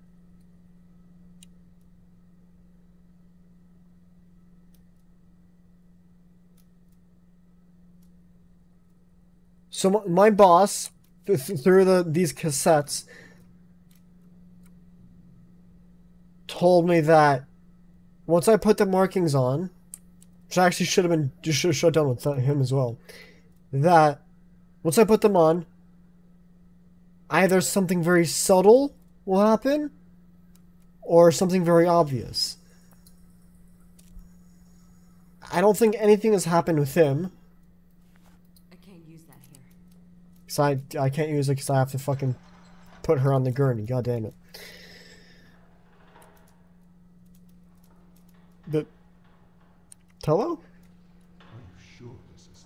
So my, boss, th th through the these cassettes, told me that once I put the markings on, which I actually should have been just should have shut down with him as well, that once I put them on, either something very subtle will happen or something very obvious. I don't think anything has happened with him. I can't use that here. Cause I, I can't use it because I have to fucking put her on the gurney. God damn it. The Tello? Are you sure this is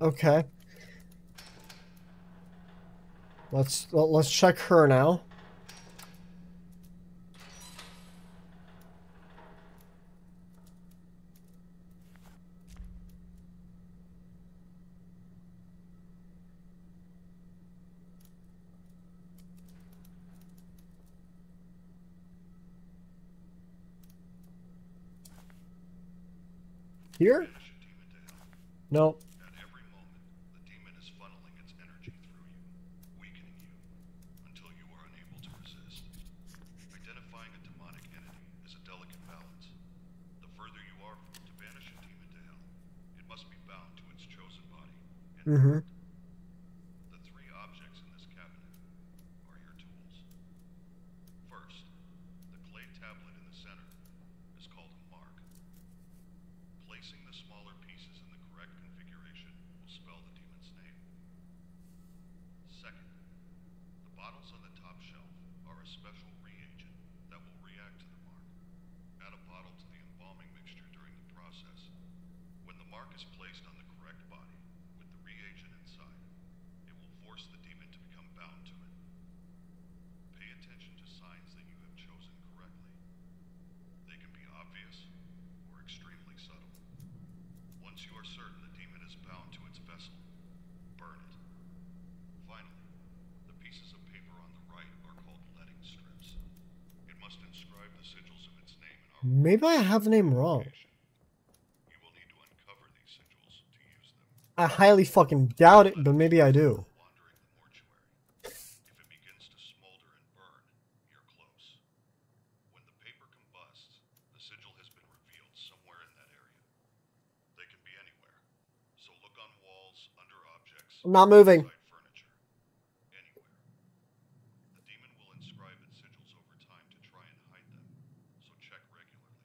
Okay. Let's let's check her now. Here? No. At every moment, the demon is funneling its energy through you, weakening you, until you are unable to resist. Identifying a demonic entity is a delicate balance. The further you are to banish a demon to hell, it must be bound to its chosen body. And Mm-hmm. the three objects in this cabinet are your tools. First, the clay tablet in the center is called a mark. Placing the smaller pieces in the correct configuration will spell the demon's name. Second, the bottles on the top shelf are a special reagent that will react to the mark. Add a bottle to the embalming mixture during the process. When When the mark is placed on the correct body with the reagent inside, it will force the demon to become bound to it. Pay attention to signs that you have chosen correctly. They can be obvious or extremely subtle. Once you are certain the demon is bound to its vessel, burn it. Finally, the pieces of paper on the right are called letting strips. It must inscribe the sigils of its name in our Maybe I have the name wrong. I highly fucking doubt it, but maybe I do. Wandering the mortuary. If it begins to smolder and burn, you're close. When the paper combusts, the sigil has been revealed somewhere in that area. They can be anywhere. So look on walls, under objects, I'm not moving. inside furniture. Anywhere. The demon will inscribe its sigils over time to try and hide them, so check regularly.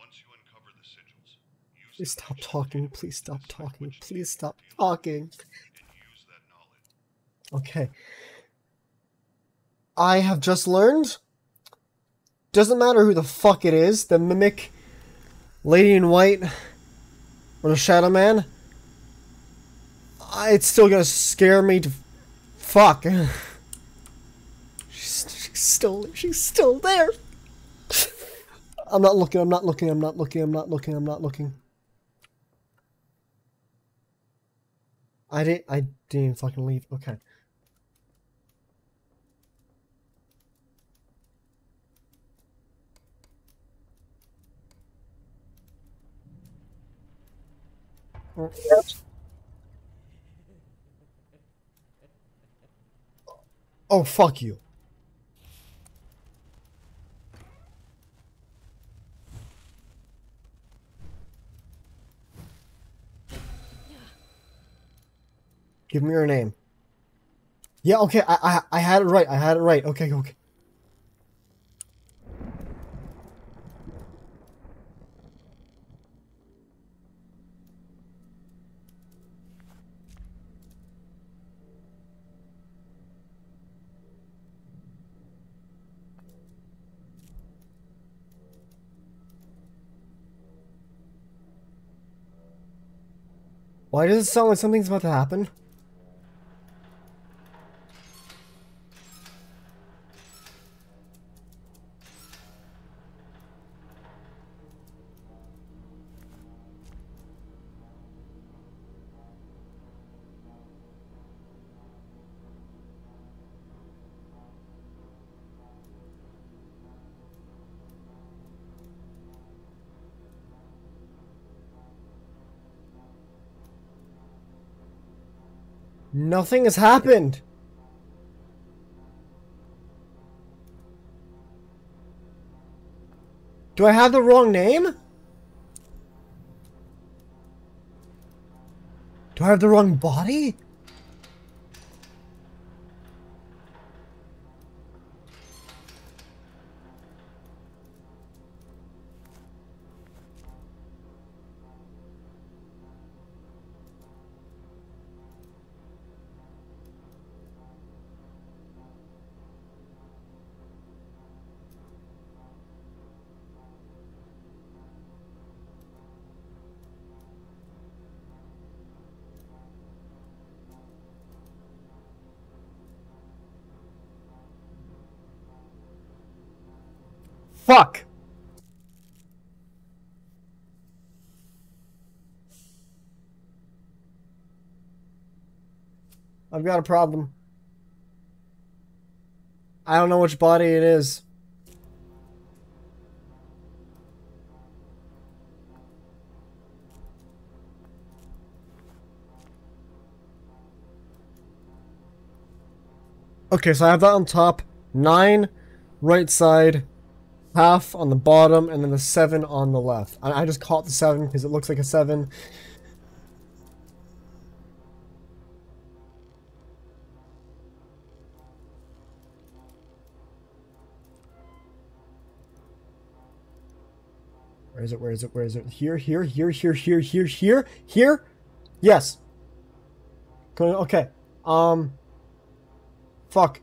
Once you uncover the sigils, use Please stop talking. Please stop talking. Please stop talking. Okay. I have just learned. Doesn't matter who the fuck it is, the mimic, lady in white, or the shadow man. It's still gonna scare me to fuck. She's, she's still she's still there. I'm not looking. I'm not looking. I'm not looking. I'm not looking. I'm not looking. I didn't. I didn't fucking leave. Okay. Oh, fuck you. Give me your name. Yeah, okay, I, I I had it right. I had it right. Okay, okay. Why does it sound like something's about to happen? Nothing has happened. Do I have the wrong name? Do I have the wrong body? Fuck. I've got a problem. I don't know which body it is. Okay, so I have that on top. Nine, right side, half on the bottom, and then the seven on the left. I, I just call it the seven because it looks like a seven. Where is it? Where is it? Where is it? Here, here, here, here, here, here, here, here. Yes. Okay. Um. Fuck.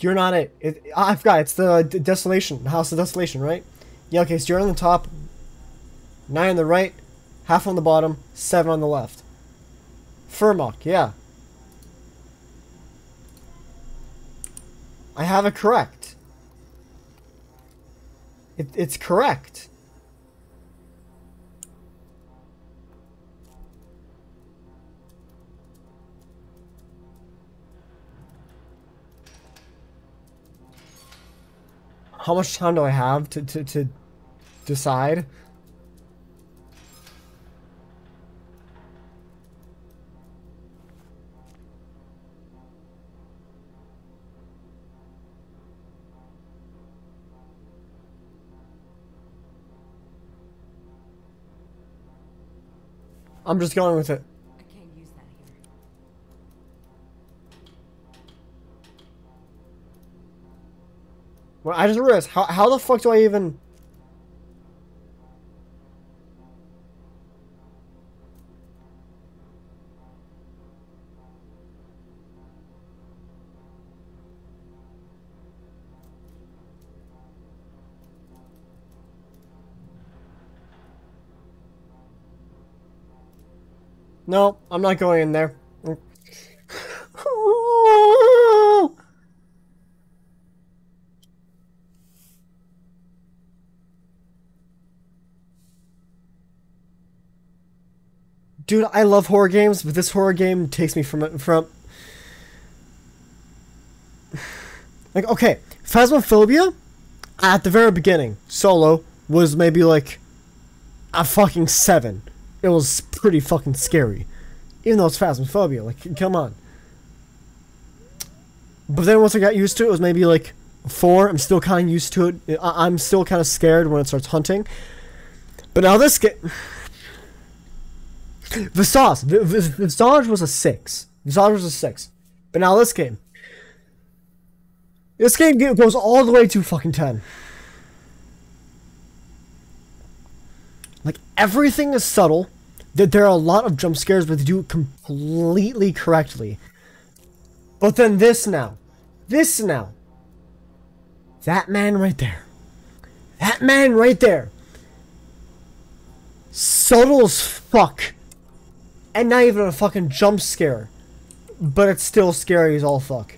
You're not it. it I forgot. It's the Desolation. House of Desolation, right? Yeah, okay, so you're on the top Nine on the right, half on the bottom, seven on the left. Furmok, yeah. I have it correct. It, it's correct. How much time do I have to, to, to decide? I'm just going with it. I just realized how how the fuck do I even? No, I'm not going in there. Dude, I love horror games, but this horror game takes me from from like okay, Phasmophobia at the very beginning, solo was maybe like a fucking 7. It was pretty fucking scary. Even though it's Phasmophobia, like come on. But then once I got used to it, it was maybe like 4. I'm still kind of used to it. I- I'm still kind of scared when it starts hunting. But now this game Visage. Visage was a six. Visage was a six. But now this game. This game goes all the way to fucking 10. Like, everything is subtle. That there are a lot of jump scares, but they do it completely correctly. But then this now. This now. That man right there. That man right there. Subtle as fuck and not even a fucking jump scare. But it's still scary as all fuck.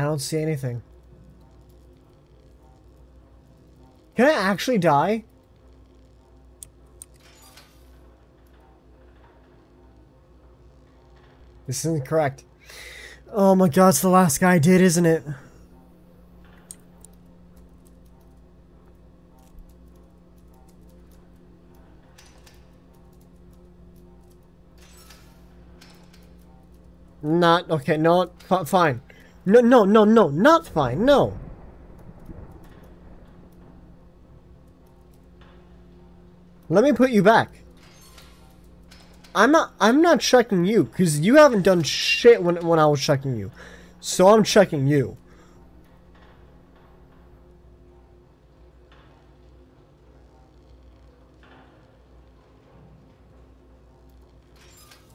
I don't see anything. Can I actually die? This isn't correct. Oh my god, it's the last guy I did, isn't it? Not okay. No, fine. No, no, no, no, not fine. No. Let me put you back. I'm not. I'm not checking you because you haven't done shit when when I was checking you, so I'm checking you.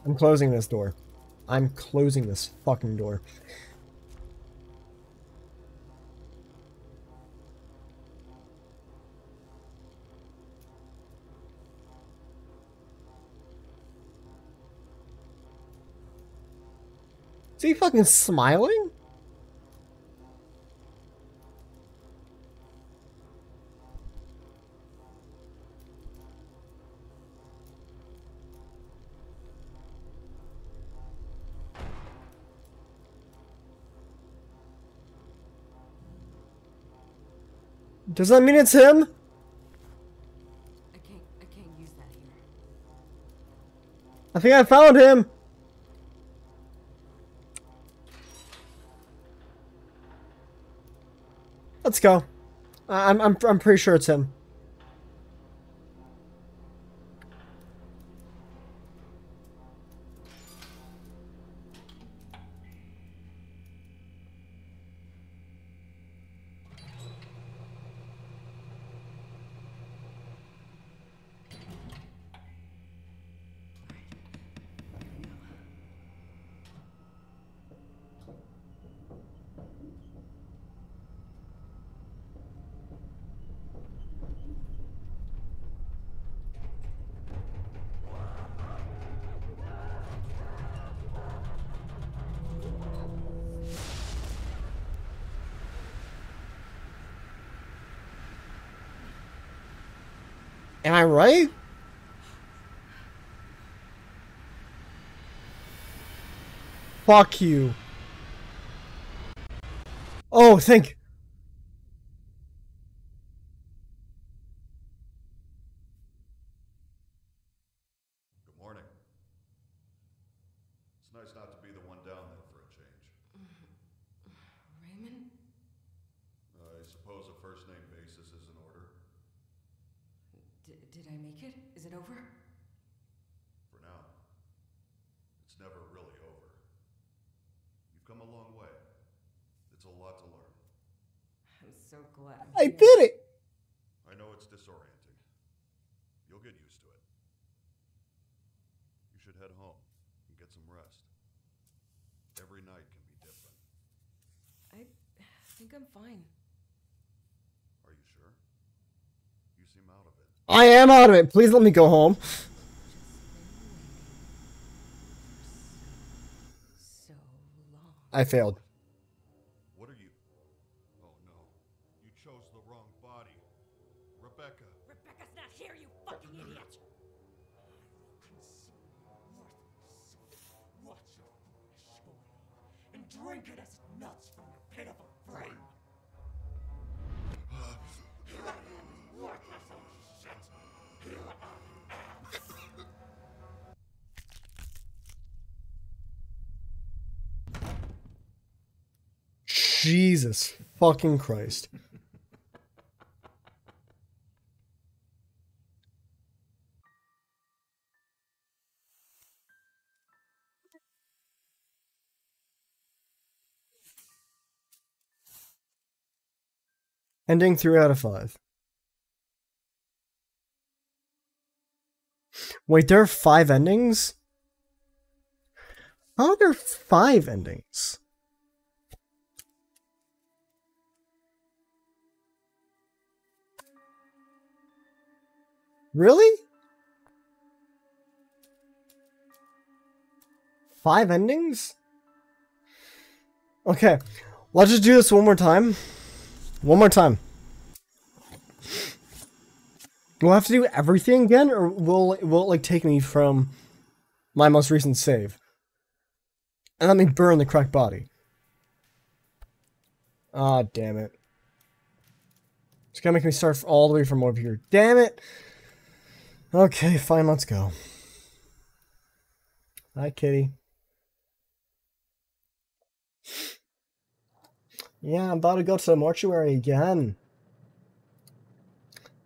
I'm closing this door. I'm closing this fucking door. He fucking smiling? Does that mean it's him? I can't I can't use that here. I think I found him. Let's go. I'm I'm I'm pretty sure it's him. Am I right? Fuck you. Oh, thank. Good morning. It's nice not to be the one down there for a change. Raymond? I suppose a first name basis is in order. D- did I make it? Is it over? For now. It's never really over. You've come a long way. It's a lot to learn. I'm so glad. I'm I here. did it. I know it's disorienting. You'll get used to it. You should head home and get some rest. Every night can be different. I think I'm fine. Are you sure? You seem out of it. I am out of it. Please let me go home. So long. I failed. Jesus fucking Christ. Ending three out of five. Wait, there are five endings? How are there five endings? Really? Five endings? Okay, let's just do this one more time. One more time. We'll have to do everything again, or will will it like take me from my most recent save? And let me burn the correct body. Ah, damn it. It's gonna make me start all the way from over here. Damn it! Okay, fine, let's go. Hi, kitty. Yeah, I'm about to go to the mortuary again.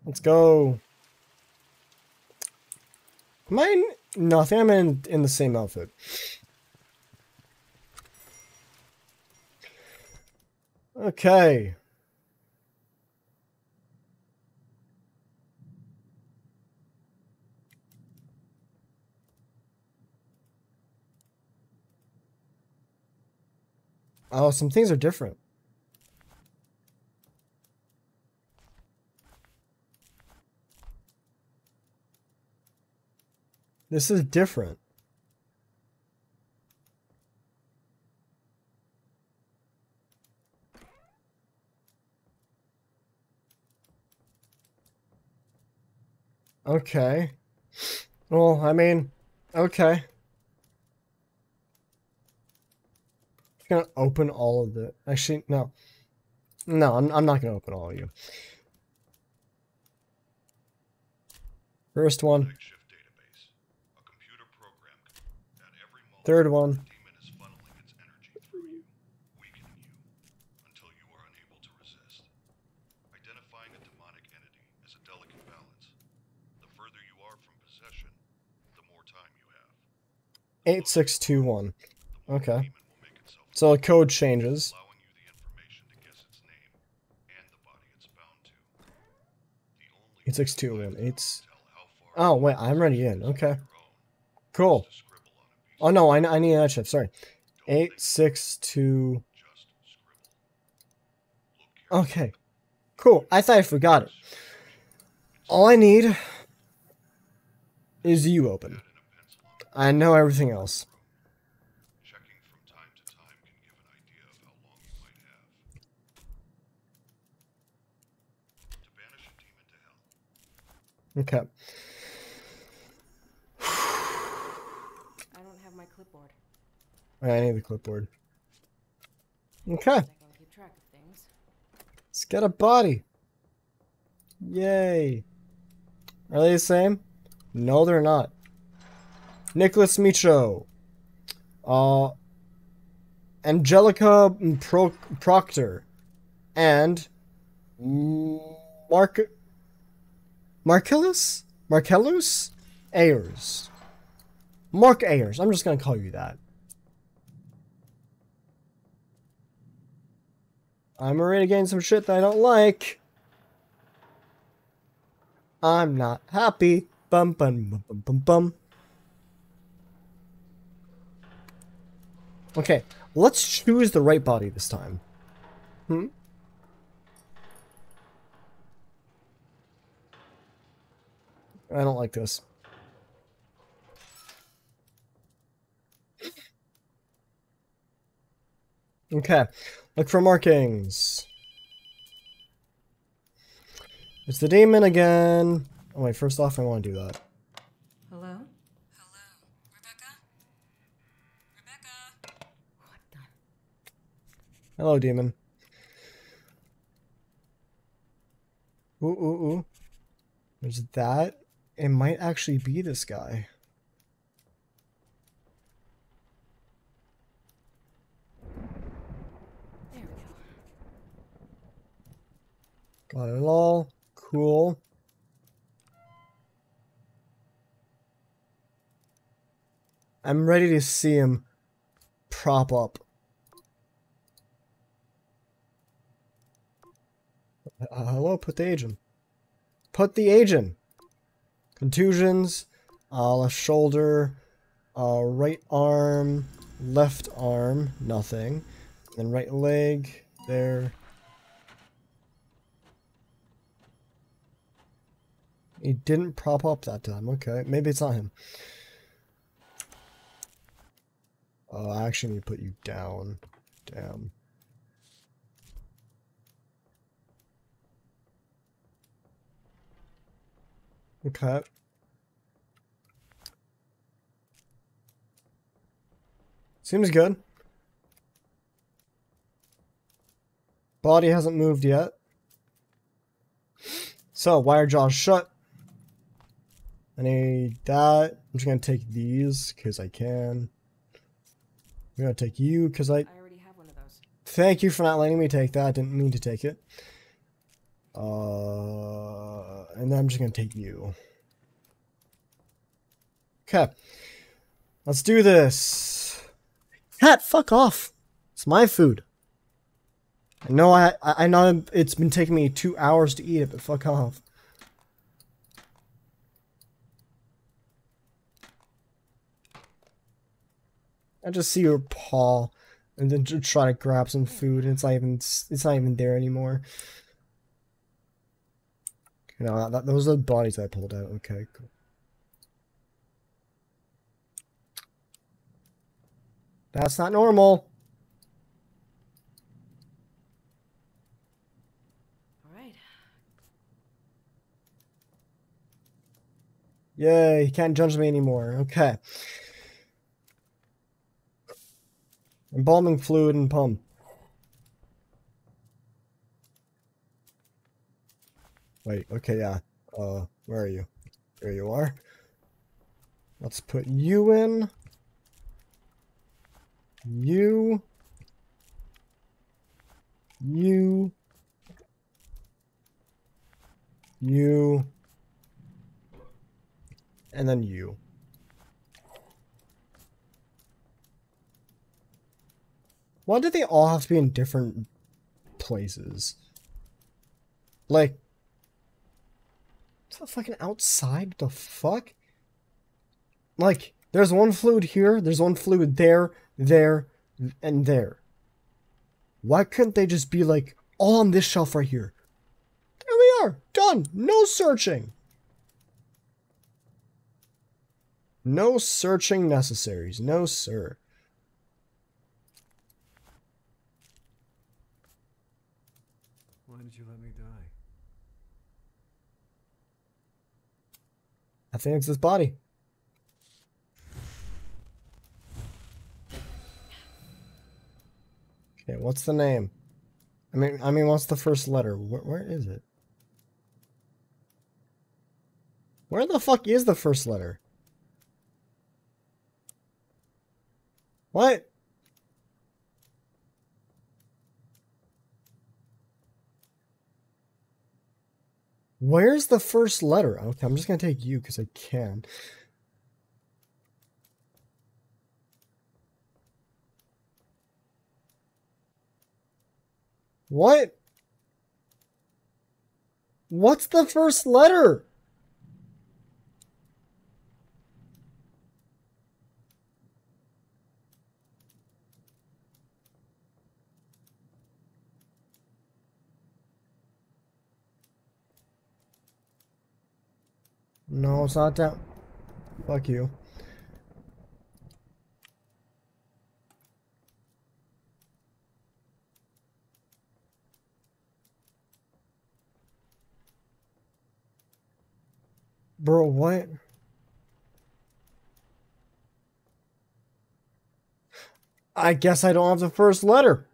Let's go. Am I in? No, I think I'm in, in the same outfit. Okay. Oh, some things are different. This is different. Okay. Well, I mean, okay. Gonna open all of the. Actually, no. No, I'm, I'm not gonna open all of you. First one. Third one. Time you have. 8621. Okay. the demon will make itself So the code changes. allowing you the information to its name and the body it's bound to. The only 8621. way to Eights. tell how far Oh, wait, I'm already in. Okay. Cool. is to scribble on a piece Oh, no, I, I need that shift. Sorry. 862. just scribble. Look carefully. Okay. Cool. I thought I forgot it. All I need is you open. Pen and a pencil on I know everything else. Checking from time to time can give an idea of how long you might have. To banish a demon to hell, Okay. I don't have my clipboard. I need the clipboard. Okay. I can keep track of things. Let's get a body. Yay. Are they the same? No, they're not. Nicholas Micho. Uh, Angelica Pro- Proctor. And Mark Marcellus? Marcellus? Ayers. Mark Ayers. I'm just gonna call you that. I'm already getting some shit that I don't like. I'm not happy. Bum bum bum bum bum bum. Okay, let's choose the right body this time. Hmm? I don't like this. Okay, look for markings. It's the demon again. Oh wait, first off, I want to do that. Hello? Hello, Rebecca? Rebecca? What the? Hello, demon. Ooh, ooh, ooh. There's that. It might actually be this guy. There we go. Got it all. Cool. I'm ready to see him prop up. Uh, hello, put the agent. Put the agent. Contusions, uh, left shoulder, uh, right arm, left arm, nothing. Then right leg, there. He didn't prop up that time. Okay, maybe it's not him. Oh, I actually need to put you down. Damn. Okay. Seems good. Body hasn't moved yet. So, wire jaws shut. I need that. I'm just gonna take these because I can. I'm gonna take you because I. I already have one of those. Thank you for not letting me take that. I didn't mean to take it. Uh, and then I'm just gonna take you. Okay. Let's do this. Cat, fuck off. It's my food. I know I I I know it's been taking me two hours to eat it, but fuck off. I just see your paw, and then try to grab some food, and it's not even it's not even there anymore. You know, that, those are the bodies I pulled out. Okay, cool. That's not normal. All right. Yay, he can't judge me anymore. Okay. Embalming fluid and pump. Wait, okay, yeah. Uh, where are you? There you are. Let's put you in. You. You. You. And then you. Why do they all have to be in different places? Like, it's the fucking outside? The fuck? Like, there's one fluid here, there's one fluid there, there, and there. Why couldn't they just be like, all on this shelf right here? There we are, done, no searching. No searching necessaries, no sir. Why did you let me die? I think it's this body. Okay, what's the name? I mean, I mean, what's the first letter? Where, where is it? Where the fuck is the first letter? What? Where's the first letter? Okay, I'm just gonna take you because I can. What? What's the first letter? No, it's not that. Fuck you. Bro, what? I guess I don't have the first letter.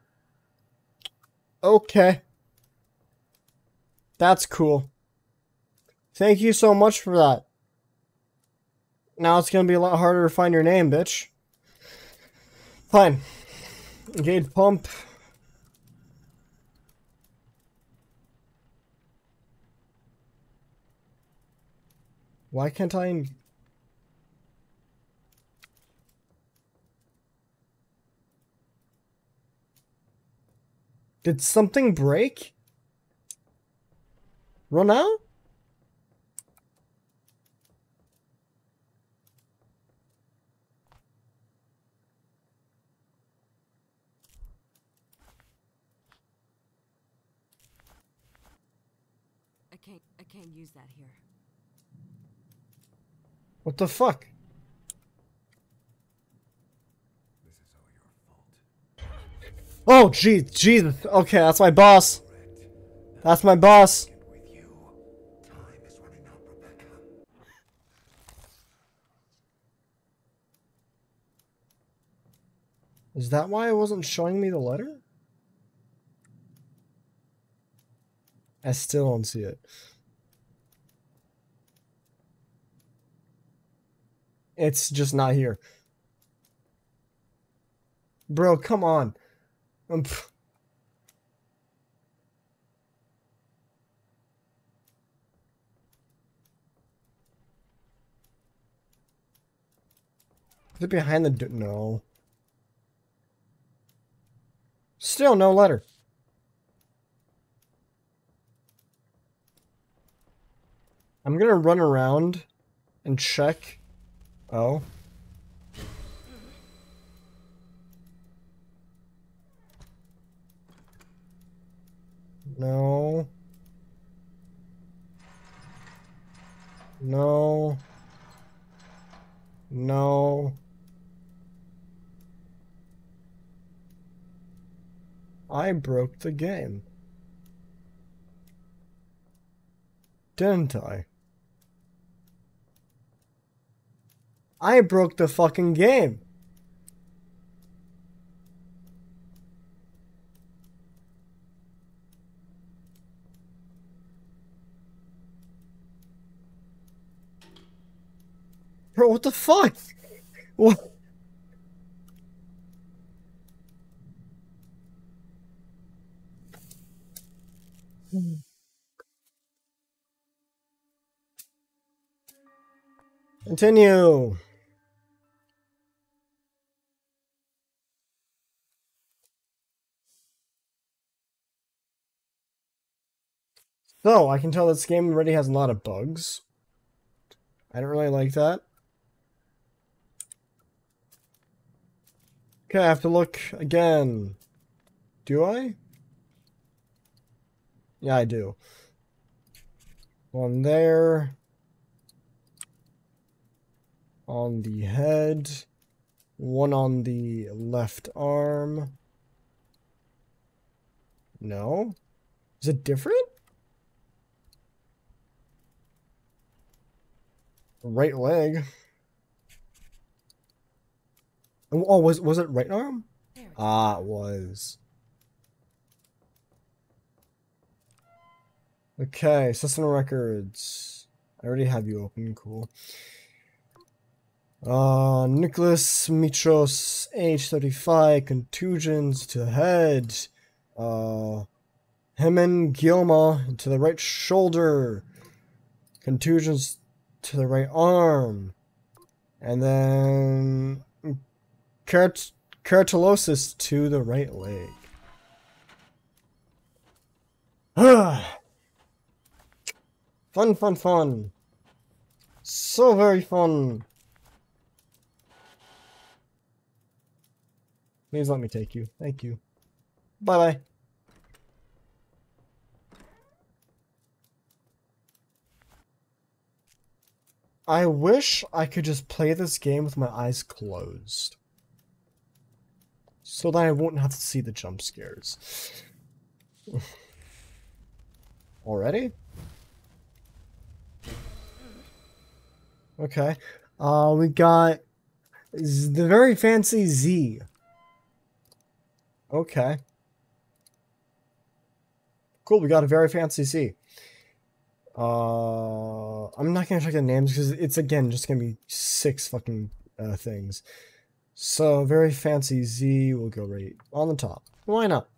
Okay. That's cool. Thank you so much for that. Now it's gonna be a lot harder to find your name, bitch. Fine. Gate pump. Why can't I... Did something break? Run out? I can't I can't use that here. What the fuck? Oh, jeez, Jesus. Okay, that's my boss. That's my boss. Is that why it wasn't showing me the letter? I still don't see it. It's just not here. Bro, come on. Um. Is it behind the no. Still no letter. I'm gonna run around and check. Oh. No. No. No. I broke the game. Didn't I? I broke the fucking game. Bro, what the fuck? What? Continue. So, I can tell this game already has a lot of bugs. I don't really like that. Okay, I have to look again. Do I? Yeah, I do. One there. On the head. One on the left arm. No? Is it different? Right leg. Oh, oh, was was it right arm? Ah, it was. Okay, system records. I already have you open. Cool. Uh, Nicholas Mitros, age 35, contusions to the head. Uh, hemangioma to the right shoulder. Contusions to the right arm. And then kerat- keratosis to the right leg. fun, fun, fun. So very fun. Please let me take you. Thank you. Bye bye I wish I could just play this game with my eyes closed. So that I won't have to see the jump scares. Already? Okay. Uh, we got the very fancy Z. Okay. Cool, we got a very fancy Z. Uh, I'm not gonna check the names because it's again just gonna be six fucking uh, things. So very fancy Z will go right on the top. Why not?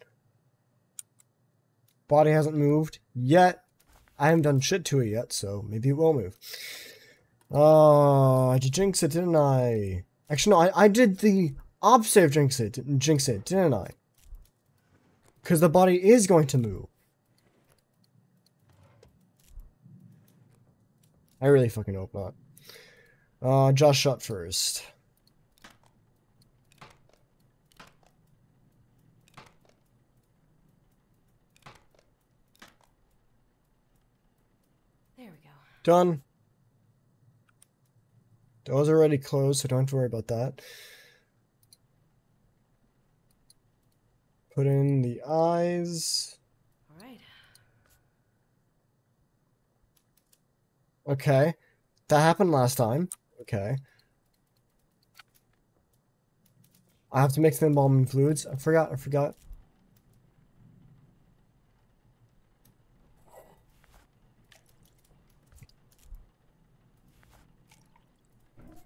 Body hasn't moved yet. I haven't done shit to it yet, so maybe it will move. Uh, I did jinx it, didn't I? Actually, no, I, I did the opposite of jinx it, jinx it, didn't I? Because the body is going to move. I really fucking hope not. Uh, jaw shut first. There we go. Done. Doors are already closed, so don't have to worry about that. Put in the eyes. All right. Okay. That happened last time. Okay. I have to mix the embalming fluids. I forgot, I forgot.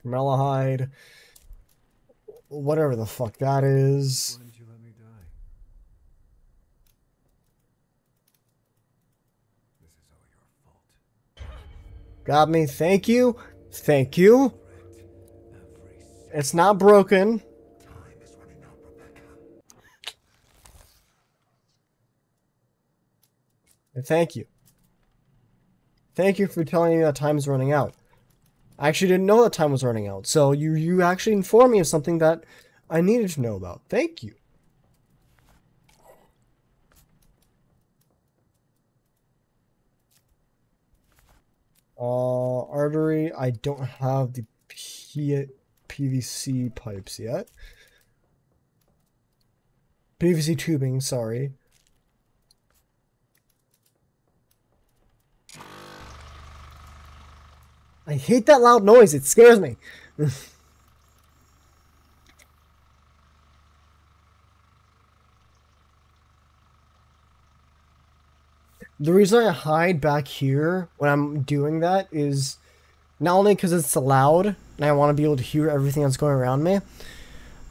Formaldehyde. Whatever the fuck that is. Why did you let me die? This is all your fault. Got me. Thank you. Thank you. It's not broken. Rebecca. Thank you. Thank you for telling me that time's running out. I actually didn't know that time was running out, so you you actually informed me of something that I needed to know about. Thank you. Uh, artery. I don't have the P- PVC pipes yet. PVC tubing. Sorry. I hate that loud noise. It scares me. the reason I hide back here when I'm doing that is not only because it's loud and I want to be able to hear everything that's going around me,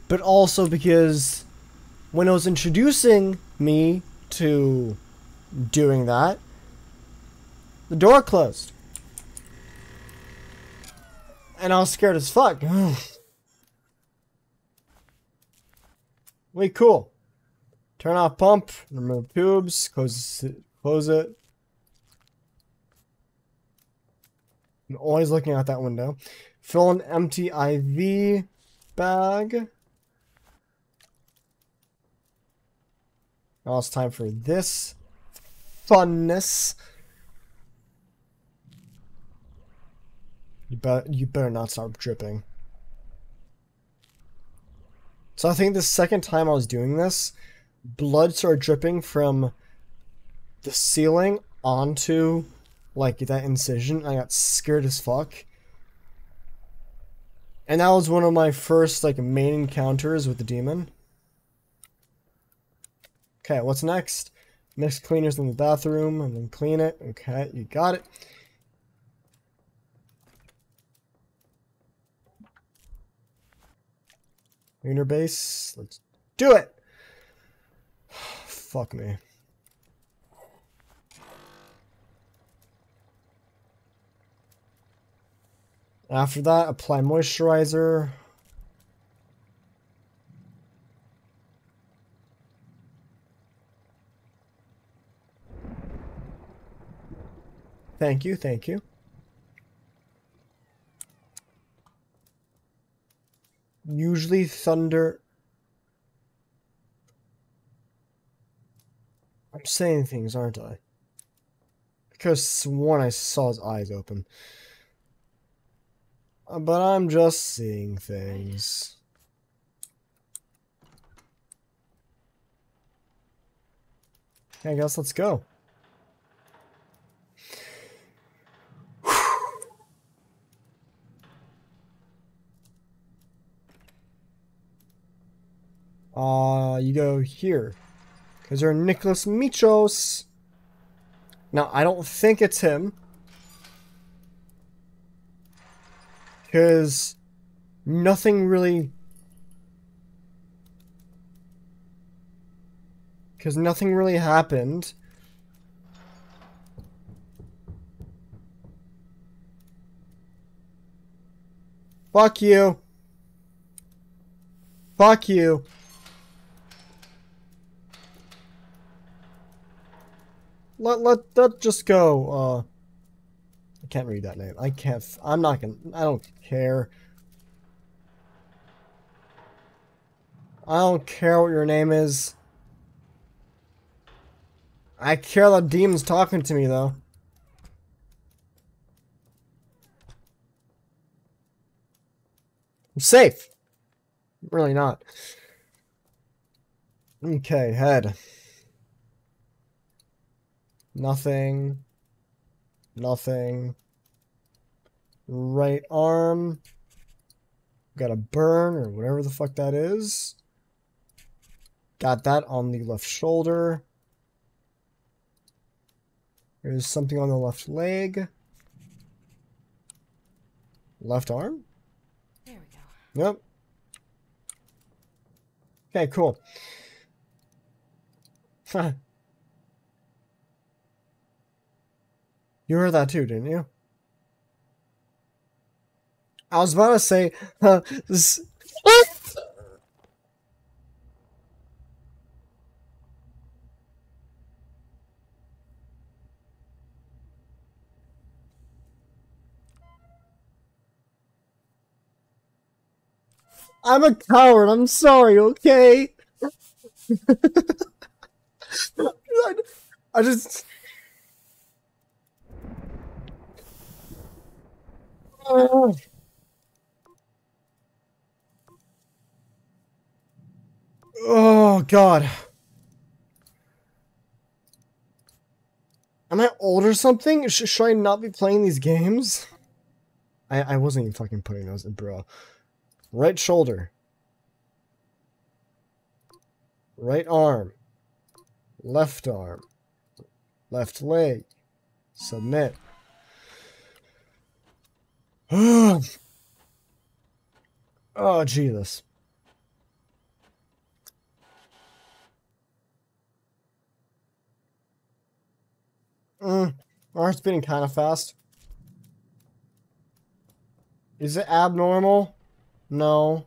but also because when I was introducing me to doing that, the door closed. And I was scared as fuck. Wait, cool. Turn off pump, remove tubes, close close it. I'm always looking out that window. Fill an empty IV bag. Now it's time for this funness. You better, you better not start dripping. So I think the second time I was doing this, blood started dripping from the ceiling onto like that incision. I got scared as fuck. And that was one of my first like main encounters with the demon. Okay, what's next? Mix cleaners in the bathroom and then clean it. Okay, you got it. Cleaner base. Let's do it. Fuck me. After that, apply moisturizer. Thank you, thank you. Usually thunder... I'm saying things, aren't I? Because one I saw his eyes open. Uh, But I'm just seeing things. I guess let's go. Uh, you go here. Because you're Nicholas Michos. Now, I don't think it's him. Because nothing really... Because nothing really happened. Fuck you. Fuck you. Let, let, let just go, uh... Can't read that name. I can't, I'm not gonna, I don't care. I don't care what your name is. I care the demon's talking to me, though. I'm safe. Really not. Okay, head. Nothing. Nothing. Right arm. Got a burn or whatever the fuck that is. Got that on the left shoulder. There's something on the left leg. Left arm? There we go. Yep. Okay, cool. you heard that too, didn't you? I was about to say, uh. I'm a coward. I'm sorry, okay? I just. Oh. God. Am I old or something? Sh- should I not be playing these games? I, I wasn't even fucking putting those in, bro. Right shoulder. Right arm. Left arm. Left leg. Submit. oh, Jesus. Mm, my heart's beating kind of fast. Is it abnormal? No.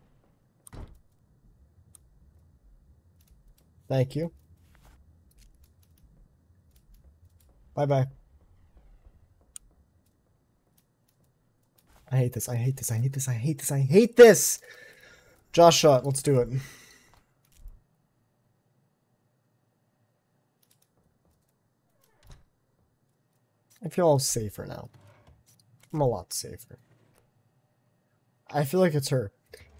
Thank you. Bye bye I hate this. I hate this. I hate this. I hate this. I hate this. jaw shut. Let's do it. I feel all safer now. I'm a lot safer. I feel like it's her.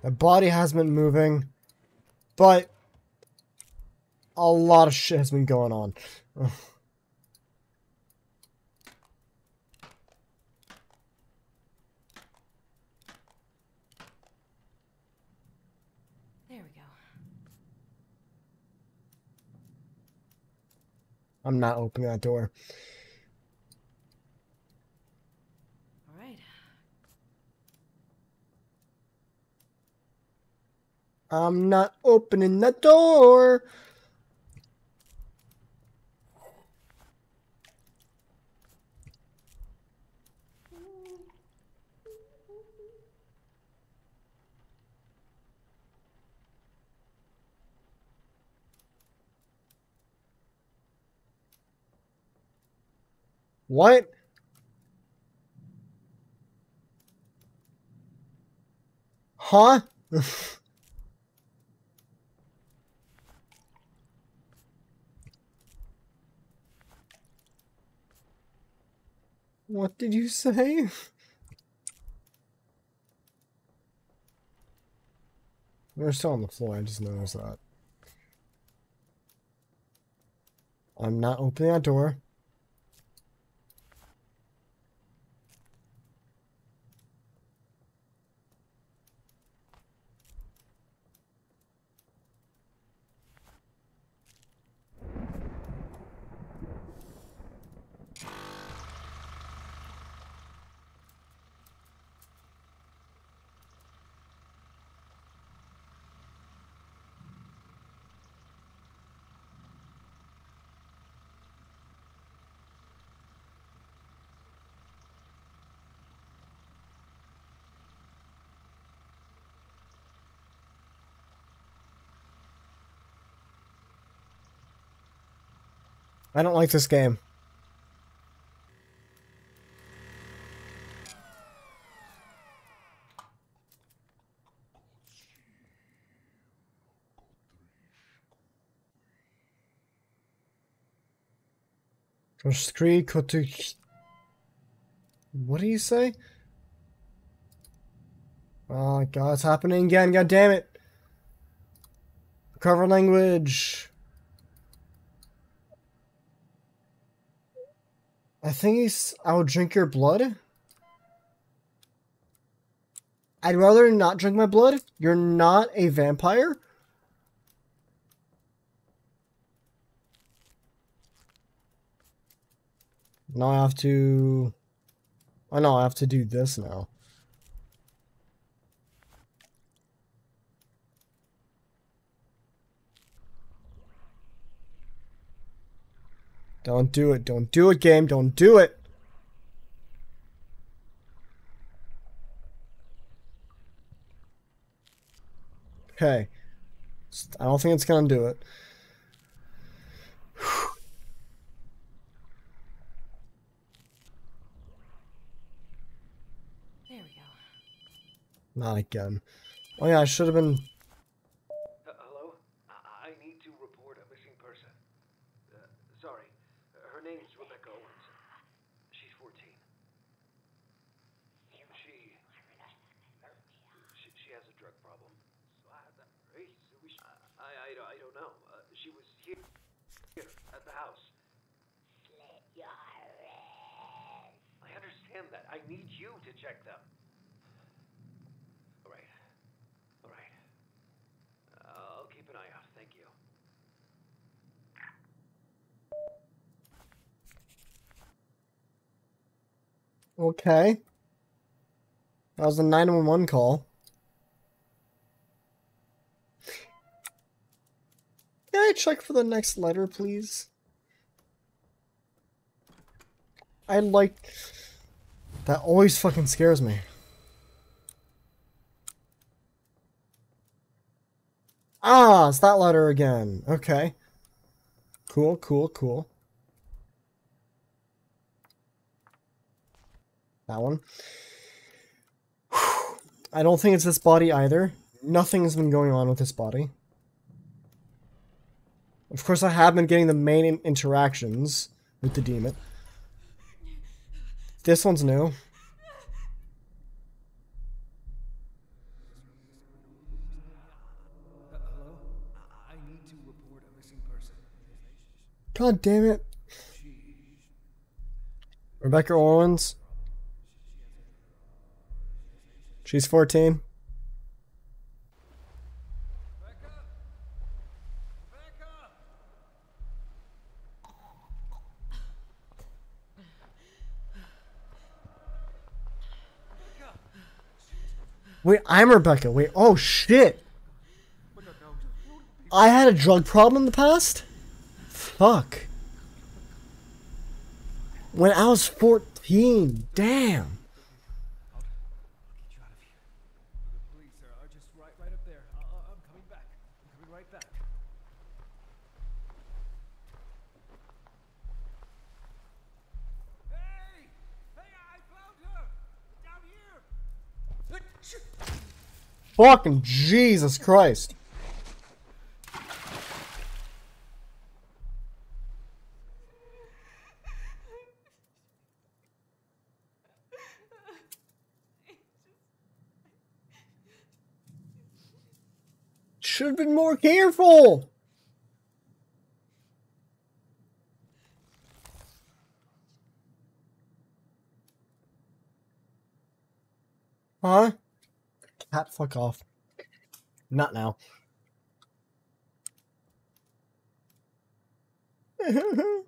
The body has been moving, but a lot of shit has been going on. Ugh. There we go. I'm not opening that door. All right. I'm not opening the door. What? Huh? What did you say? They're still on the floor, I just noticed that. I'm not opening that door. I don't like this game. What do you say? Oh god, it's happening again, god damn it. Cover language. I think he's. I will drink your blood. I'd rather not drink my blood. You're not a vampire. Now I have to. Oh no, I have to do this now. Don't do it. Don't do it, game. Don't do it. Okay. I don't think it's gonna do it. There we go. Not again. Oh yeah, I should have been. Uh, hello? I-, I need to report a missing person. Uh, sorry. Her name's Rebecca Owens. She's 14. She, she. She has a drug problem. I, I, don't- I don't know. Uh, she was here, here at the house. I understand that. I need you to check them. All right. All right. I'll keep an eye out. Thank you. Okay. That was a 911 call. Can I check for the next letter, please? I like... That always fucking scares me. Ah, it's that letter again. Okay. Cool, cool, cool. That one. I don't think it's this body either. Nothing's been going on with this body. Of course, I have been getting the main interactions with the demon. This one's new. God damn it. Rebecca Owens. She's 14. Wait, I'm Rebecca. Wait, oh shit. I had a drug problem in the past? Fuck. When I was 14. Damn. Get you out of here. The police are, are just right, right up there. I, I, I'm coming back. I'm coming right back. Hey! Hey, I found her! Down here! Fucking Jesus Christ. Should have been more careful. Huh? Cat, fuck off. Not now. it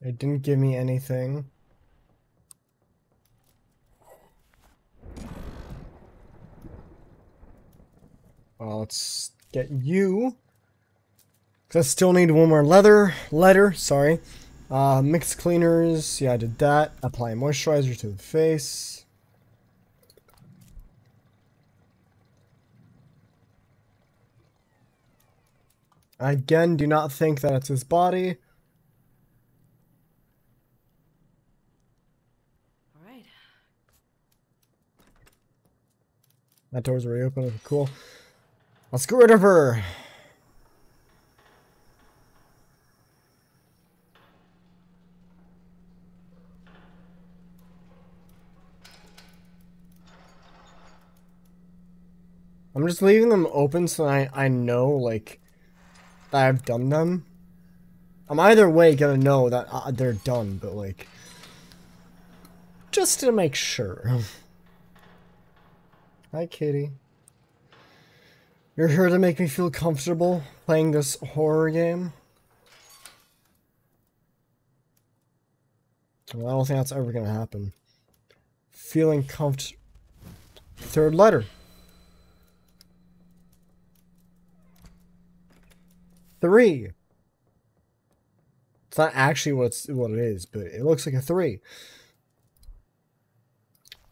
didn't give me anything. Well, let's get you. I still need one more leather letter, sorry. Uh, mix cleaners, yeah, I did that. Apply moisturizer to the face. Again, do not think that it's his body. All right. That door's already open. Cool. Let's get rid of her. I'm just leaving them open so I, I know, like, that I've done them. I'm either way gonna know that uh, they're done, but, like, just to make sure. Hi, Kitty. You're here to make me feel comfortable playing this horror game? Well, I don't think that's ever gonna happen. Feeling comfort. Third letter. Three. It's not actually what's what it is, but it looks like a three.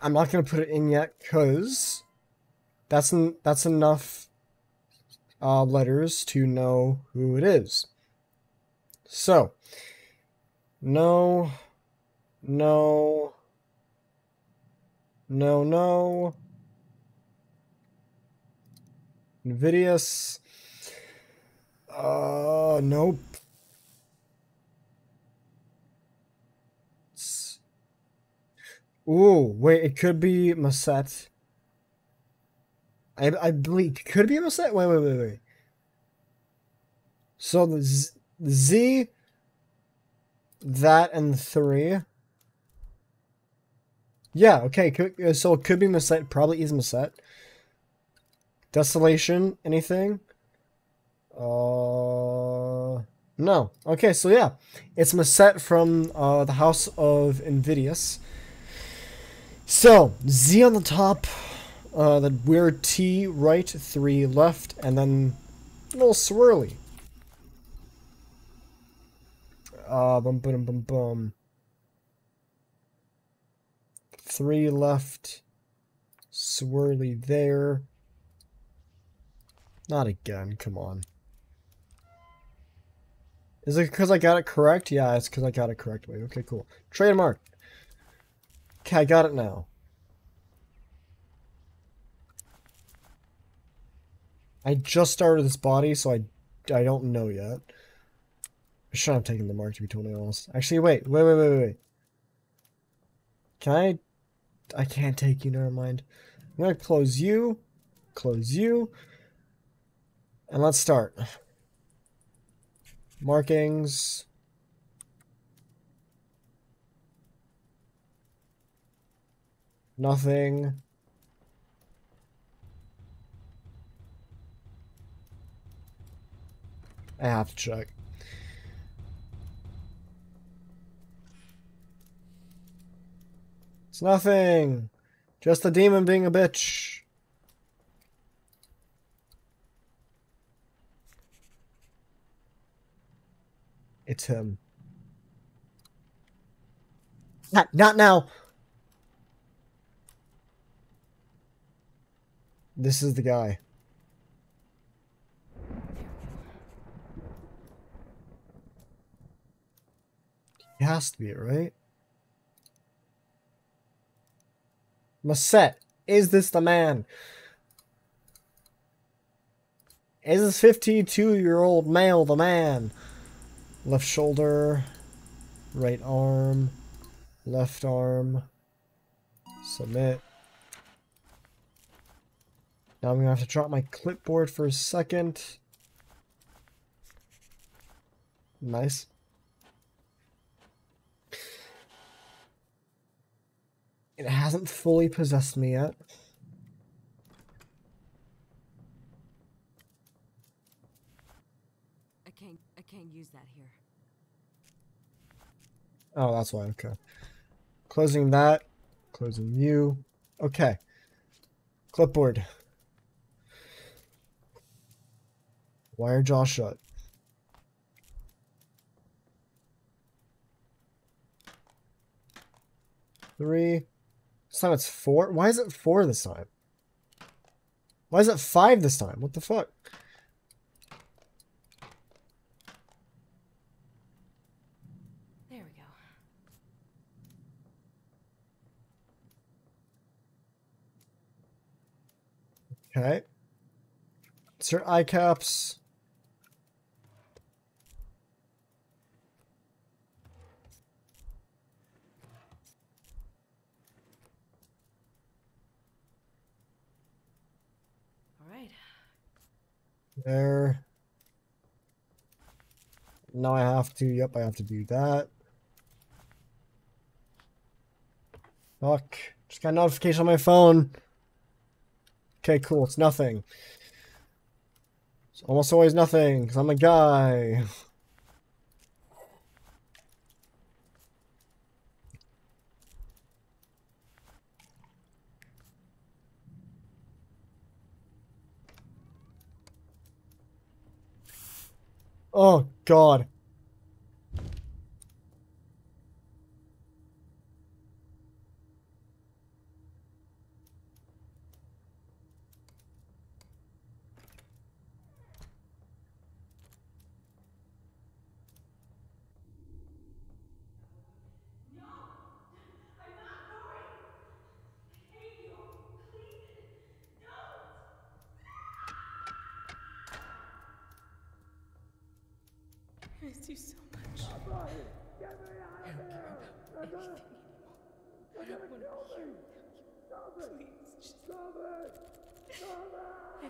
I'm not gonna put it in yet because that's that's enough uh, letters to know who it is. So, no, no, no, no. Invidious. Uh, nope. Ooh, wait, it could be Masset. I, I believe could be Masset? Wait, wait, wait, wait. So the Z, Z that and the three. Yeah, okay. Could, so it could be Masset, Probably is Masset. Desolation. Anything? Uh, no. Okay, so yeah, it's Maset from uh, the House of Invidious. So Z on the top, Uh, the weird T right, three left, and then a little swirly. Uh, bum bum bum bum. Three left, swirly there. Not again, come on. Is it because I got it correct? Yeah, it's because I got it correct. correctly. Okay, cool. Trademark. Okay, I got it now. I just started this body, so I, I don't know yet. I should have taken the mark, to be totally honest. Actually, wait, wait, wait, wait, wait, wait. Can I... I can't take you, never mind. I'm gonna close you, close you, and let's start. Markings. Nothing. I have to check. It's nothing. Just the demon being a bitch. It's him. Not, not now. This is the guy. He has to be, right? Maset, is this the man? Is this 52 year old male the man? Left shoulder, right arm, left arm, submit. Now I'm gonna have to drop my clipboard for a second. Nice. It hasn't fully possessed me yet. I can't I can't use that here. Oh, that's why. Okay. Closing that. Closing you. Okay. Clipboard. Wire jaw shut. Three. This time it's four. Why is it four this time? Why is it five this time? What the fuck? There we go. Okay. Eye caps. All right. There. Now I have to, yep, I have to do that. Fuck. Just got a notification on my phone. Okay, cool, it's nothing. It's almost always nothing, because I'm a guy. Oh, God. I miss you so much. I don't care about anything anymore. I want to hear about you. Please, just I love you.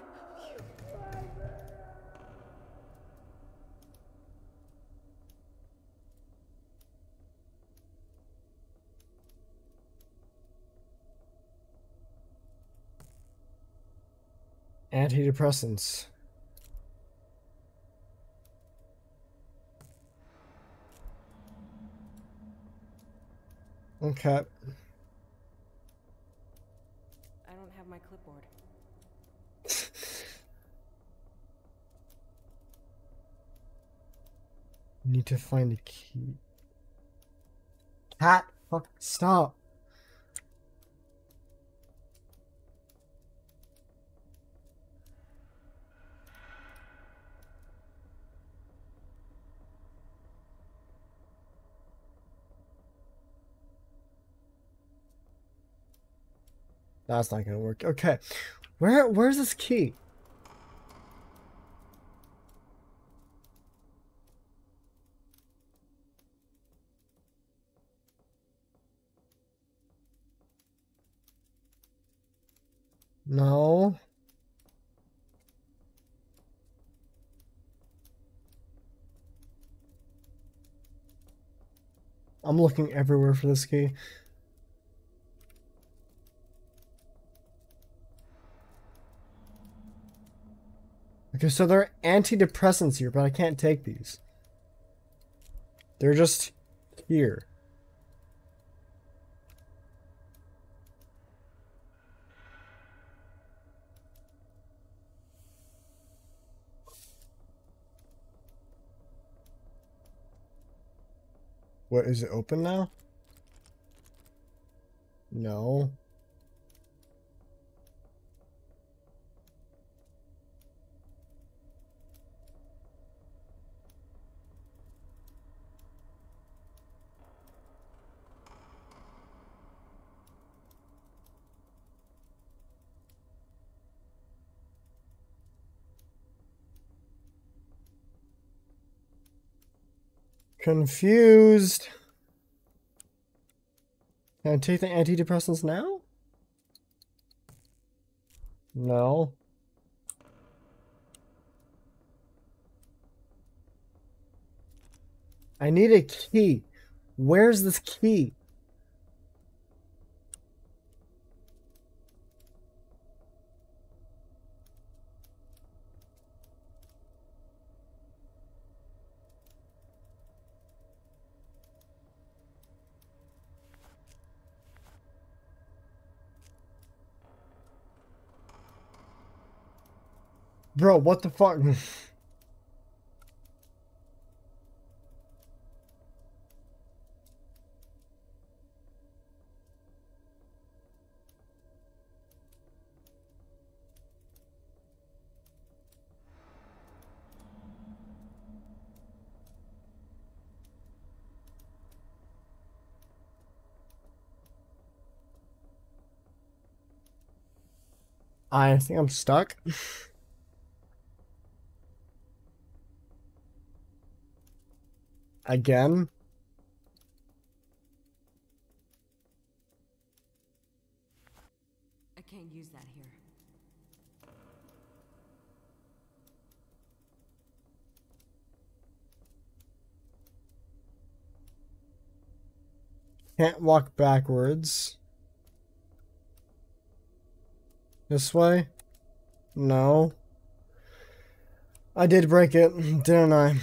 Antidepressants. Okay. I don't have my clipboard. Need to find a key. Cat, fuck, stop. That's not gonna work. Okay, where where's this key? No. I'm looking everywhere for this key. Okay, so there are antidepressants here, but I can't take these. They're just here. What, is it open now? No. Confused. Can I take the antidepressants now? No. I need a key. Where's this key? Bro, what the fuck? I think I'm stuck. Again? I can't use that here. Can't walk backwards. This way? No. I did break it, didn't I?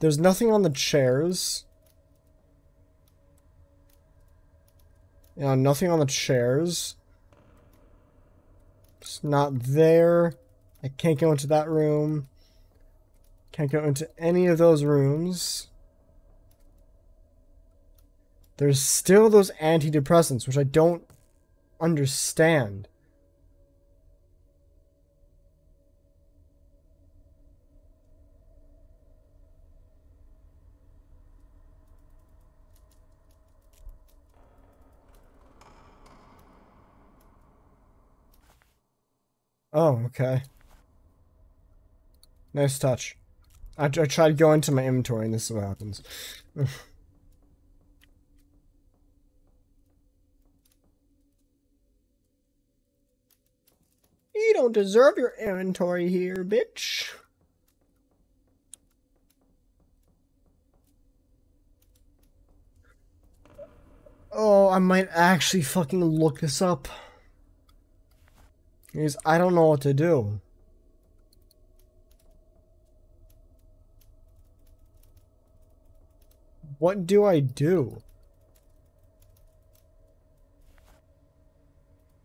There's nothing on the chairs. Yeah, nothing on the chairs. It's not there. I can't go into that room. Can't go into any of those rooms. There's still those antidepressants, which I don't understand. Oh, okay. Nice touch. I, I tried going to my inventory and this is what happens. you don't deserve your inventory here, bitch. Oh, I might actually fucking look this up. Is I don't know what to do. What do I do?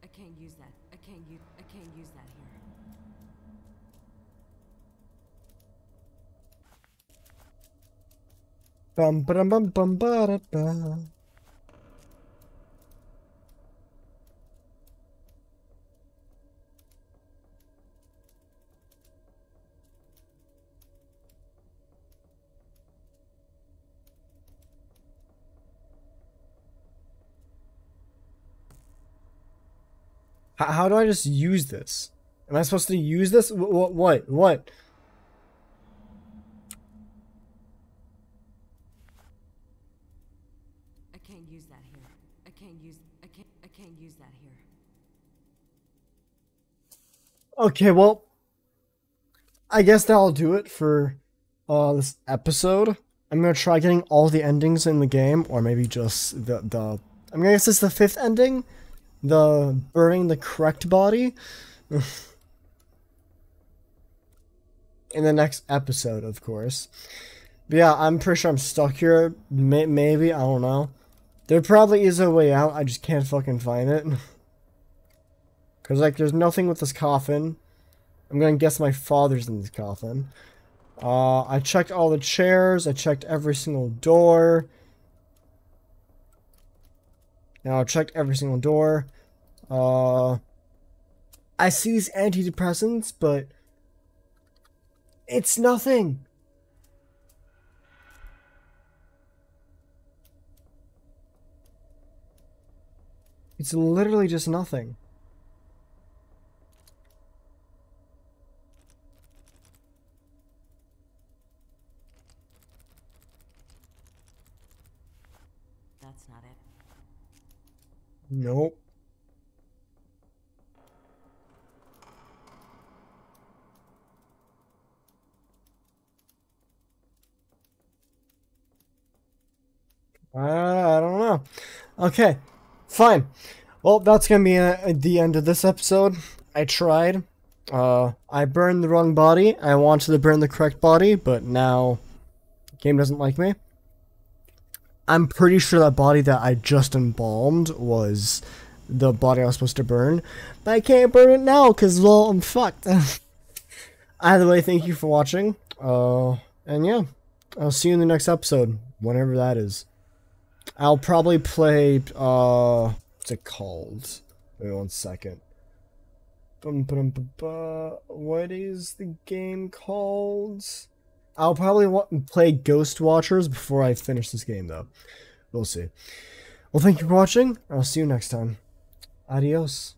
I can't use that. I can't use I can't use that here. Bum bum bum ba da ba. How, how do I just use this? Am I supposed to use this? What? What? What? I can't use that here. I can't use. I can't. I can't use that here. Okay, well, I guess that'll do it for uh, this episode. I'm gonna try getting all the endings in the game, or maybe just the the. I mean, I guess it's the fifth ending, the burning the correct body. in the next episode, of course. But yeah, I'm pretty sure I'm stuck here. May- maybe I don't know. There probably is a way out. I just can't fucking find it. Cause like, there's nothing with this coffin. I'm gonna guess my father's in this coffin. Uh, I checked all the chairs. I checked every single door. Now I checked every single door. Uh, I see these antidepressants, but it's nothing. It's literally just nothing. That's not it. Nope. I don't know. Okay, fine. Well, that's gonna be uh, the end of this episode. I tried. Uh, I burned the wrong body. I wanted to burn the correct body, but now game doesn't like me. I'm pretty sure that body that I just embalmed was the body I was supposed to burn, but I can't burn it now because well, I'm fucked. Either way, thank you for watching. Uh, and yeah, I'll see you in the next episode, whenever that is. I'll probably play, uh, what's it called? Wait one second. What is the game called? I'll probably play Ghost Watchers before I finish this game, though. We'll see. Well, thank you for watching. I'll see you next time. Adios.